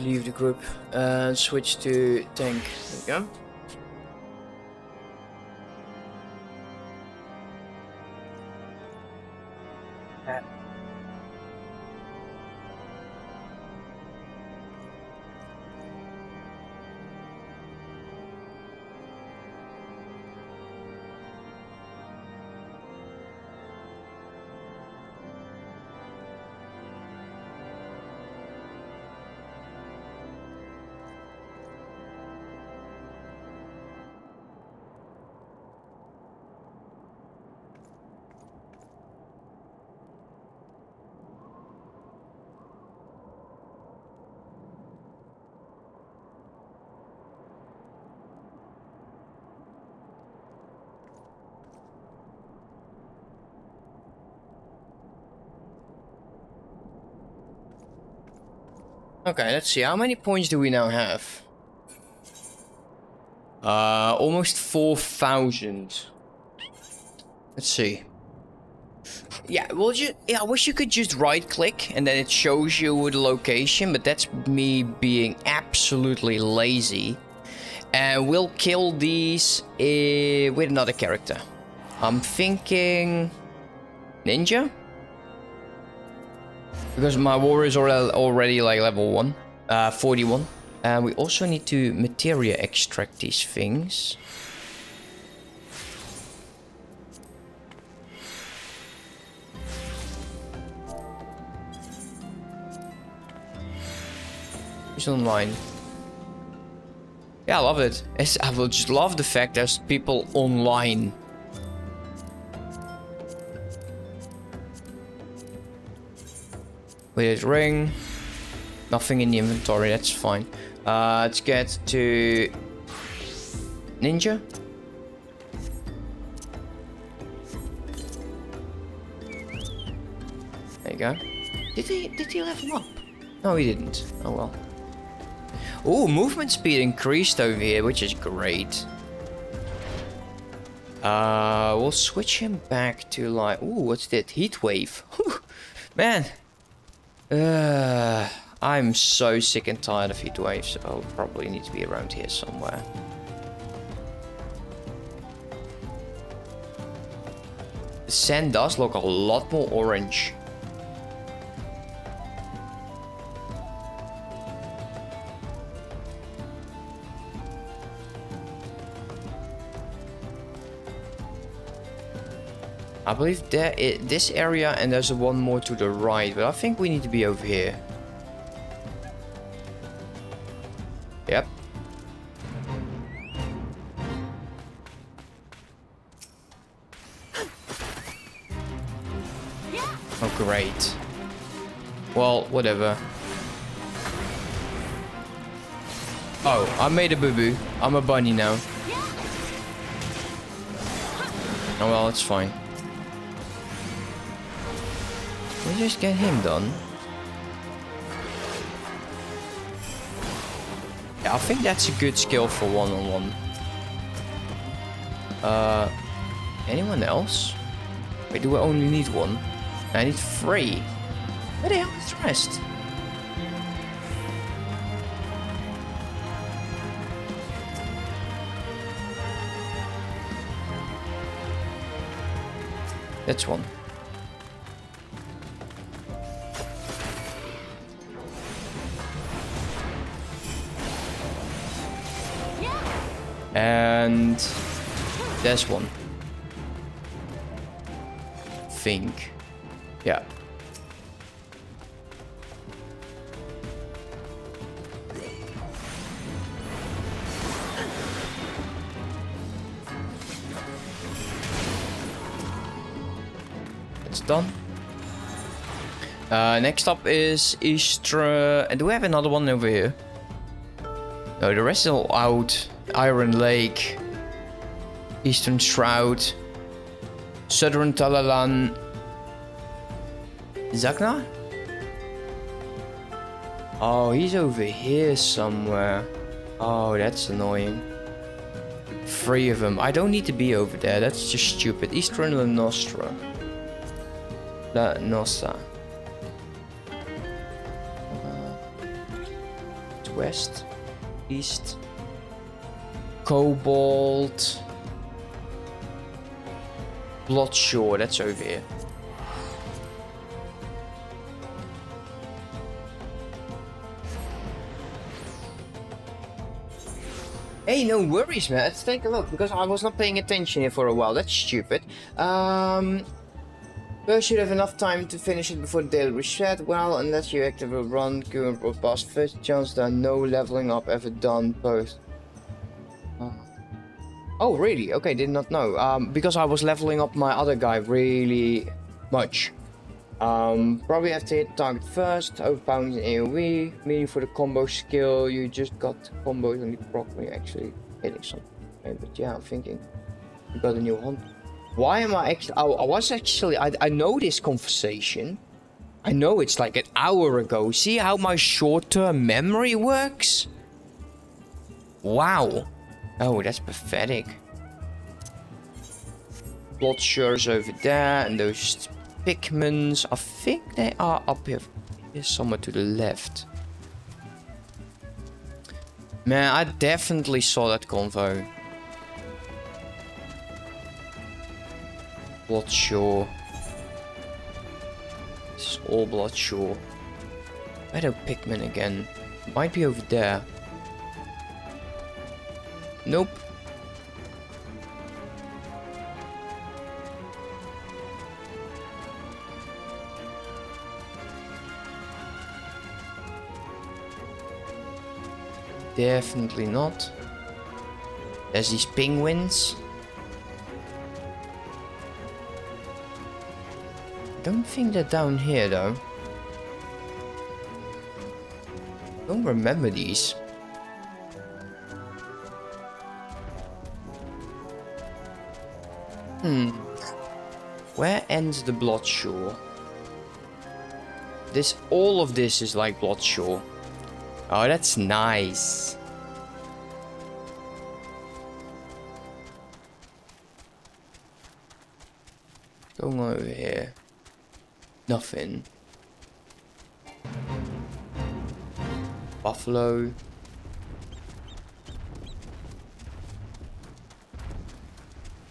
Leave the group and switch to tank. There we go. Okay, let's see. How many points do we now have? Uh, almost 4,000. Let's see. Yeah, well, you, yeah, I wish you could just right click and then it shows you the location, but that's me being absolutely lazy. And we'll kill these uh, with another character. I'm thinking... Ninja? Because my warriors are already like level 1. Uh, 41. And we also need to materia extract these things. It's online? Yeah, I love it. It's, I will just love the fact there's people online. Weighted ring. Nothing in the inventory, that's fine. Uh, let's get to Ninja. There you go. Did he did he level up? No, he didn't. Oh well. Oh, movement speed increased over here, which is great. Uh, we'll switch him back to like, ooh, what's that? Heat wave. *laughs* Man. Uh, I'm so sick and tired of heat waves. I'll probably need to be around here somewhere. The sand does look a lot more orange. I believe there is this area and there's one more to the right, but I think we need to be over here. Yep. *gasps* Oh, great. Well, whatever. Oh, I made a boo-boo. I'm a bunny now. Oh well, it's fine. We just get him done? Yeah, I think that's a good skill for one-on-one. -on -one. Uh, anyone else? Wait, do I only need one? I need three. Where the hell is the rest? That's one. And there's one. Think. Yeah. Let's done. Uh, next up is Istra. And do we have another one over here? No, the rest is all out. Iron Lake. Eastern Shroud. Southern Thanalan. Zakna? Oh, he's over here somewhere. Oh, that's annoying. Three of them. I don't need to be over there. That's just stupid. Eastern La Noscea. La Noscea. Uh, west. East. Cobalt. Bloodshore. That's over here. Hey, no worries, man. Let's take a look because I was not paying attention here for a while. That's stupid. Um, First, should have enough time to finish it before the daily reset. Well, unless you actively run current or past first chance there no leveling up ever done post. Oh, really? Okay, did not know. Um, because I was leveling up my other guy really much. Um, probably have to hit target first, overpowering in AoE, meaning for the combo skill, you just got combos only properly actually hitting something. But yeah, I'm thinking, you got a new hunt. Why am I actually, I, I was actually, I, I know this conversation. I know it's like an hour ago. See how my short-term memory works? Wow. Oh, that's pathetic. Bloodshures over there, and those Pikmins, I think they are up here, here somewhere to the left. Man, I definitely saw that convo. Bloodshore. This is all Bloodshore. Meadow Pikmin again. Might be over there. Nope. Definitely not. There's these penguins. Don't think they're down here though. Don't remember these. Hmm. Where ends the Bloodshore? This, all of this is like Bloodshore. Oh, that's nice. Going over here. Nothing. Buffalo.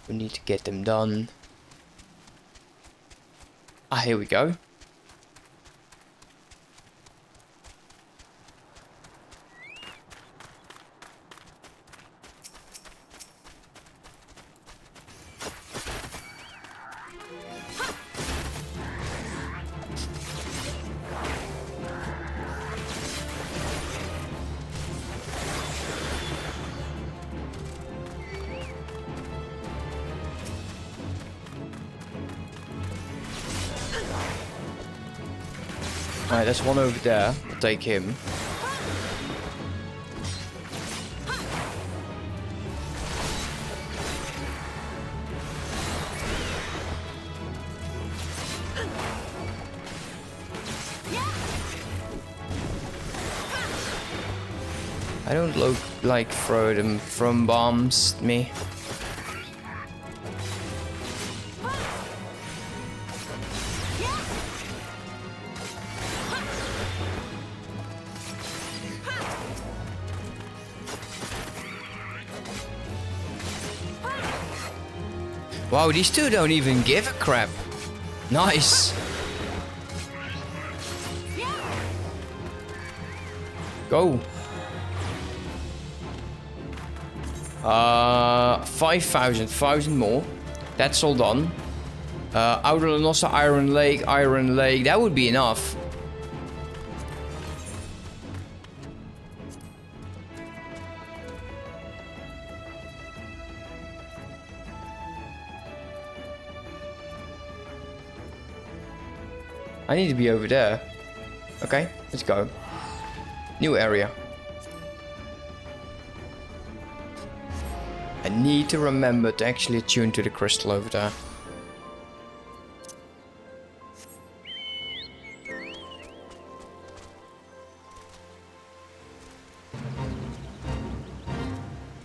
We need to get them done. Ah, here we go. There's one over there. I'll take him. I don't look like throw them from bombs me. These two don't even give a crap. Nice. Go. Uh, 5,000, 1,000 more. That's all done. Uh, Outer La Noscea, Iron Lake, Iron Lake. That would be enough. Need to be over there. Okay, let's go. New area. I need to remember to actually attune to the crystal over there.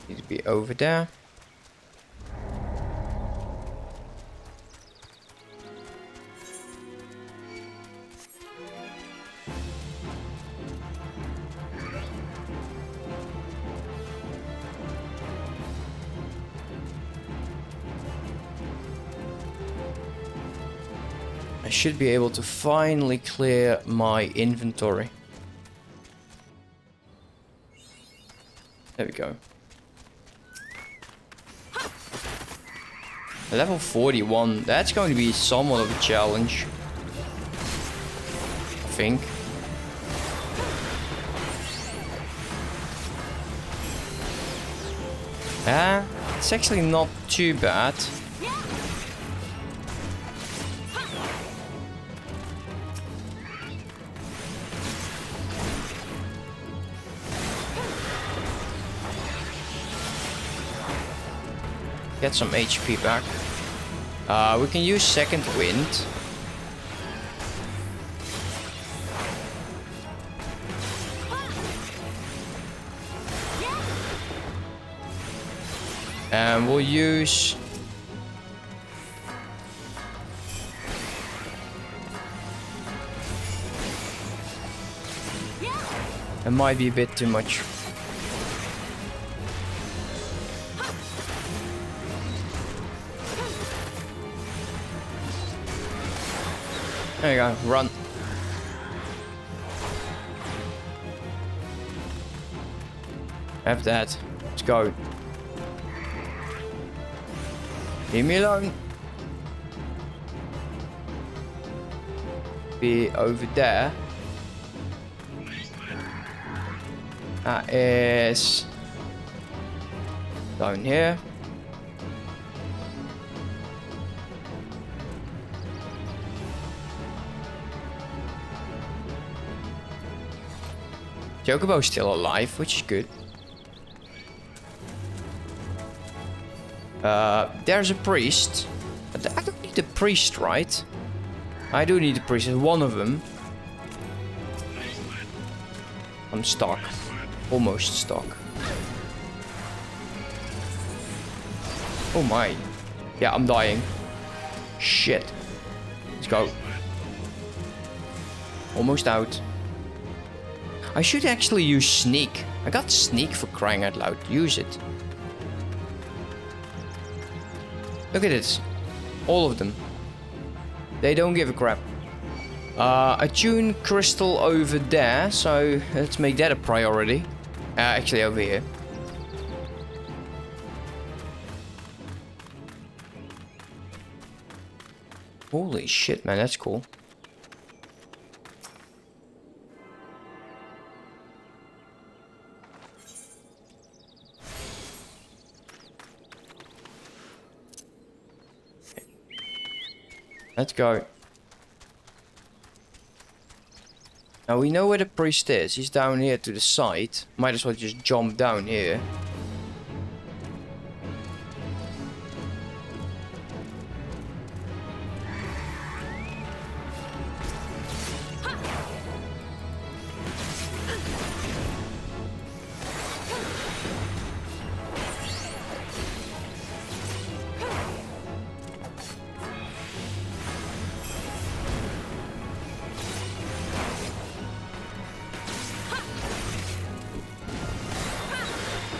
Need to be over there. Should be able to finally clear my inventory. There we go. Level 41, that's going to be somewhat of a challenge. I think. Ah, it's actually not too bad. Get some HP back. Uh, we can use second wind. And we'll use... It might be a bit too much. You go, run. Have that. Let's go. Leave me alone. Be over there. That is down here. Chocobo's still alive, which is good. Uh, there's a priest. I don't need a priest, right? I do need a priest, one of them. I'm stuck. Almost stuck. Oh my. Yeah, I'm dying. Shit. Let's go. Almost out. I should actually use sneak. I got sneak for crying out loud. Use it. Look at this. All of them. They don't give a crap. Uh, attune crystal over there, so let's make that a priority. Uh, actually over here. Holy shit, man, that's cool. Let's go. Now we know where the priest is. He's down here to the side. Might as well just jump down here.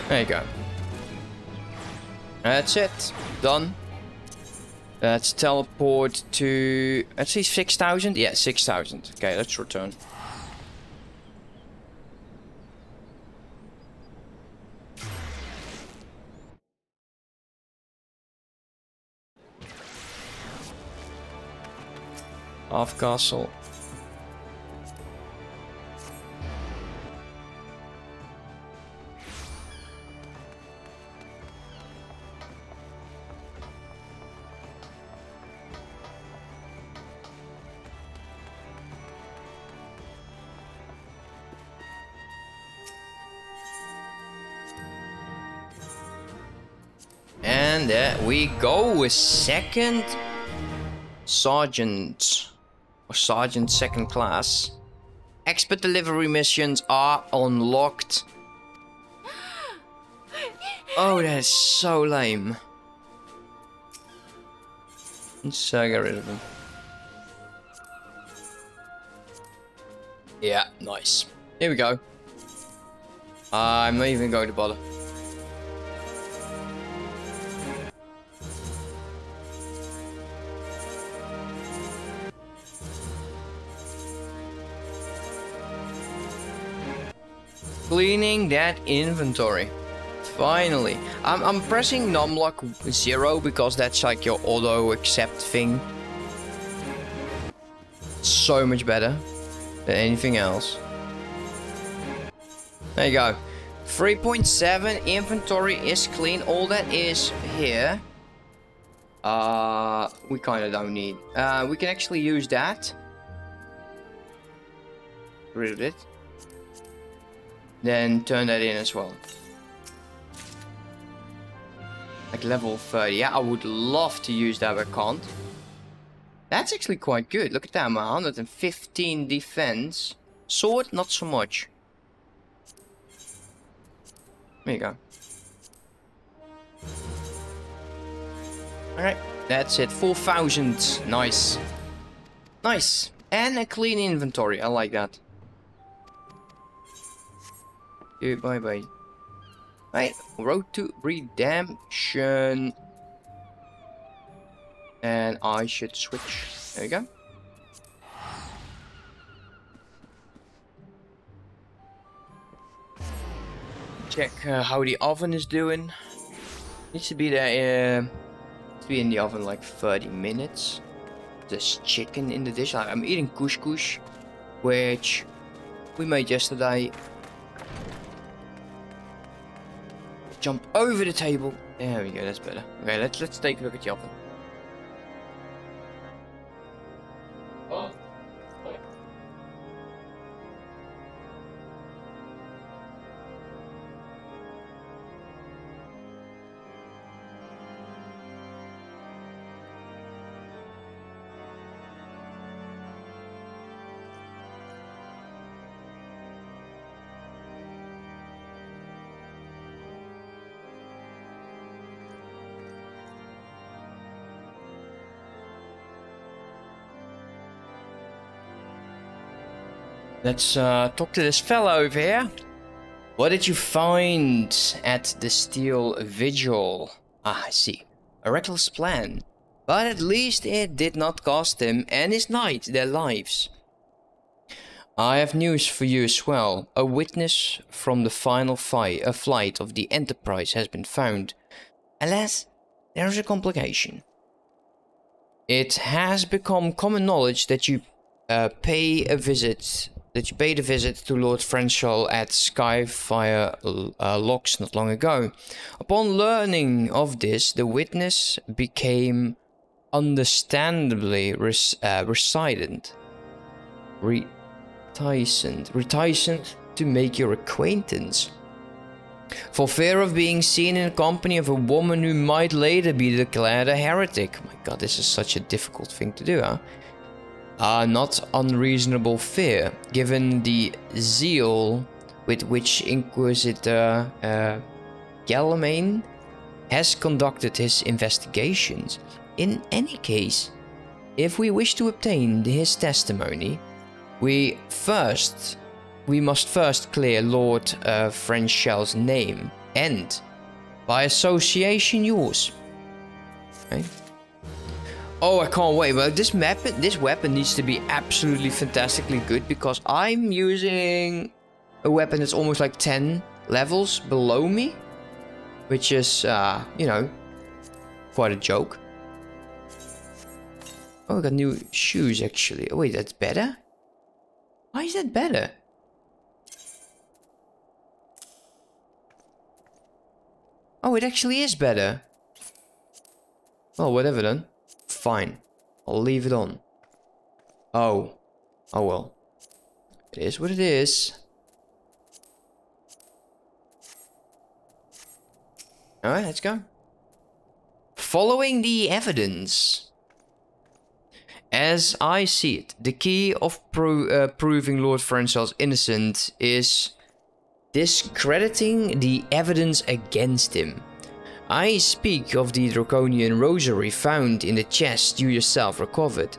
There you go. That's it. Done. Let's teleport to... Let's see, 6,000? Yeah, 6,000. Okay, let's return. Off castle. We go. A second sergeant. Or sergeant second class. Expert delivery missions are unlocked. Oh, that is so lame. Let's uh, get rid of him. Yeah, nice. Here we go. I'm not even going to bother. Cleaning that inventory. Finally. I'm, I'm pressing numlock 0 because that's like your auto accept thing. So much better than anything else. There you go. 3.7 inventory is clean. All that is here. Uh, we kind of don't need. Uh, we can actually use that. Rid of it. Then turn that in as well. Like level 30. Yeah, I would love to use that, but can't. That's actually quite good. Look at that, my 115 defense. Sword, not so much. There you go. Alright, that's it. 4,000. Nice. Nice. And a clean inventory. I like that. Bye bye. Right, road to redemption. And I should switch. There you go. Check uh, how the oven is doing. Needs to be there. Uh, to be in the oven like 30 minutes. There's chicken in the dish. I'm eating couscous, which we made yesterday. Jump over the table. There we go. That's better. Okay, let's let's take a look at the oven. Let's uh, talk to this fella over here. What did you find at the Steel Vigil? Ah, I see. A reckless plan. But at least it did not cost him and his knight their lives. I have news for you as well. A witness from the final fight, a flight of the Enterprise has been found. Alas, there is a complication. It has become common knowledge that you uh, pay a visit that you paid a visit to Lord Francel at Skyfire uh, Locks not long ago. Upon learning of this, the witness became understandably res uh, reticent, reticent, to make your acquaintance. For fear of being seen in the company of a woman who might later be declared a heretic. My god, this is such a difficult thing to do, huh? Are not unreasonable fear, given the zeal with which Inquisitor uh, has conducted his investigations. In any case, if we wish to obtain his testimony, we first we must first clear Lord uh, name and, by association, yours. Okay. Oh, I can't wait. Well, this map, this weapon needs to be absolutely fantastically good because I'm using a weapon that's almost like 10 levels below me. Which is, uh, you know, quite a joke. Oh, I got new shoes actually. Oh, wait, that's better? Why is that better? Oh, it actually is better. Well, whatever then. Fine. I'll leave it on. Oh. Oh well. It is what it is. Alright, let's go. following the evidence. As I see it, the key of pro uh, proving Lord Francel's innocent is discrediting the evidence against him. I speak of the draconian rosary found in the chest you yourself recovered.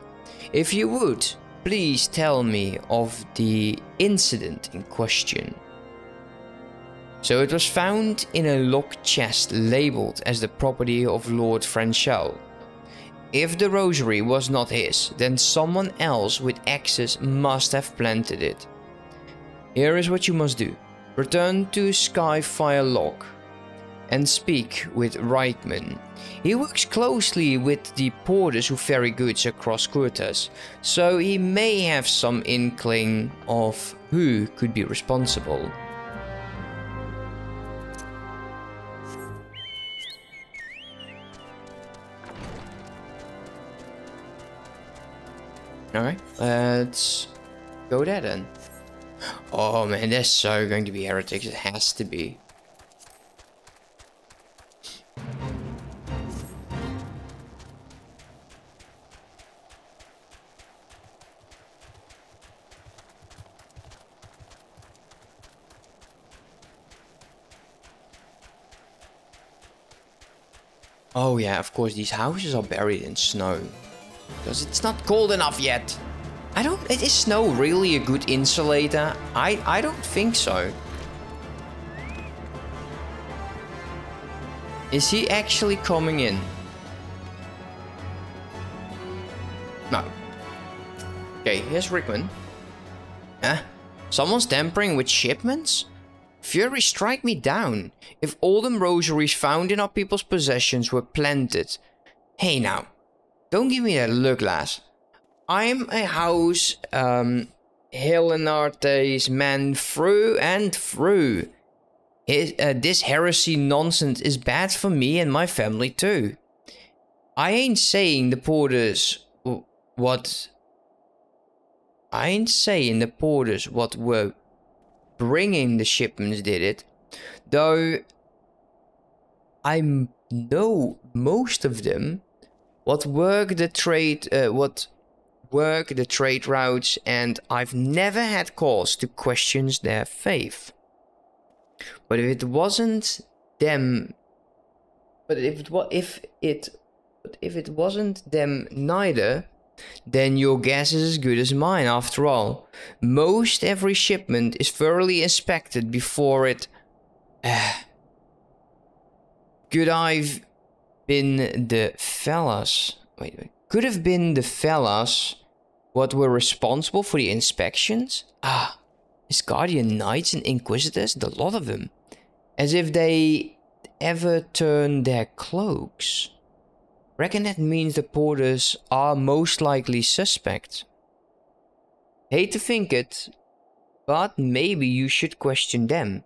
If you would, please tell me of the incident in question. So it was found in a locked chest labeled as the property of Lord Francel. If the rosary was not his, then someone else with access must have planted it. Here is what you must do. Return to Skyfire Lock and speak with Reitman. He works closely with the porters who ferry goods across Coerthas, so he may have some inkling of who could be responsible. Alright, let's go there then. Oh man, there's so going to be heretics, it has to be. Oh yeah, of course these houses are buried in snow. Because it's not cold enough yet. I don't... Is snow really a good insulator? I, I don't think so. Is he actually coming in? No. Okay, here's Rickman. Huh? Someone's tampering with shipments? Fury strike me down. If all them rosaries found in our people's possessions were planted. Hey now, don't give me that look, lass. I'm a house, um, Haillenarte's man through and through. It, uh, this heresy nonsense is bad for me and my family too. I ain't saying the porters what... I ain't saying the porters what were bringing the shipments did it. Though I know most of them what work the trade uh, what work the trade routes and I've never had cause to question their faith. But if it wasn't them but if it if it but if it wasn't them neither then your guess is as good as mine after all. Most every shipment is thoroughly inspected before it *sighs* could I've been the fellas. Wait, wait. Could have been the fellas what were responsible for the inspections? Ah, his guardian knights and inquisitors, the lot of them. As if they ever turned their cloaks. Reckon that means the porters are most likely suspect. Hate to think it, but maybe you should question them.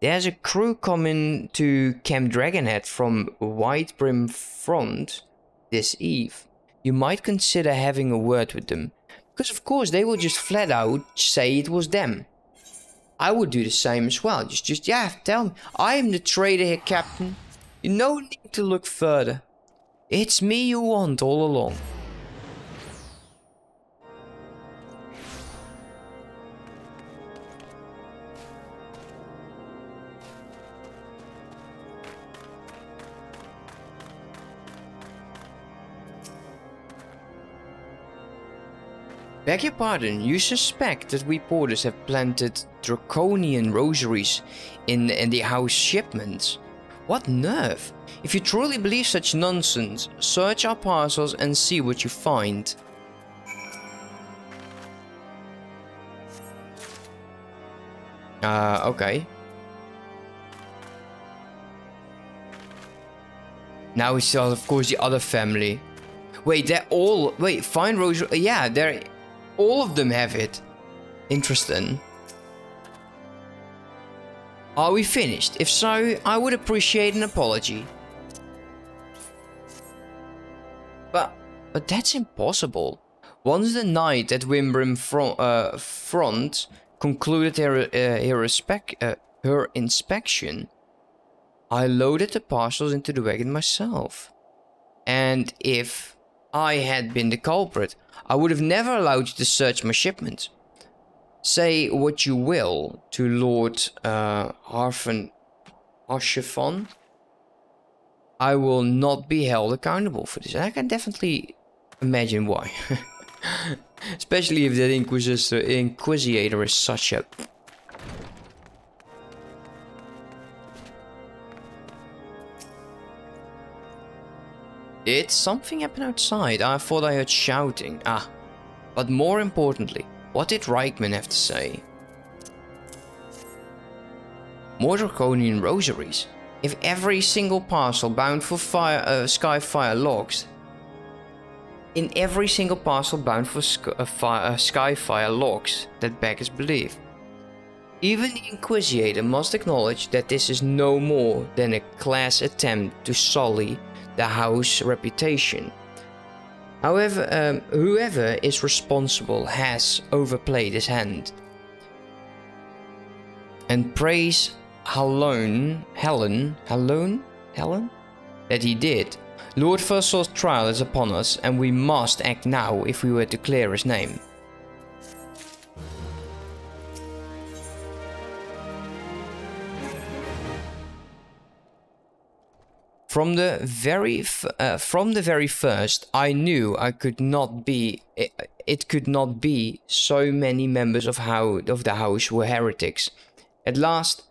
There's a crew coming to Camp Dragonhead from Whitebrim Front this eve. You might consider having a word with them, because of course they will just flat out say it was them. I would do the same as well. Just, just yeah, tell me. I am the trader here, Captain. You no need to look further. It's me you want all along. Beg your pardon, you suspect that we porters have planted draconian rosaries in, in the house shipments? What nerve! If you truly believe such nonsense, search our parcels and see what you find. Uh, okay. Now we still, of course, the other family. Wait, they're all... Wait, fine rose... Yeah, they're... All of them have it. Interesting. Are we finished? If so, I would appreciate an apology. But, but that's impossible. Once the knight at Whitebrim front, uh, front concluded her, uh, her, uh, her inspection, I loaded the parcels into the wagon myself. And if I had been the culprit, I would have never allowed you to search my shipment. Say what you will to Lord uh, Harfan. I will not be held accountable for this. And I can definitely imagine why. *laughs* Especially if that Inquisitor, Inquisitor is such a... Did something happen outside? I thought I heard shouting. Ah. But more importantly, what did Reichman have to say? More draconian rosaries. If every single parcel bound for fire, uh, Skyfire Locks in every single parcel bound for uh, uh, Skyfire Locks that beggars believe. Even the Inquisitor must acknowledge that this is no more than a class attempt to sully the house reputation. However, um, whoever is responsible has overplayed his hand. And praise Helen, Helen, Helen, Helen, that he did. Lord Fussel's trial is upon us, and we must act now if we were to clear his name. From the very uh, from the very first, I knew I could not be it, it could not be so many members of how of the house were heretics. At last,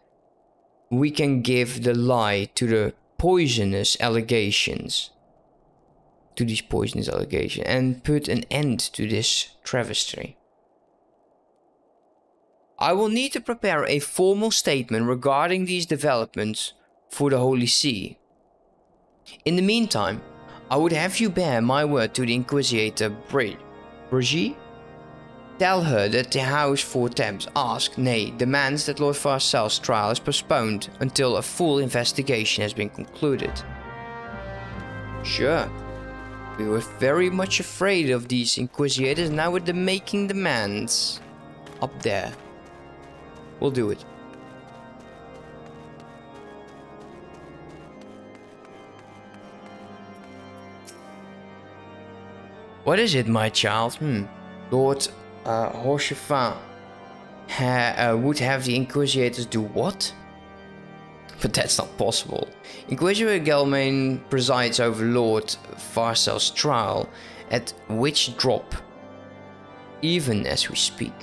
we can give the lie to the poisonous allegations to these poisonous allegations and put an end to this travesty. I will need to prepare a formal statement regarding these developments for the Holy See. In the meantime, I would have you bear my word to the Inquisitor Brigitte. Tell her that the House Fortemps asks, nay, demands that Lord Farcell's trial is postponed until a full investigation has been concluded. Sure. We were very much afraid of these Inquisitors, now with them making demands. Up there. We'll do it. What is it, my child? Hmm. Lord uh, ha uh, would have the Inquisitors do what? But that's not possible. Inquisitor Gelmain presides over Lord Farcell's trial at which Drop, even as we speak.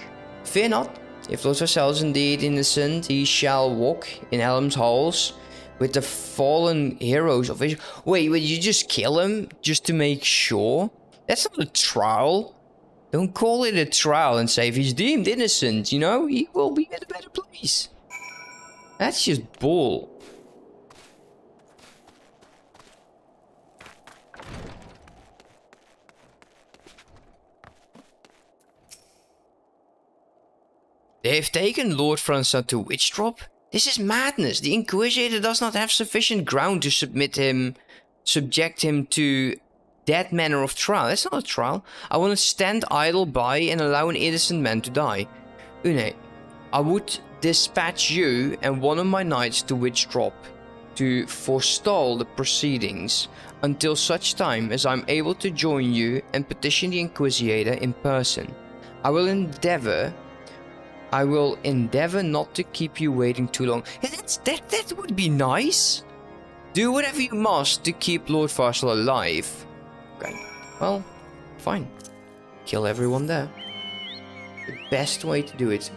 Fear not, if Lord Farcell is indeed innocent, he shall walk in Helm's halls with the fallen heroes of his... Wait, wait, you just kill him just to make sure? That's not a trial. Don't call it a trial and say if he's deemed innocent, you know, he will be in a better place. That's just bull. They've taken Lord Francois to Witchdrop? This is madness. The Inquisitor does not have sufficient ground to submit him, subject him to that manner of trial. That's not a trial. I want to stand idle by and allow an innocent man to die. Une, I would dispatch you and one of my knights to Witchdrop to forestall the proceedings until such time as I'm able to join you and petition the Inquisitor in person. I will endeavor I will endeavor not to keep you waiting too long. That's, that, that would be nice. Do whatever you must to keep Lord Farcell alive. Okay. Well, fine. Kill everyone there. The best way to do it.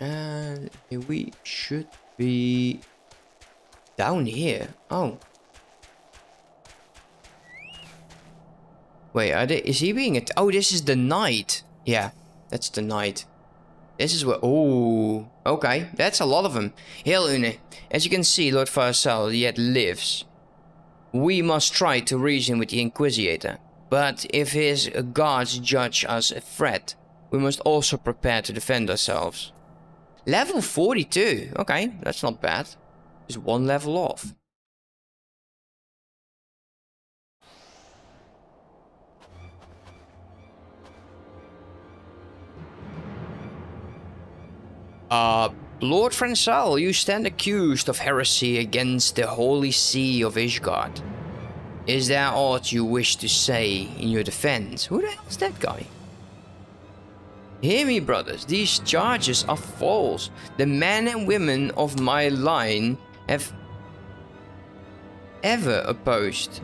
Uh, and we should be down here. Oh. Wait, are they, is he being it? Oh, this is the knight. Yeah, that's the knight. This is where... Oh, okay. That's a lot of them. Hail, Une. As you can see, Lord Farcell yet lives. We must try to reason with the Inquisitor, but if his guards judge us a threat, we must also prepare to defend ourselves. Level 42. Okay, that's not bad. Just one level off. Uh, Lord Francel, you stand accused of heresy against the Holy See of Ishgard. Is there aught you wish to say in your defense? Who the hell is that guy? Hear me, brothers, these charges are false. The men and women of my line have ever opposed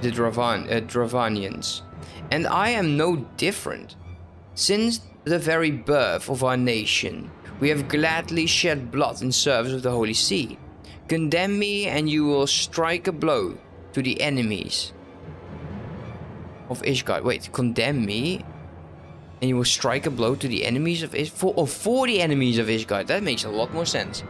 the Dravan uh, Dravanians, and I am no different. Since the very birth of our nation, we have gladly shed blood in service of the Holy See. Condemn me and you will strike a blow to the enemies of Ishgard. Wait, condemn me and you will strike a blow to the enemies of Ish for, or for the enemies of Ishgard. That makes a lot more sense.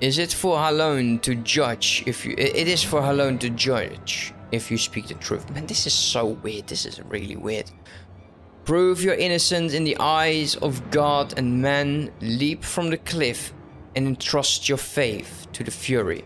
Is it for Halone to judge if you... It is for Halone to judge if you speak the truth. Man, this is so weird. This is really weird. Prove your innocence in the eyes of God and man. Leap from the cliff and entrust your faith to the Fury.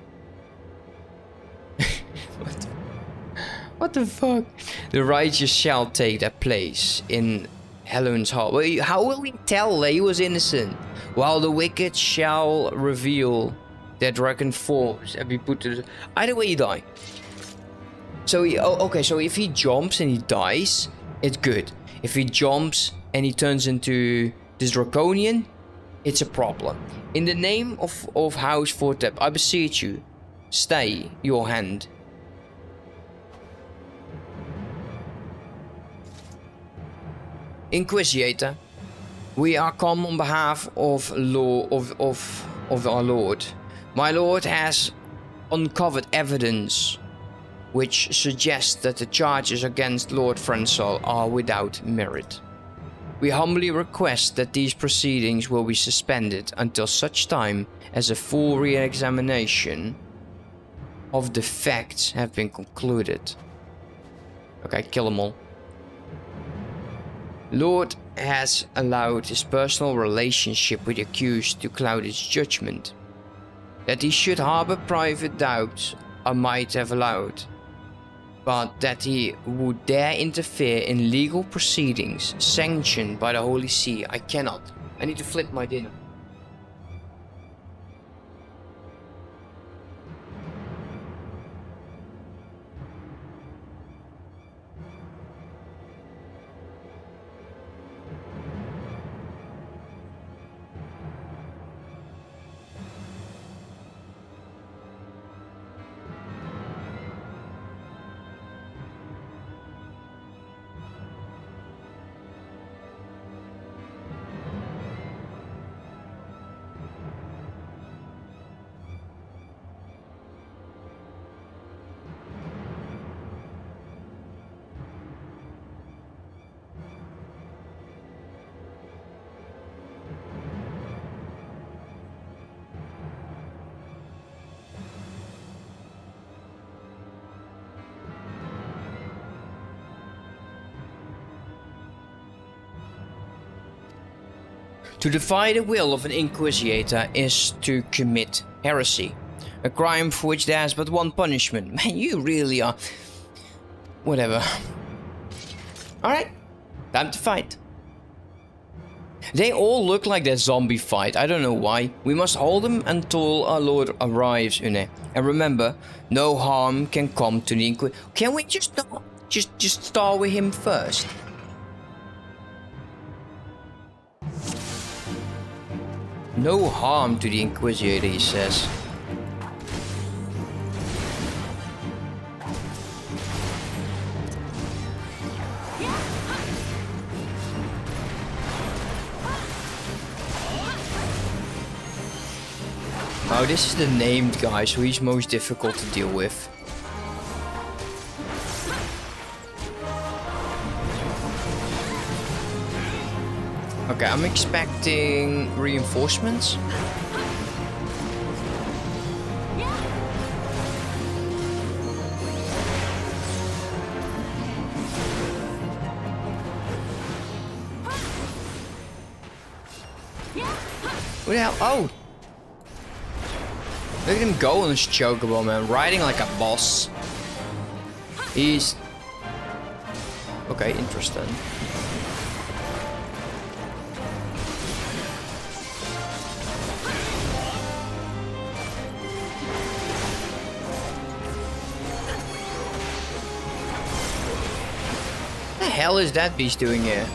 What the fuck? The righteous shall take their place in Halone's heart. How will we tell that he was innocent? While the wicked shall reveal their dragon forms and be put to the... Either way, you die. So, he, oh, okay, so if he jumps and he dies, it's good. If he jumps and he turns into this draconian, it's a problem. In the name of, of House Fortemps, I beseech you, stay your hand. Inquisitor, we are come on behalf of law of, of, of our Lord. My Lord has uncovered evidence which suggests that the charges against Lord Francel are without merit. We humbly request that these proceedings will be suspended until such time as a full re-examination of the facts have been concluded. Okay, kill them all. Lord has allowed his personal relationship with the accused to cloud his judgment. That he should harbor private doubts I might have allowed but that he would dare interfere in legal proceedings sanctioned by the Holy See, I cannot. I need to flip my dinner. To defy the will of an inquisitor is to commit heresy. A crime for which there is but one punishment. *laughs* Man, you really are... Whatever. Alright, time to fight. They all look like they're zombie fight. I don't know why. We must hold them until our lord arrives, Une. And remember, no harm can come to the Inquisitor. Can we just just just start with him first? No harm to the Inquisitor, he says. Oh, this is the named guy, so he's most difficult to deal with. Okay, I'm expecting reinforcements. What the hell? Oh! Look at him go on this chocobo, man. Riding like a boss. He's... Okay, interesting. Hell is that beast doing here?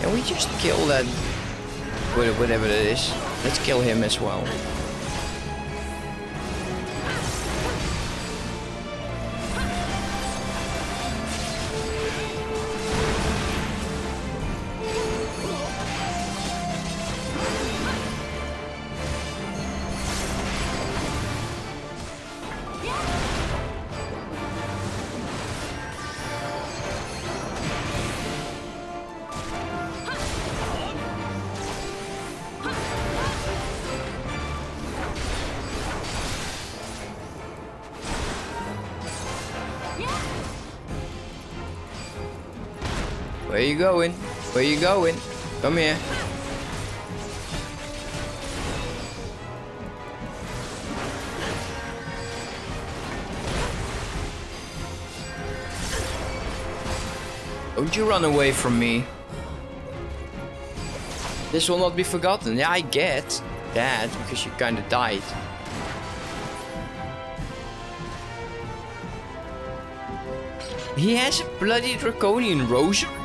Can we just kill that whatever it is? Let's kill him as well. You going? Where you going? Come here. Don't you run away from me. This will not be forgotten. Yeah, I get that because you kinda died. He has a bloody draconian rosary?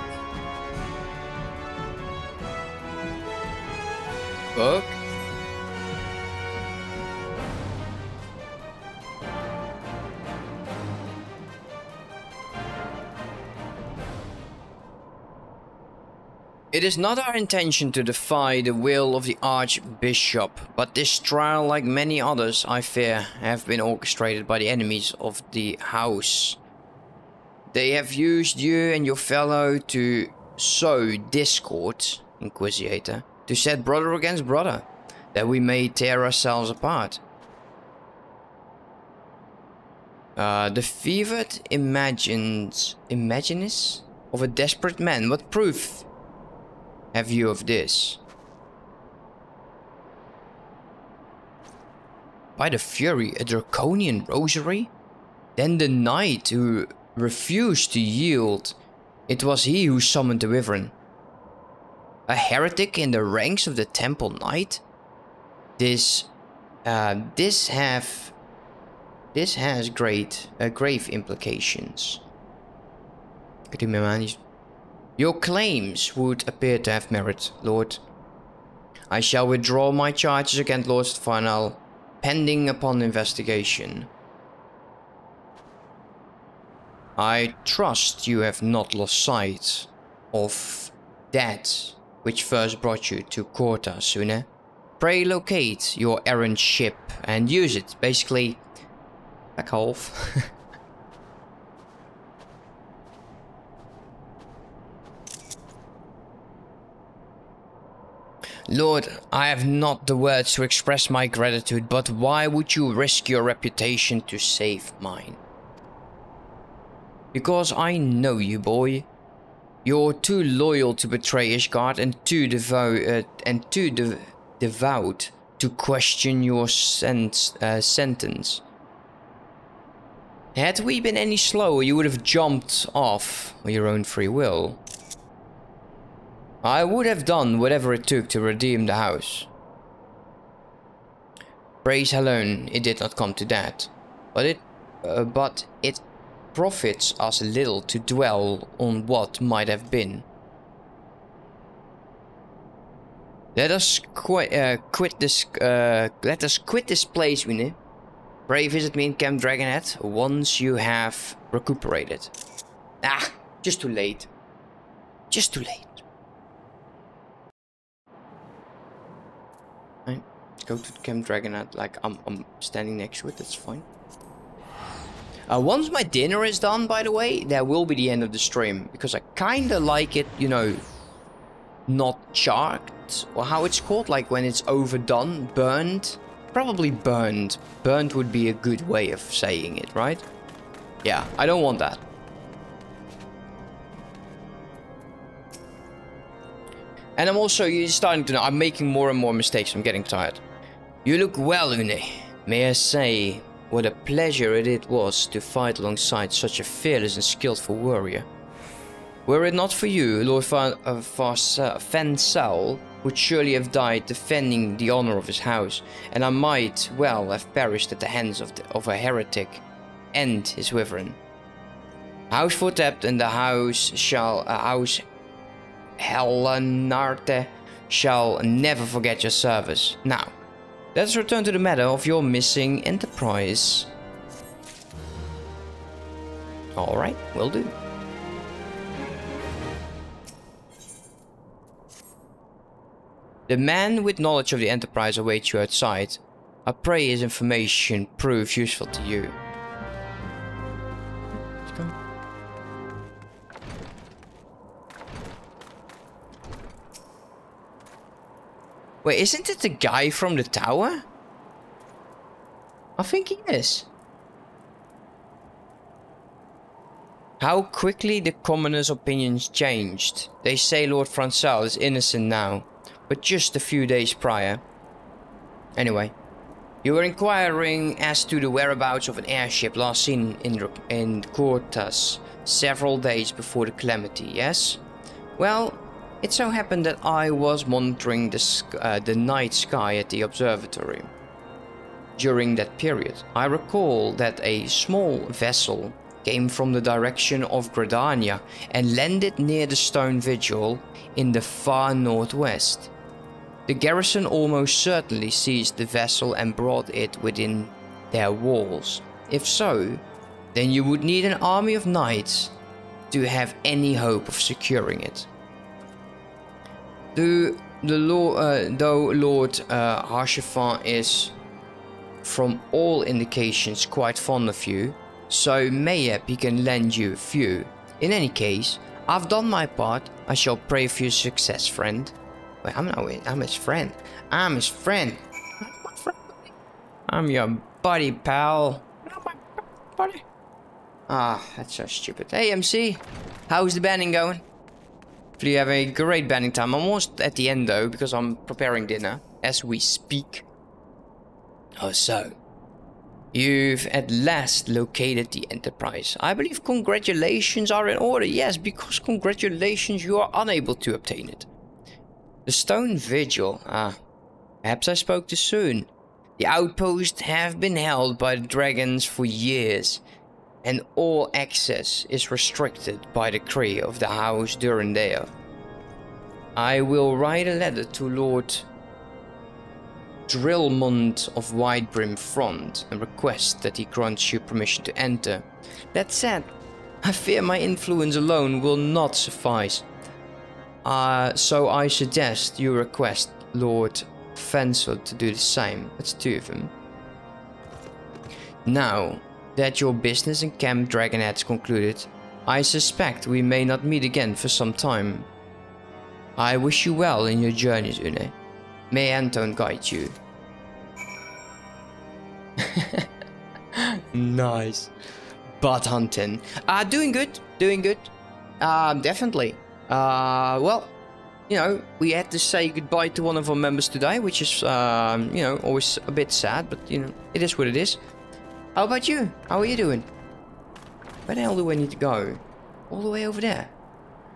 Is not our intention to defy the will of the Archbishop, but this trial, like many others, I fear, have been orchestrated by the enemies of the house. They have used you and your fellow to sow discord, Inquisitor, to set brother against brother, that we may tear ourselves apart. Uh, the fevered imagines, imagines of a desperate man. What proof have you of this? By the fury, a draconian rosary? Then the knight who refused to yield, it was he who summoned the wyvern. A heretic in the ranks of the Temple Knight? This, uh, this have, this has great, uh, grave implications. Look at him, man. He's your claims would appear to have merit, Lord. I shall withdraw my charges against Lord Stefano, pending upon investigation. I trust you have not lost sight of that which first brought you to Coerthas, Une. Pray locate your errant ship and use it. Basically, back off. *laughs* Lord, I have not the words to express my gratitude, but why would you risk your reputation to save mine? Because I know you, boy. You're too loyal to betray Ishgard and too devout uh, and too de devout to question your sent uh, sentence. Had we been any slower, you would have jumped off of your own free will. I would have done whatever it took to redeem the house. Praise Halone, it did not come to that. But it, uh, but it profits us little to dwell on what might have been. Let us quit, uh, quit this. Uh, let us quit this place, Wine. Pray visit me in Camp Dragonhead once you have recuperated. Ah, just too late. Just too late. Right, go to Camp Dragonhead. Like I'm, I'm standing next to it. That's fine. Uh, once my dinner is done, by the way, that will be the end of the stream. Because I kind of like it, you know, not charred. or how it's called, like when it's overdone, burned. Probably burned. Burned would be a good way of saying it, right? Yeah, I don't want that. And I'm also starting to know I'm making more and more mistakes. I'm getting tired. You look well, Une. May I say what a pleasure it was to fight alongside such a fearless and skillful warrior. Were it not for you, Lord uh, Fensal would surely have died defending the honor of his house, and I might well have perished at the hands of, the, of a heretic and his wyvern. House Fortemps and the house shall a house Haillenarte shall never forget your service. Now, let's return to the matter of your missing enterprise. Alright, will do. The man with knowledge of the Enterprise awaits you outside. I pray his information proves useful to you. Wait, isn't it the guy from the tower? I think he is. How quickly the commoners' opinions changed. They say Lord Francel is innocent now, but just a few days prior. Anyway, you were inquiring as to the whereabouts of an airship last seen in, in Coerthas several days before the calamity, yes? Well, it so happened that I was monitoring the, uh, the night sky at the observatory. During that period, I recall that a small vessel came from the direction of Gridania and landed near the stone vigil in the far northwest. The garrison almost certainly seized the vessel and brought it within their walls. If so, then you would need an army of knights to have any hope of securing it. The, the Lord, uh, though Lord uh, Haurchefant is, from all indications, quite fond of you, so mayhap he can lend you a few. In any case, I've done my part. I shall pray for your success, friend. Wait, I'm not. I'm his friend. I'm his friend. I'm your buddy, pal. buddy. Ah, that's so stupid. Hey, MC. How's the banding going? Hopefully you have a great banding time. I'm almost at the end though, because I'm preparing dinner as we speak. Oh, so. You've at last located the Enterprise. I believe congratulations are in order. Yes, because congratulations you are unable to obtain it. The Stone Vigil. Ah, perhaps I spoke too soon. The outposts have been held by the dragons for years and all access is restricted by decree of the House Durendaire. I will write a letter to Lord Drillemont of Whitebrim Front and request that he grants you permission to enter. That said, I fear my influence alone will not suffice. Uh, so I suggest you request Lord Fensel to do the same. That's two of them. Now, that your business in Camp Dragonhead's concluded, I suspect we may not meet again for some time. I wish you well in your journeys, Une. May Anton guide you. *laughs* nice. But hunting. Uh, doing good. Doing good. Uh, definitely. Uh, well, you know, we had to say goodbye to one of our members today, which is, um, you know, always a bit sad, but, you know, it is what it is. How about you? How are you doing? Where the hell do I need to go? All the way over there.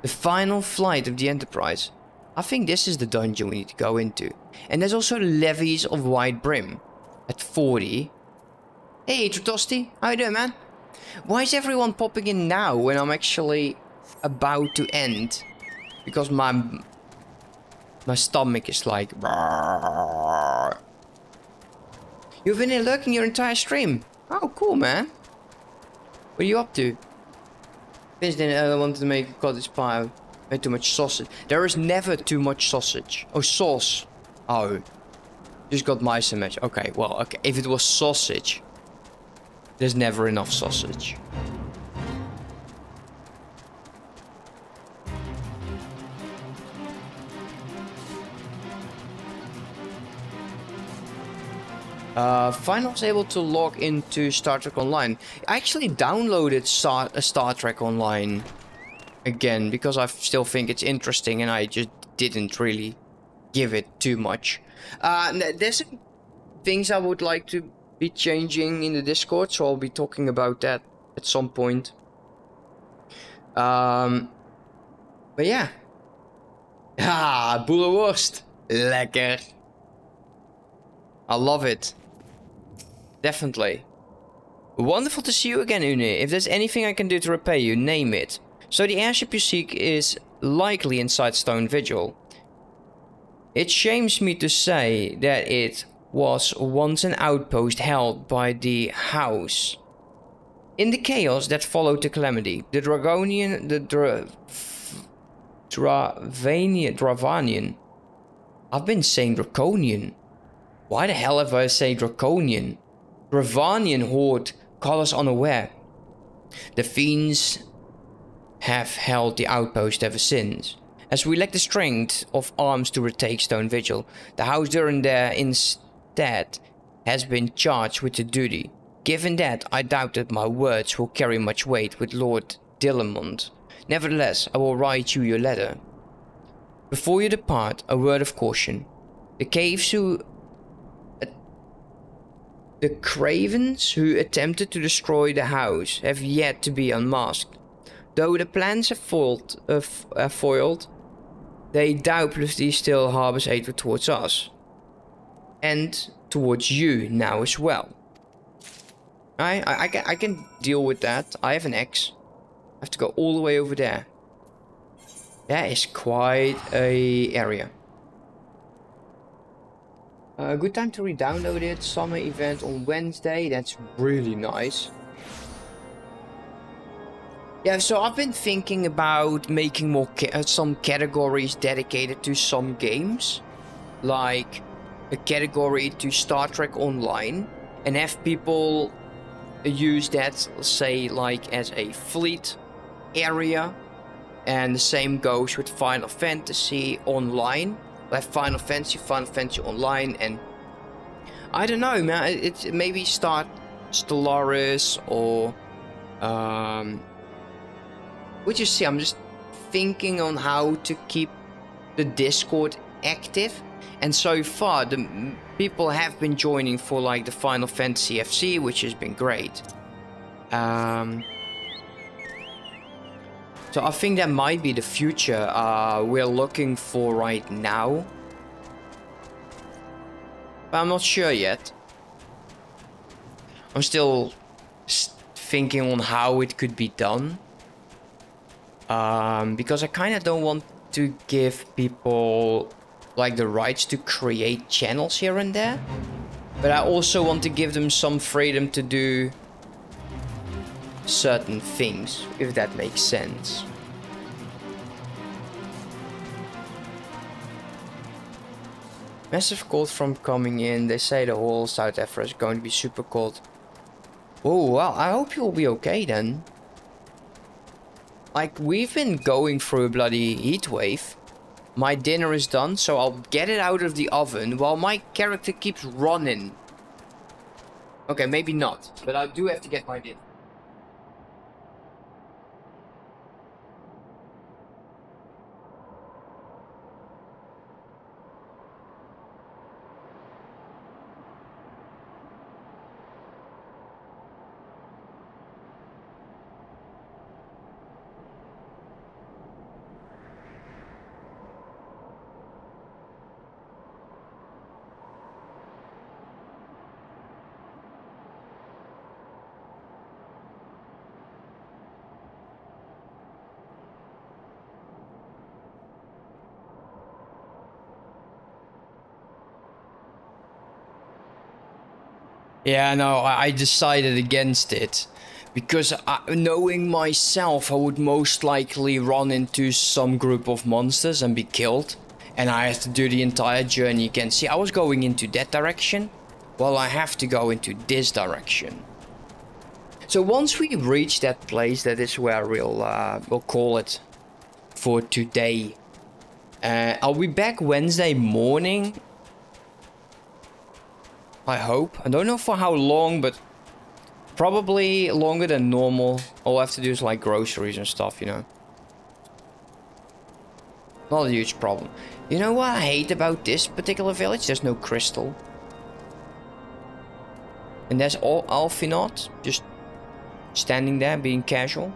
The final flight of the Enterprise. I think this is the dungeon we need to go into. And there's also levies of Whitebrim. At 40. Hey, Tritosti. How you doing, man? Why is everyone popping in now when I'm actually about to end? Because my... My stomach is like... You've been lurking your entire stream. Oh, cool, man. What are you up to? Vince didn't uh, want to make a cottage pie. Made too much sausage. There is never too much sausage. Oh, sauce. Oh. Just got mice and. Okay, well, okay. If it was sausage, there's never enough sausage. Uh, finally was able to log into Star Trek Online. I actually downloaded Star, uh, Star Trek Online again because I still think it's interesting and I just didn't really give it too much. Uh, there's things I would like to be changing in the Discord, so I'll be talking about that at some point. Um, but yeah. *laughs* Ah. Lekker. I love it. Definitely. Wonderful to see you again, Une. If there's anything I can do to repay you, name it. So the airship you seek is likely inside Stone Vigil. It shames me to say that it was once an outpost held by the House. In the chaos that followed the calamity, the Dragonian, the Dra Dravanian, Dravanian. I've been saying Draconian. Why the hell have I say Draconian? Dravanian horde caught us unaware. The fiends have held the outpost ever since. As we lack the strength of arms to retake Stone Vigil, the House Durendaire instead has been charged with the duty. Given that, I doubt that my words will carry much weight with Lord Drillemont. Nevertheless, I will write you your letter. Before you depart, a word of caution. The caves who the cravens who attempted to destroy the house have yet to be unmasked. Though the plans have foiled, uh, uh, foiled they doubtlessly still harbors hatred towards us. And towards you now as well. I, I, I, can, I can deal with that. I have an X. I have to go all the way over there. That is quite a area. Uh, good time to re-download it. Summer event on Wednesday. That's really nice. Yeah, so I've been thinking about making more ca uh, some categories dedicated to some games. Like a category to Star Trek Online. And have people use that, say, like as a fleet area. And the same goes with Final Fantasy Online like Final Fantasy, Final Fantasy Online, and I don't know, man. It's it maybe start Stellaris or um, what you see. I'm just thinking on how to keep the Discord active, and so far the people have been joining for like the Final Fantasy FC, which has been great. Um, so I think that might be the future uh, we're looking for right now. But I'm not sure yet. I'm still thinking on how it could be done. Um, because I kind of don't want to give people like the rights to create channels here and there. But I also want to give them some freedom to do certain things, if that makes sense. Massive cold from coming in. They say the whole South Africa is going to be super cold. Oh, well, I hope you'll be okay then. Like, we've been going through a bloody heat wave. My dinner is done, so I'll get it out of the oven while my character keeps running. Okay, maybe not, but I do have to get my dinner. Yeah, no, I decided against it. Because I, knowing myself, I would most likely run into some group of monsters and be killed. And I have to do the entire journey again. See, I was going into that direction. Well, I have to go into this direction. So once we reach that place, that is where we'll, uh, we'll call it for today. Uh, I'll be back Wednesday morning I hope. I don't know for how long, but probably longer than normal. All I have to do is like groceries and stuff, you know. Not a huge problem. You know what I hate about this particular village? There's no crystal. And there's all Alphinaud just standing there being casual.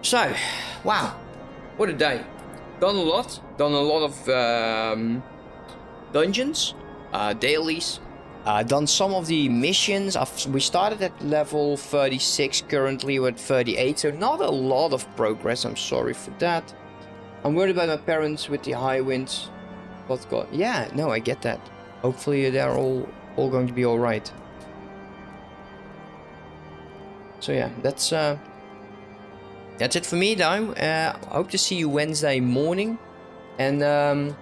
So, wow, what a day. Done a lot. Done a lot of um, dungeons, uh, dailies. Uh, done some of the missions. I've, we started at level 36, currently we're at 38, so not a lot of progress. I'm sorry for that. I'm worried about my parents with the high winds. What's got? Yeah, no, I get that. Hopefully they're all all going to be all right. So yeah, that's uh, that's it for me though. Uh, I hope to see you Wednesday morning. And um,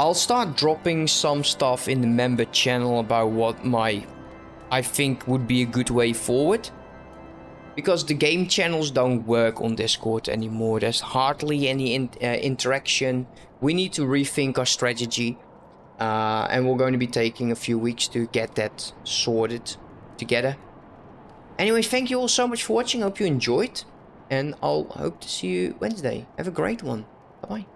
I'll start dropping some stuff in the member channel about what my I think would be a good way forward. Because the game channels don't work on Discord anymore. There's hardly any in, uh, interaction. We need to rethink our strategy. Uh, and we're going to be taking a few weeks to get that sorted together. Anyway, thank you all so much for watching. I Hope you enjoyed. And I'll hope to see you Wednesday. Have a great one. Bye-bye.